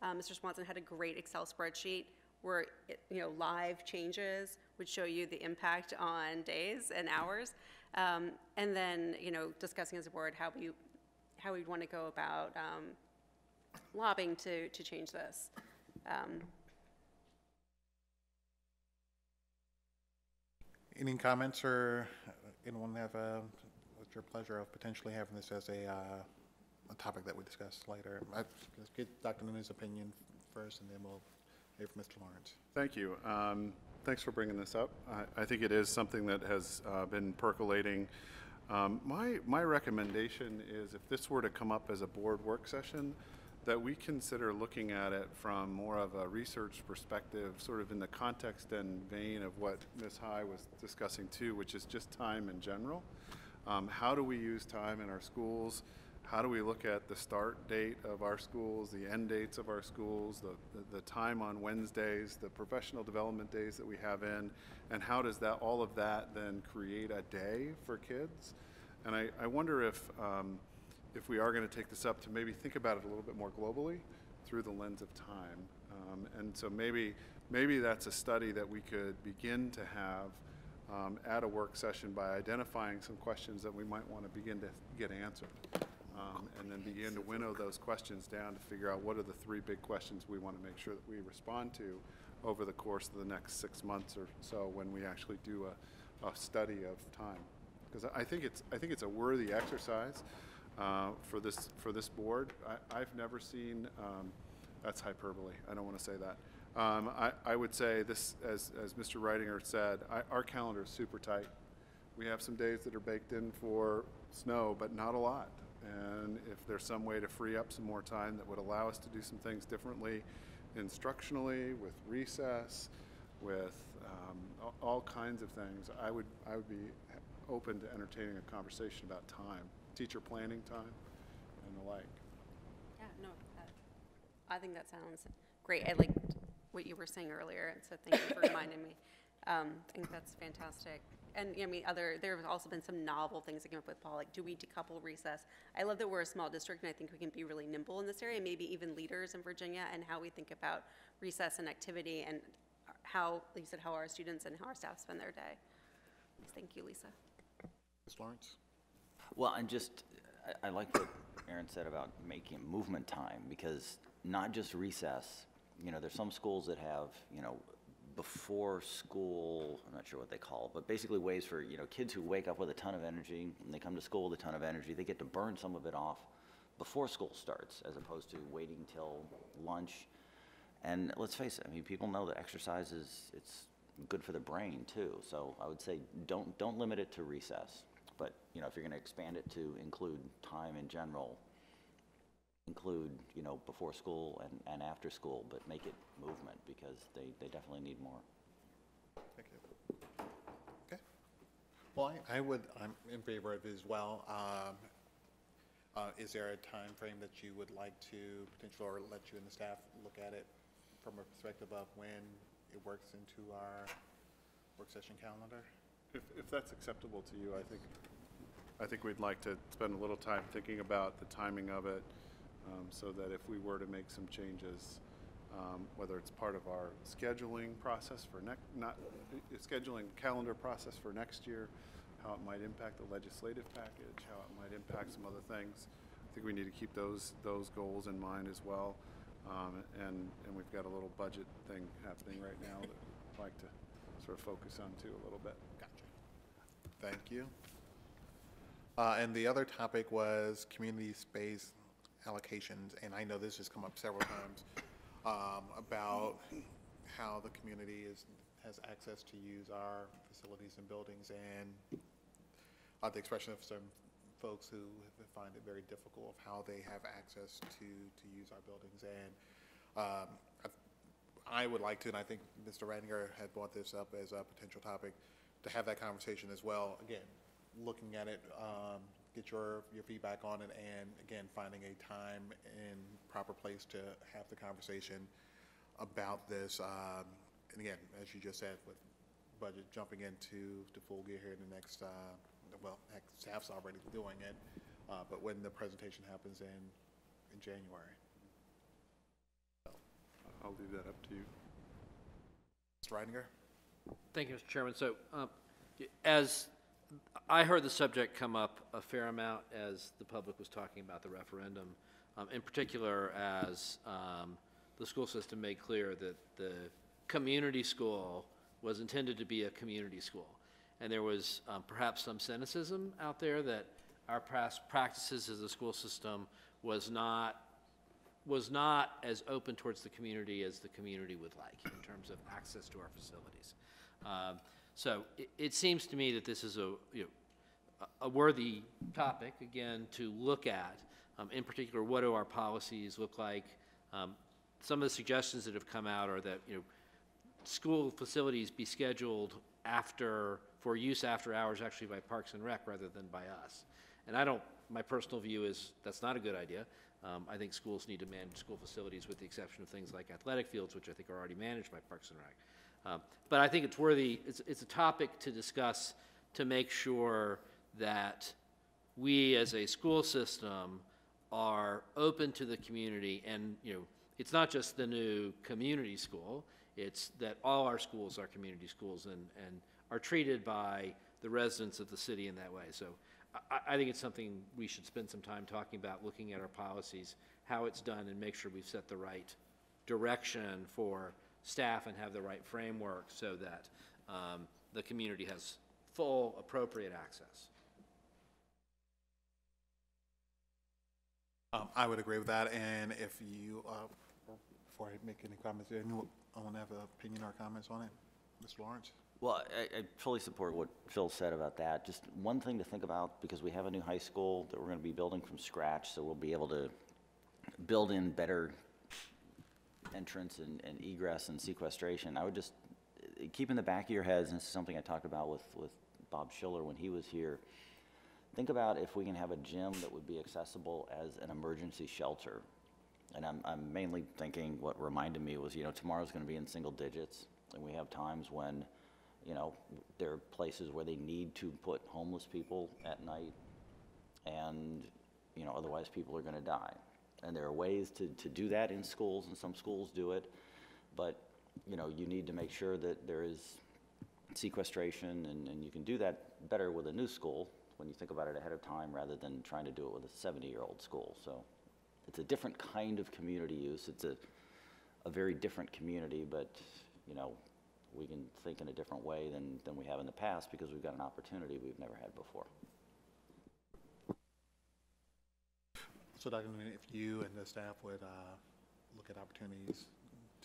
uh, Mr. Swanson had a great Excel spreadsheet where, you know, live changes would show you the impact on days and hours. Um, and then, you know, discussing as a board how we, how we'd want to go about um, lobbying to, to change this. Um, Any comments or uh, anyone have a, what's your pleasure of potentially having this as a, uh, a topic that we discuss later? I- Let's get Dr. Noonan's opinion first, and then we'll Mr. Lawrence. Thank you. Um, Thanks for bringing this up. I- I think it is something that has uh, been percolating. Um, My, my recommendation is if this were to come up as a board work session, that we consider looking at it from more of a research perspective, sort of in the context and vein of what Ms. High was discussing too, which is just time in general. Um, How do we use time in our schools? How do we look at the start date of our schools, the end dates of our schools, the, the, the time on Wednesdays, the professional development days that we have in, and how does that, all of that then create a day for kids? And I, I wonder if, um, if we are going to take this up, to maybe think about it a little bit more globally through the lens of time. Um, and so maybe, maybe that's a study that we could begin to have um, at a work session by identifying some questions that we might want to begin to get answered. Um, and then begin to winnow those questions down to figure out what are the three big questions we want to make sure that we respond to over the course of the next six months or so when we actually do a, a study of time. Because I think it's, I think it's a worthy exercise uh, for this, for this board. I, I've never seen, um, that's hyperbole, I don't want to say that. Um, I, I would say this, as, as Mr. Reitinger said, I, our calendar is super tight. We have some days that are baked in for snow, but not a lot. And if there's some way to free up some more time that would allow us to do some things differently instructionally, with recess, with um, all- kinds of things, I would, I would be open to entertaining a conversation about time, teacher planning time and the like. Yeah, no, that- I think that sounds great. I liked what you were saying earlier, and so thank you for reminding me. Um, I think that's fantastic. And, I mean, other, there have also been some novel things that came up with Paul, like, do we decouple recess? I love that we're a small district, and I think we can be really nimble in this area, maybe even leaders in Virginia, and how we think about recess and activity, and how, like you said, how our students and how our staff spend their day. Thank you, Lisa. Ms. Lawrence? Well, and just, I, I like what Aaron said about making movement time, because not just recess, you know, there's some schools that have, you know, before school, I'm not sure what they call it, but basically ways for, you know, kids who wake up with a ton of energy, and they come to school with a ton of energy, they get to burn some of it off before school starts, as opposed to waiting till lunch. And let's face it, I mean, people know that exercise is, it's good for the brain too. So I would say don't, don't limit it to recess. But, you know, if you're going to expand it to include time in general, include, you know, before school and, and after school, but make it movement because they, they definitely need more. Thank you. Okay. Well, I, I would, I'm in favor of it as well. Um, uh, is there a time frame that you would like to potentially, or let you and the staff look at it from a perspective of when it works into our work session calendar? If, if that's acceptable to you, I think, I think we'd like to spend a little time thinking about the timing of it, um, so that if we were to make some changes, um, whether it's part of our scheduling process for next, not, uh, scheduling calendar process for next year, how it might impact the legislative package, how it might impact some other things. I think we need to keep those, those goals in mind as well. Um, and, and we've got a little budget thing happening right now that I'd like to sort of focus on too a little bit. Gotcha. Thank you. Uh, and the other topic was community space allocations, and I know this has come up several times, um, about how the community is, has access to use our facilities and buildings, and uh, the expression of some folks who find it very difficult of how they have access to, to use our buildings. And um, I I would like to, and I think Mr. Reitinger had brought this up as a potential topic, to have that conversation as well. Again, looking at it, um, get your, your feedback on it, and again, finding a time and proper place to have the conversation about this. Um, and again, as you just said, with budget jumping into to full gear here in the next, uh, well, heck, staff's already doing it, uh, but when the presentation happens in, in January. I'll leave that up to you. Mr. Reitinger? Thank you, Mr. Chairman. So, um, as I heard the subject come up a fair amount as the public was talking about the referendum, um, in particular as um, the school system made clear that the community school was intended to be a community school. And there was um, perhaps some cynicism out there that our past practices as a school system was not was not as open towards the community as the community would like in terms of access to our facilities. Um, so it, it seems to me that this is a, you know, a worthy topic, again, to look at. Um, in particular, what do our policies look like? Um, some of the suggestions that have come out are that, you know, school facilities be scheduled after, for use after hours actually by Parks and Rec rather than by us. And I don't, my personal view is that's not a good idea. Um, I think schools need to manage school facilities with the exception of things like athletic fields, which I think are already managed by Parks and Rec. Um, but I think it's worthy, it's, it's a topic to discuss to make sure that we as a school system are open to the community and, you know, it's not just the new community school, it's that all our schools are community schools and, and are treated by the residents of the city in that way. So I, I think it's something we should spend some time talking about, looking at our policies, how it's done, and make sure we've set the right direction for staff and have the right framework so that um, the community has full, appropriate access. Um, I would agree with that, and if you, uh, before I make any comments, anyone have an opinion or comments on it? Ms. Lawrence? Well, I, I fully support what Phil said about that. Just one thing to think about, because we have a new high school that we're gonna be building from scratch, so we'll be able to build in better entrance and, and egress and sequestration. I would just, keep in the back of your heads, and this is something I talked about with, with Bob Schiller when he was here, think about if we can have a gym that would be accessible as an emergency shelter. And I'm, I'm mainly thinking, what reminded me was, you know, tomorrow's gonna be in single digits, and we have times when, you know, there are places where they need to put homeless people at night, and, you know, otherwise people are gonna die. And there are ways to, to do that in schools, and some schools do it, but, you know, you need to make sure that there is sequestration, and, and you can do that better with a new school when you think about it ahead of time rather than trying to do it with a 70-year-old school. So it's a different kind of community use. It's a, a very different community, but, you know, we can think in a different way than, than we have in the past because we've got an opportunity we've never had before. So Dr. Noonan, if you and the staff would uh, look at opportunities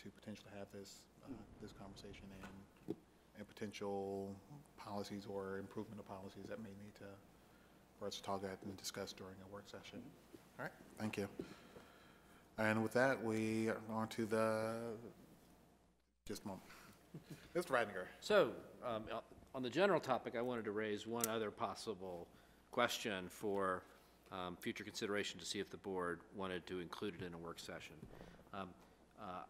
to potentially have this, uh, this conversation and, and potential policies or improvement of policies that may need to, for us to talk at and discuss during a work session. All right, thank you. And with that, we are on to the, just a moment. Mr. Reitinger. So, um, on the general topic, I wanted to raise one other possible question for um, future consideration to see if the board wanted to include it in a work session. Um, uh,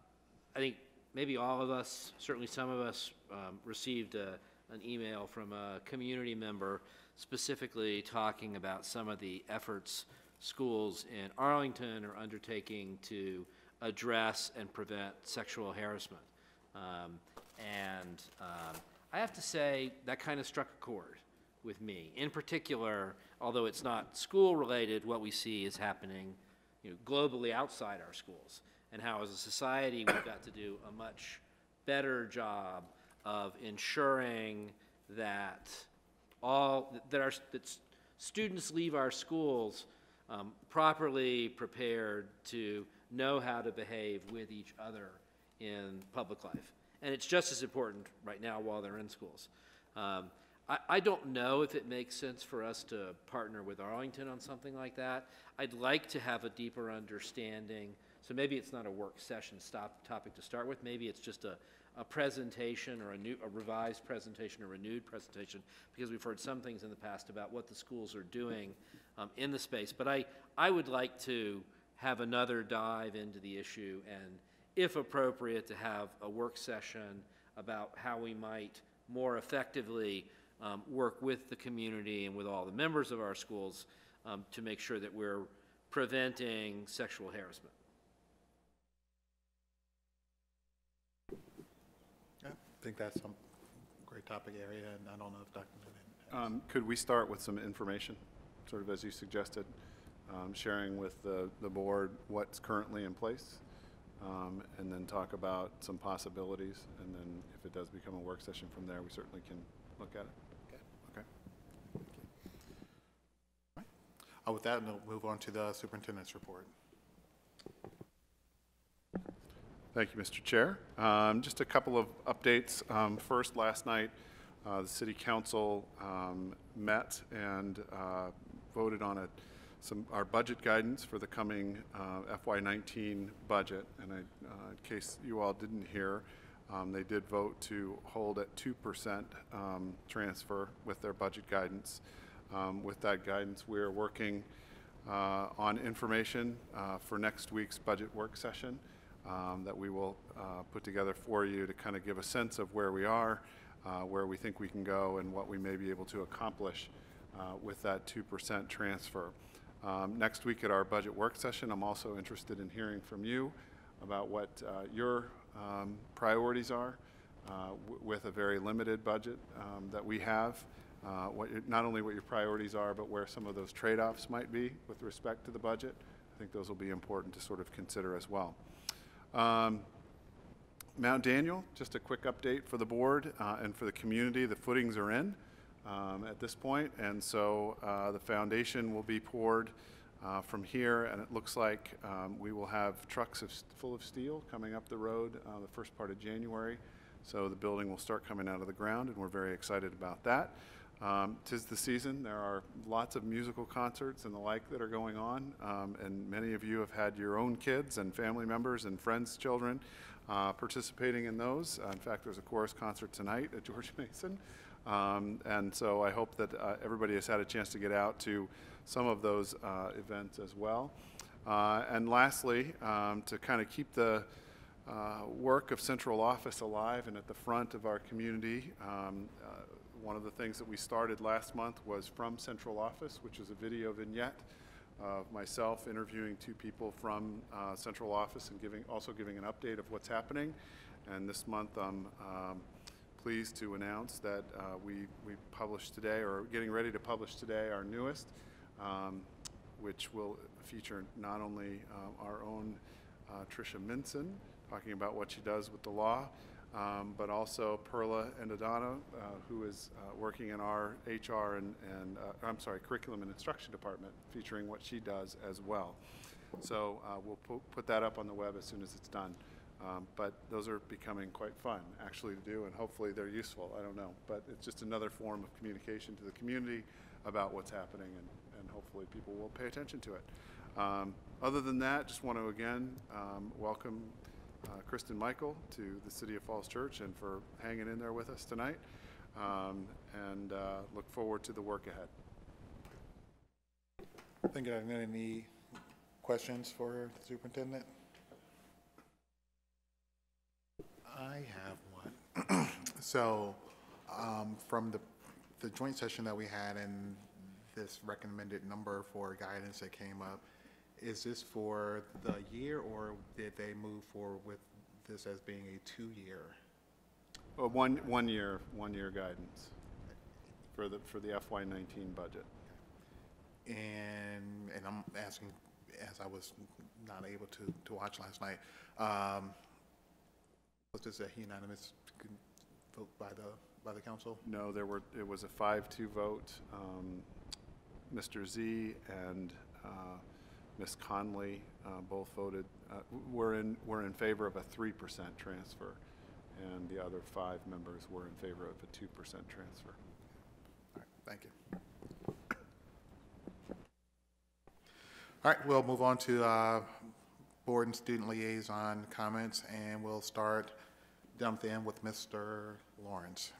I think maybe all of us, certainly some of us, um, received a, an email from a community member specifically talking about some of the efforts schools in Arlington are undertaking to address and prevent sexual harassment. Um, and um, I have to say, that kind of struck a chord with me. In particular, although it's not school related, what we see is happening you know, globally outside our schools, and how as a society we've got to do a much better job of ensuring that all, that our, that students leave our schools um, properly prepared to know how to behave with each other in public life. And it's just as important right now while they're in schools. Um, I, I don't know if it makes sense for us to partner with Arlington on something like that. I'd like to have a deeper understanding. So maybe it's not a work session stop topic to start with. Maybe it's just a, a presentation or a new, a revised presentation or renewed presentation, because we've heard some things in the past about what the schools are doing um, in the space. But I, I would like to have another dive into the issue and, if appropriate, to have a work session about how we might more effectively um, work with the community and with all the members of our schools um, to make sure that we're preventing sexual harassment. I think that's some great topic area, and I don't know if Dr. Noonan Um, Could we start with some information, sort of as you suggested, um, sharing with the, the board what's currently in place? um, And then talk about some possibilities, and then if it does become a work session from there, we certainly can look at it. Okay. Uh, With that, we'll move on to the superintendent's report. Thank you, Mr. Chair. Um, Just a couple of updates. Um, First, last night, uh, the city council um, met and uh, voted on a, some, our budget guidance for the coming uh, FY19 budget. And I, uh, in case you all didn't hear, um, they did vote to hold at 2% um, transfer with their budget guidance. Um, With that guidance, we're working uh, on information uh, for next week's budget work session um, that we will uh, put together for you to kind of give a sense of where we are, uh, where we think we can go, and what we may be able to accomplish uh, with that 2% transfer. Um, Next week at our budget work session, I'm also interested in hearing from you about what uh, your um, priorities are uh, with a very limited budget um, that we have, uh, what, not only what your priorities are, but where some of those trade-offs might be with respect to the budget. I think those will be important to sort of consider as well. Um, Mount Daniel, just a quick update for the board uh, and for the community. The footings are in um, at this point, and so uh, the foundation will be poured uh, from here, and it looks like um, we will have trucks of, full of steel coming up the road uh, the first part of January. So the building will start coming out of the ground, and we're very excited about that. Um, tis the season. There are lots of musical concerts and the like that are going on, um, and many of you have had your own kids and family members and friends' children uh, participating in those. Uh, in fact, there's a chorus concert tonight at George Mason, um, and so I hope that uh, everybody has had a chance to get out to some of those uh, events as well. Uh, and lastly, um, to kind of keep the uh, work of central office alive and at the front of our community. Um, uh, one of the things that we started last month was from central office, which is a video vignette of myself interviewing two people from uh, central office and giving also giving an update of what's happening. And this month, I'm um, pleased to announce that uh, we we published today, or getting ready to publish today, our newest, um, which will feature not only uh, our own uh, Tricia Minson, talking about what she does with the law, um, but also Perla Endodano, uh, who is uh, working in our HR and, and uh, I'm sorry, curriculum and instruction department, featuring what she does as well. So uh, we'll pu- put that up on the web as soon as it's done. Um, but those are becoming quite fun, actually, to do, and hopefully they're useful. I don't know. But it's just another form of communication to the community about what's happening, and, and hopefully people will pay attention to it. Um, other than that, just want to again um, welcome uh, Kristen Michael to the City of Falls Church and for hanging in there with us tonight. Um, and uh, look forward to the work ahead. Thank you, Dr. Noonan. Any questions for the superintendent? I have one. So, um, from the, the joint session that we had and this recommended number for guidance that came up, is this for the year or did they move forward with this as being a two-year? Uh, one, one year, one year guidance for the, for the FY19 budget. And, and I'm asking, as I was not able to, to watch last night, um, was this a unanimous vote by the, by the council? No, there were, it was a five-two vote. Um, Mr. Sze and uh, Ms. Conley uh, both voted, uh, were in, were in favor of a three percent transfer, and the other five members were in favor of a two percent transfer. All right, thank you. All right, we'll move on to uh, board and student liaison comments, and we'll start down at the end with Mr. Lawrence.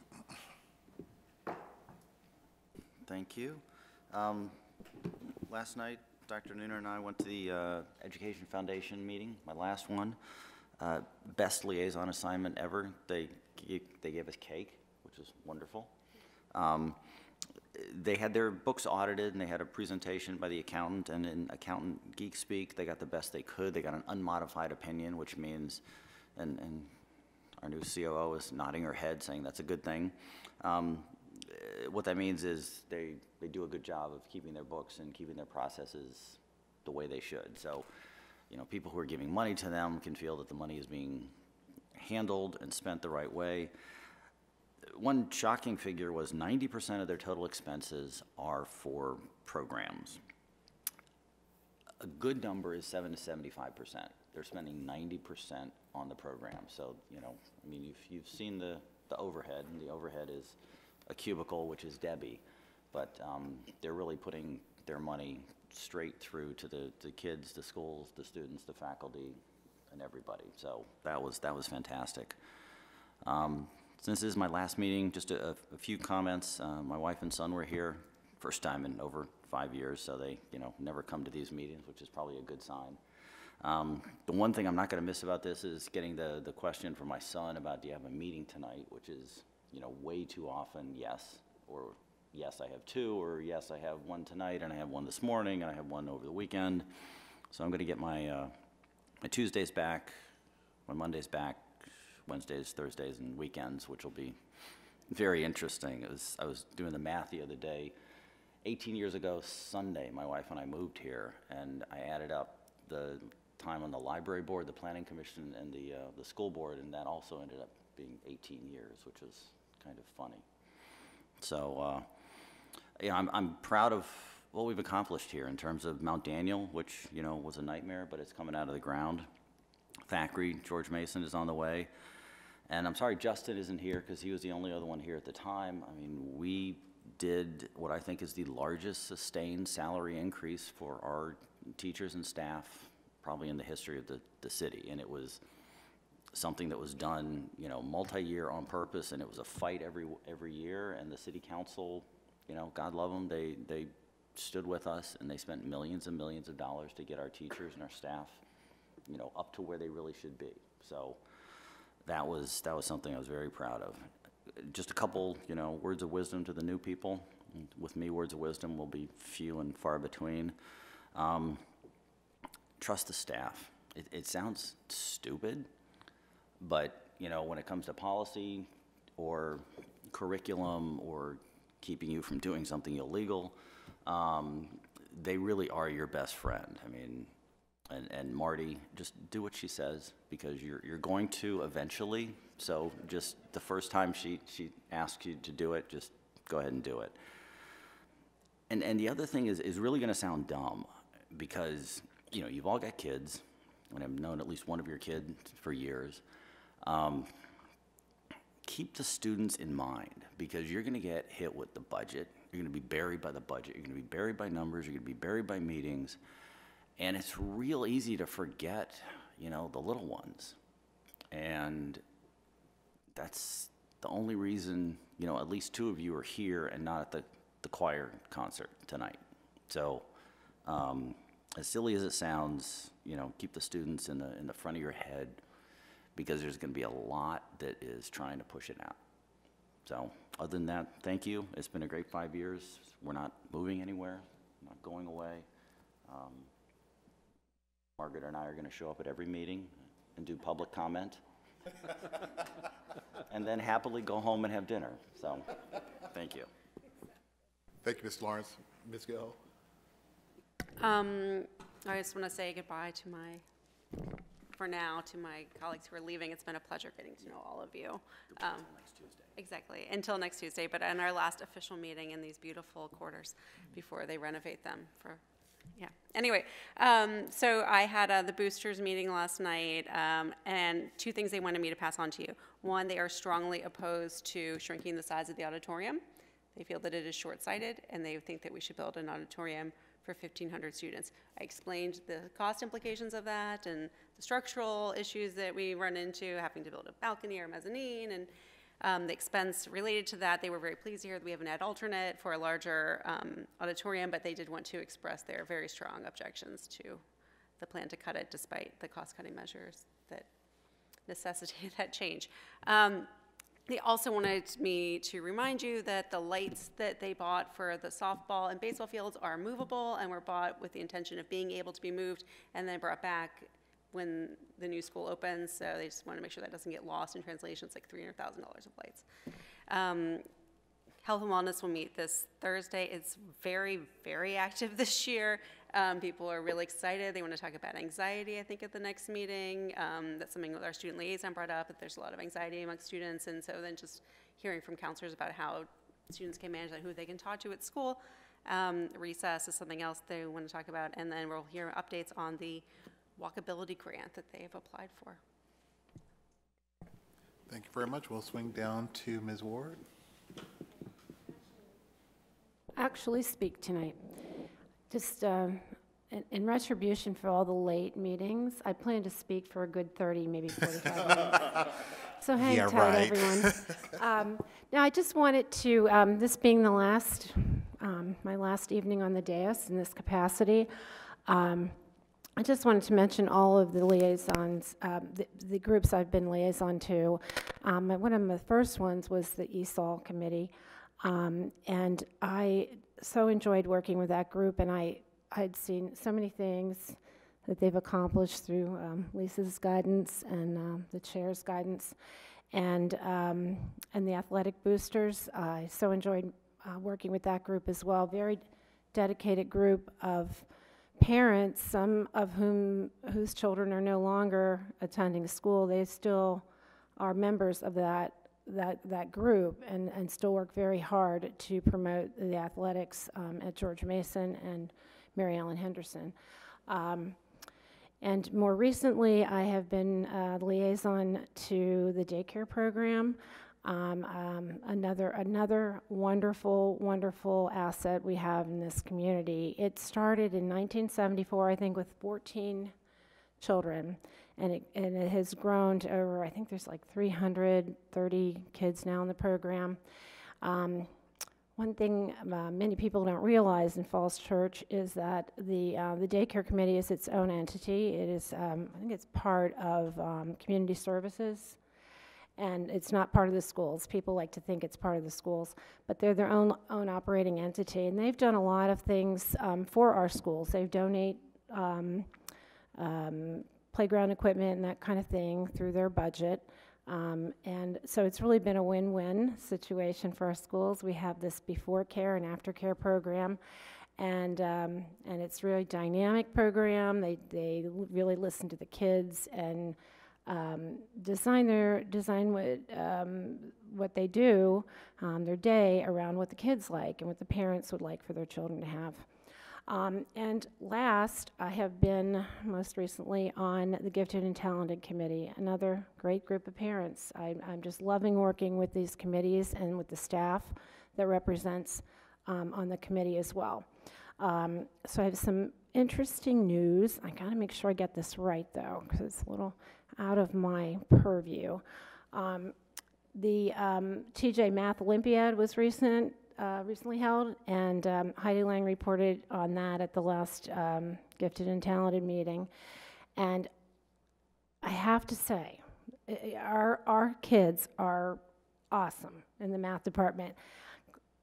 Thank you. Um, Last night, Dr. Noonan and I went to the uh, Education Foundation meeting, my last one. Uh, Best liaison assignment ever. They, they gave us cake, which was wonderful. Um, They had their books audited, and they had a presentation by the accountant, and in accountant geek speak, they got the best they could. They got an unmodified opinion, which means, and, and our new COO is nodding her head, saying that's a good thing. Um, eh, What that means is they, they do a good job of keeping their books and keeping their processes the way they should. So, you know, people who are giving money to them can feel that the money is being handled and spent the right way. One shocking figure was 90% of their total expenses are for programs a good number is seven to seventy-five percent. They're spending ninety percent on the program. So, you know, I mean, you've, you've seen the, the overhead, and the overhead is a cubicle, which is Debbie. But, um, they're really putting their money straight through to the, the kids, the schools, the students, the faculty, and everybody. So that was, that was fantastic. Um, Since this is my last meeting, just a, a few comments. Uh, My wife and son were here, first time in over five years, so they, you know, never come to these meetings, which is probably a good sign. Um, The one thing I'm not going to miss about this is getting the, the question from my son about, do you have a meeting tonight? Which is, you know, way too often, yes, or yes, I have two, or yes, I have one tonight, and I have one this morning, and I have one over the weekend. So I'm going to get my, uh, my Tuesdays back, my Mondays back, Wednesdays, Thursdays, and weekends, which will be very interesting. It was, I was doing the math the other day. 18 years ago Sunday, my wife and I moved here, and I added up the time on the library board, the planning commission, and the, uh, the school board, and that also ended up being 18 years, which was kind of funny. So, uh, I'm, I'm proud of what we've accomplished here in terms of Mount Daniel, which, you know, was a nightmare, but it's coming out of the ground. Thackrey, George Mason is on the way. And I'm sorry Justin isn't here because he was the only other one here at the time. I mean, we did what I think is the largest sustained salary increase for our teachers and staff probably in the history of the, the city. And it was something that was done, you know, multi-year on purpose, and it was a fight every, every year. And the city council, you know, God love them, they, they stood with us, and they spent millions and millions of dollars to get our teachers and our staff, you know, up to where they really should be. So that was, that was something I was very proud of. Just a couple, you know, words of wisdom to the new people. With me, words of wisdom will be few and far between. Um, trust the staff. It, it sounds stupid, but, you know, when it comes to policy or curriculum or keeping you from doing something illegal, um, they really are your best friend. I mean, and, and Marty, just do what she says because you're, you're going to eventually. So just the first time she, she asks you to do it, just go ahead and do it. And, and the other thing is, is really going to sound dumb because, you know, you've all got kids, and I've known at least one of your kids for years. Um, keep the students in mind because you're going to get hit with the budget. You're going to be buried by the budget. You're going to be buried by numbers. You're going to be buried by meetings. And it's real easy to forget, you know, the little ones. And that's the only reason, you know, at least two of you are here and not at the, the choir concert tonight. So, um, as silly as it sounds, you know, keep the students in the, in the front of your head because there's going to be a lot that is trying to push it out. So, other than that, thank you. It's been a great five years. We're not moving anywhere, not going away. Um, Margaret and I are going to show up at every meeting and do public comment. and then happily go home and have dinner. So, thank you. Thank you, Mr. Lawrence. Ms. Gill? Um, I just want to say goodbye to my for now, to my colleagues who are leaving, it's been a pleasure getting to know all of you. Um, Exactly, until next Tuesday, but in our last official meeting in these beautiful quarters before they renovate them for, yeah. Anyway, um, so I had uh, the boosters meeting last night, um, and two things they wanted me to pass on to you. One, they are strongly opposed to shrinking the size of the auditorium. They feel that it is short-sighted, and they think that we should build an auditorium for 1,500 students. I explained the cost implications of that and the structural issues that we run into, having to build a balcony or mezzanine, and um, the expense related to that. They were very pleased to hear that we have an ad alternate for a larger um, auditorium, but they did want to express their very strong objections to the plan to cut it despite the cost-cutting measures that necessitated that change. Um, they also wanted me to remind you that the lights that they bought for the softball and baseball fields are movable and were bought with the intention of being able to be moved and then brought back when the new school opens. So they just want to make sure that doesn't get lost in translation. It's like $300,000 of lights. Um, Health and Wellness will meet this Thursday. It's very, very active this year. Um, people are really excited. They want to talk about anxiety, I think, at the next meeting. Um, that's something that our student liaison brought up, that there's a lot of anxiety among students. And so then just hearing from counselors about how students can manage that, who they can talk to at school. Um, recess is something else they want to talk about. And then we'll hear updates on the walkability grant that they have applied for. Thank you very much. We'll swing down to Ms. Ward. actually speak tonight. Just uh, in, in retribution for all the late meetings, I plan to speak for a good 30, maybe 45 minutes. So hang Yeah, tight, right. everyone. Um, Now, I just wanted to, um, this being the last, um, my last evening on the dais in this capacity, um, I just wanted to mention all of the liaisons, um, the, the groups I've been liaison to. Um, one of the first ones was the ESOL committee. Um, and I so enjoyed working with that group, and I, I'd seen so many things that they've accomplished through um, Lisa's guidance and um, the chair's guidance, and, um, and the athletic boosters. I so enjoyed uh, working with that group as well. Very dedicated group of parents, some of whom whose children are no longer attending school. They still are members of that that that group and, and still work very hard to promote the athletics um, at George Mason and Mary Ellen Henderson. Um, and more recently, I have been uh, liaison to the daycare program. Um, um, another another wonderful, wonderful asset we have in this community. It started in 1974, I think, with 14 children, and it, and it has grown to over, I think there's like 330 kids now in the program. Um, one thing uh, many people don't realize in Falls Church is that the uh, the daycare committee is its own entity. It is, um, I think, it's part of um, community services, and it's not part of the schools. People like to think it's part of the schools, but they're their own own operating entity, and they've done a lot of things um, for our schools. They donate. Um, um, playground equipment and that kind of thing through their budget. Um, and so it's really been a win-win situation for our schools. We have this before care and after care program, and um, and it's really dynamic program. They they really listen to the kids and um, design their design what um, what they do, um, their day around what the kids like and what the parents would like for their children to have. Um, and last, I have been most recently on the Gifted and Talented Committee, another great group of parents. I, I'm just loving working with these committees and with the staff that represents um, on the committee as well. Um, so I have some interesting news. I gotta make sure I get this right though, because it's a little out of my purview. Um, the um, TJ Math Olympiad was recent, uh, recently held, and um, Heidi Lang reported on that at the last um, Gifted and Talented meeting. And I have to say, i- i- our, our kids are awesome in the math department.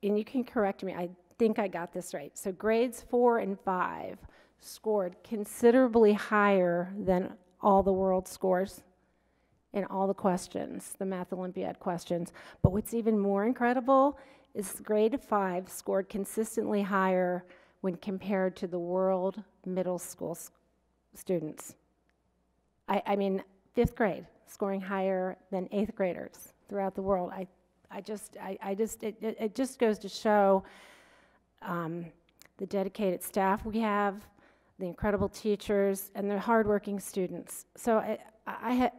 And you can correct me, I think I got this right. So grades four and five scored considerably higher than all the world scores in all the questions, the Math Olympiad questions. But what's even more incredible is grade five scored consistently higher when compared to the world middle school students. I, I mean, fifth grade, scoring higher than eighth graders throughout the world. I, I just, I, I just, it, it, it just goes to show um, the dedicated staff we have, the incredible teachers, and the hardworking students. So I, I, ha-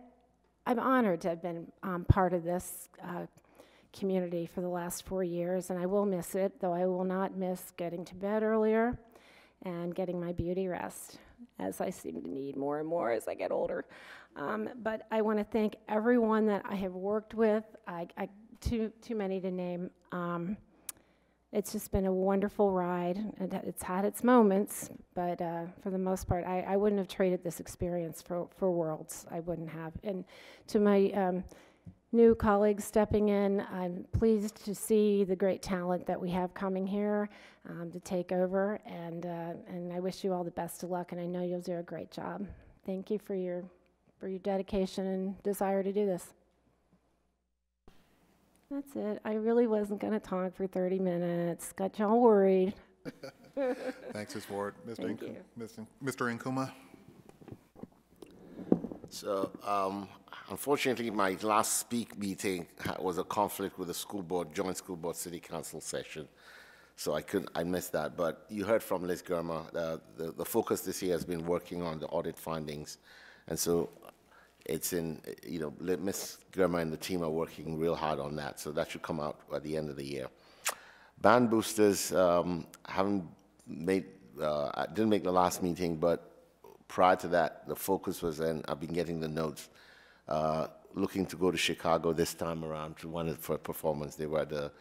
I'm honored to have been um, part of this uh, community for the last four years, and I will miss it, though I will not miss getting to bed earlier and getting my beauty rest, as I seem to need more and more as I get older. Um, but I want to thank everyone that I have worked with. I, I too too many to name. Um, it's just been a wonderful ride. and It's had its moments, but uh, for the most part, I, I wouldn't have traded this experience for, for worlds. I wouldn't have. And to my um, new colleagues stepping in, I'm pleased to see the great talent that we have coming here um, to take over. And, uh, and I wish you all the best of luck, and I know you'll do a great job. Thank you for your, for your dedication and desire to do this. That's it. I really wasn't going to talk for 30 minutes. Got y'all worried. Thanks, Ms. Ward. Mr. Thank Nkum- you. Mr. Mr. Nkuma? So, um, unfortunately, my last speak meeting was a conflict with the school board, joint school board city council session. So I couldn't, I missed that. But you heard from Liz Germa, uh, the, the focus this year has been working on the audit findings. And so it's in, you know, Ms. Germa and the team are working real hard on that. So that should come out at the end of the year. Band boosters um, haven't made, uh, didn't make the last meeting, but prior to that, the focus was, and I've been getting the notes, uh, looking to go to Chicago this time around to one for a performance. They were at the,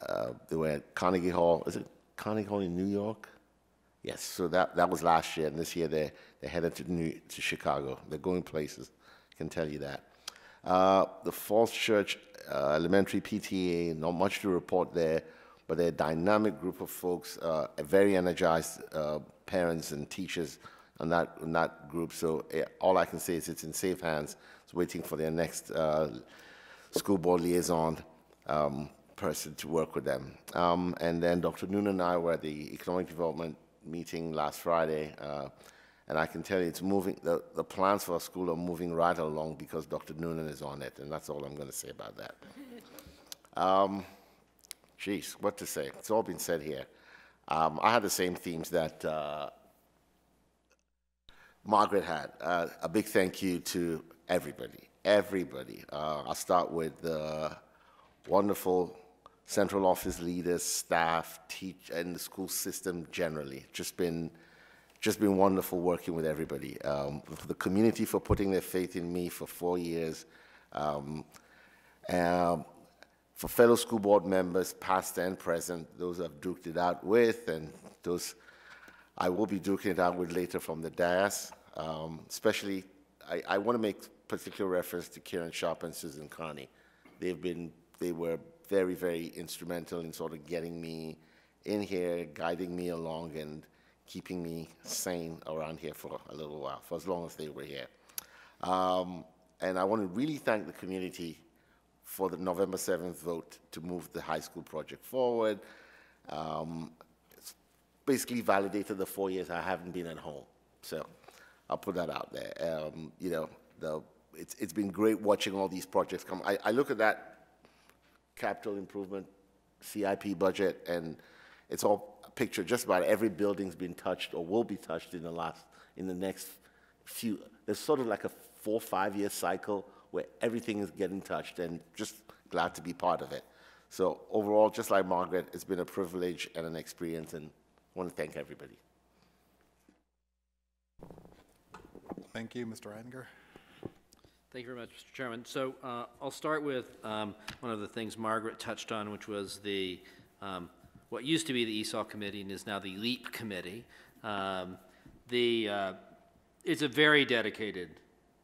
uh, they were at Carnegie Hall. Is it Carnegie Hall in New York? Yes. So that that was last year, and this year they they headed to New to Chicago. They're going places. I can tell you that. Uh, the Falls Church uh, Elementary PTA, not much to report there, but they're a dynamic group of folks, uh, very energized parents and teachers on that, in that group. So eh, all I can say is it's in safe hands. Waiting for their next uh, school board liaison um, person to work with them. Um, and then Dr. Noonan and I were at the economic development meeting last Friday. Uh, and I can tell you, it's moving. The, the plans for our school are moving right along because Dr. Noonan is on it, and that's all I'm going to say about that. Um, geez, what to say? It's all been said here. Um, I had the same themes that uh, Margaret had. Uh, a big thank you to everybody, everybody. Uh, I'll start with the wonderful central office leaders, staff, teach, and the school system generally. Just been, just been wonderful working with everybody. Um, the community for putting their faith in me for four years. Um, um, for fellow school board members, past and present, those I've duked it out with, and those I will be duking it out with later from the dais. Um, especially, I, I want to make particular reference to Kieran Sharp and Susan Carney. They've been, they were very, very instrumental in sort of getting me in here, guiding me along, and keeping me sane around here for a little while, for as long as they were here. Um, and I want to really thank the community for the November 7th vote to move the high school project forward. Um, it's basically validated the four years I haven't been at home. So I'll put that out there. Um, you know, the, it's, it's been great watching all these projects come. I, I look at that capital improvement CIP budget, and it's all a picture. Just about every building's been touched or will be touched in the last, in the next few. There's sort of like a four, five year cycle where everything is getting touched, and just glad to be part of it. So overall, just like Margaret, it's been a privilege and an experience, and I want to thank everybody. Thank you, Mr. Reitinger. Thank you very much, Mr. Chairman. So uh, I'll start with um, one of the things Margaret touched on, which was the, um, what used to be the ESOL committee and is now the LEAP committee. Um, The, uh, it's a very dedicated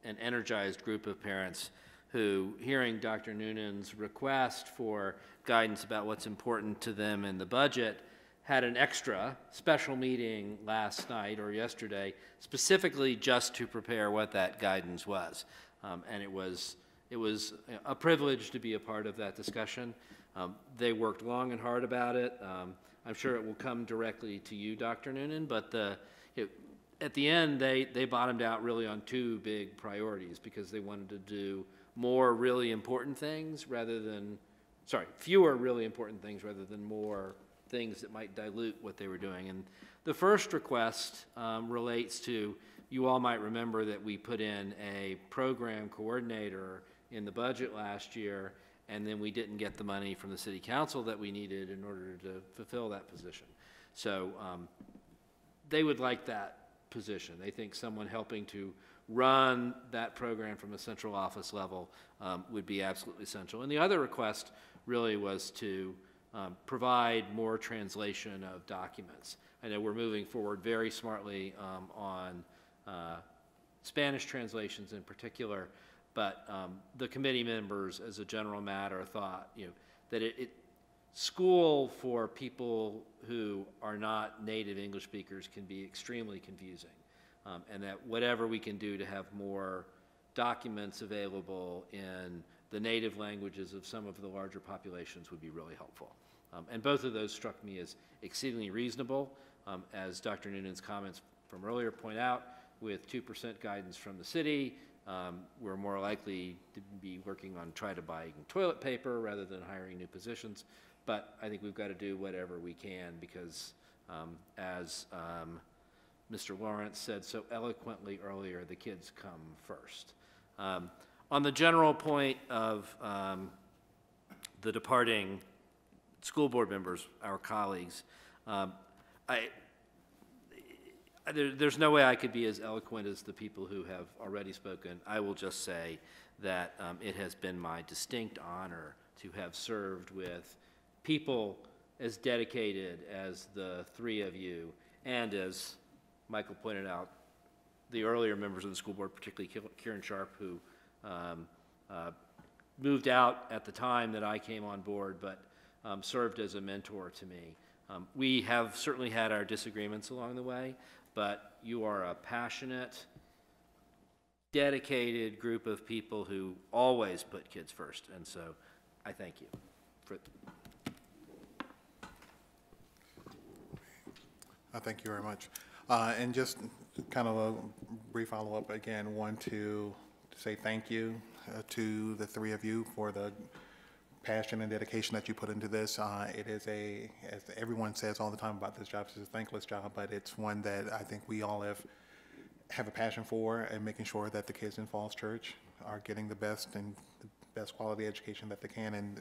and energized group of parents who, hearing Dr. Noonan's request for guidance about what's important to them in the budget, had an extra special meeting last night or yesterday specifically just to prepare what that guidance was. Um, and it was, it was a privilege to be a part of that discussion. Um, they worked long and hard about it. Um, I'm sure it will come directly to you, Dr. Noonan, but the, it, at the end, they, they bottomed out really on two big priorities because they wanted to do more really important things rather than, sorry, fewer really important things rather than more things that might dilute what they were doing. And the first request um, relates to, you all might remember that we put in a program coordinator in the budget last year, and then we didn't get the money from the city council that we needed in order to fulfill that position. So um, they would like that position. They think someone helping to run that program from a central office level um, would be absolutely essential. And the other request really was to um, provide more translation of documents. I know we're moving forward very smartly um, on uh, Spanish translations in particular, but um, the committee members, as a general matter, thought you know that it, it school for people who are not native English speakers can be extremely confusing, um, and that whatever we can do to have more documents available in the native languages of some of the larger populations would be really helpful. Um, and both of those struck me as exceedingly reasonable. Um, as Dr. Noonan's comments from earlier point out, with 2% guidance from the city, um, we're more likely to be working on try to buy toilet paper rather than hiring new positions. But I think we've got to do whatever we can because, um, as um, Mr. Lawrence said so eloquently earlier, the kids come first. On the general point of um, the departing school board members, our colleagues, um, I, there, there's no way I could be as eloquent as the people who have already spoken. I will just say that um, it has been my distinct honor to have served with people as dedicated as the three of you, and as Michael pointed out, the earlier members of the school board, particularly Kieran Sharp, who um, uh, moved out at the time that I came on board, but um, served as a mentor to me. Um, we have certainly had our disagreements along the way, but you are a passionate, dedicated group of people who always put kids first, and so I thank you for. Uh, Thank you very much. Uh, And just kind of a brief follow-up again, one to say thank you uh, to the three of you for the passion and dedication that you put into this. Uh, It is a, as everyone says all the time about this job, it's a thankless job, but it's one that I think we all have, have a passion for and making sure that the kids in Falls Church are getting the best and the best quality education that they can. And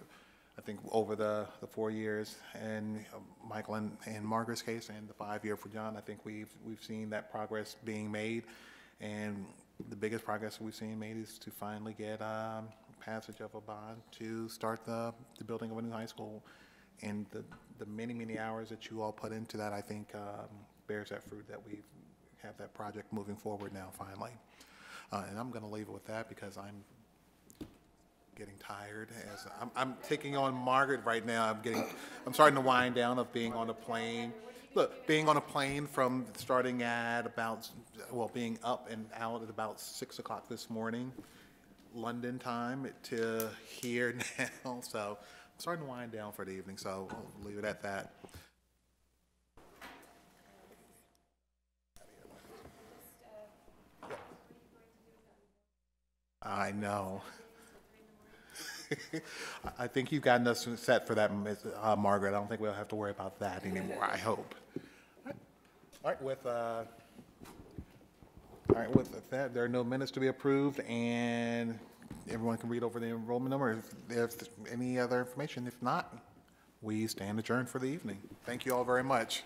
I think over the, the four years and Michael and, and Margaret's case and the five year for John, I think we've, we've seen that progress being made. And the biggest progress we've seen made is to finally get um, passage of a bond to start the, the building of a new high school. And the, the many, many hours that you all put into that, I think, um, bears that fruit that we have that project moving forward now, finally. Uh, and I'm going to leave it with that because I'm getting tired as I'm, I'm taking on Margaret right now. I'm getting, I'm starting to wind down of being on a plane. Look, being on a plane from starting at about, well, being up and out at about six o'clock this morning, London time, to here now. So I'm starting to wind down for the evening. So I'll leave it at that. I know. I think you've gotten us set for that, Ms. uh, Margaret. I don't think we'll have to worry about that anymore, I hope. All right, with, uh, all right, with that, there are no minutes to be approved, and everyone can read over the enrollment number if there's any other information. If not, we stand adjourned for the evening. Thank you all very much.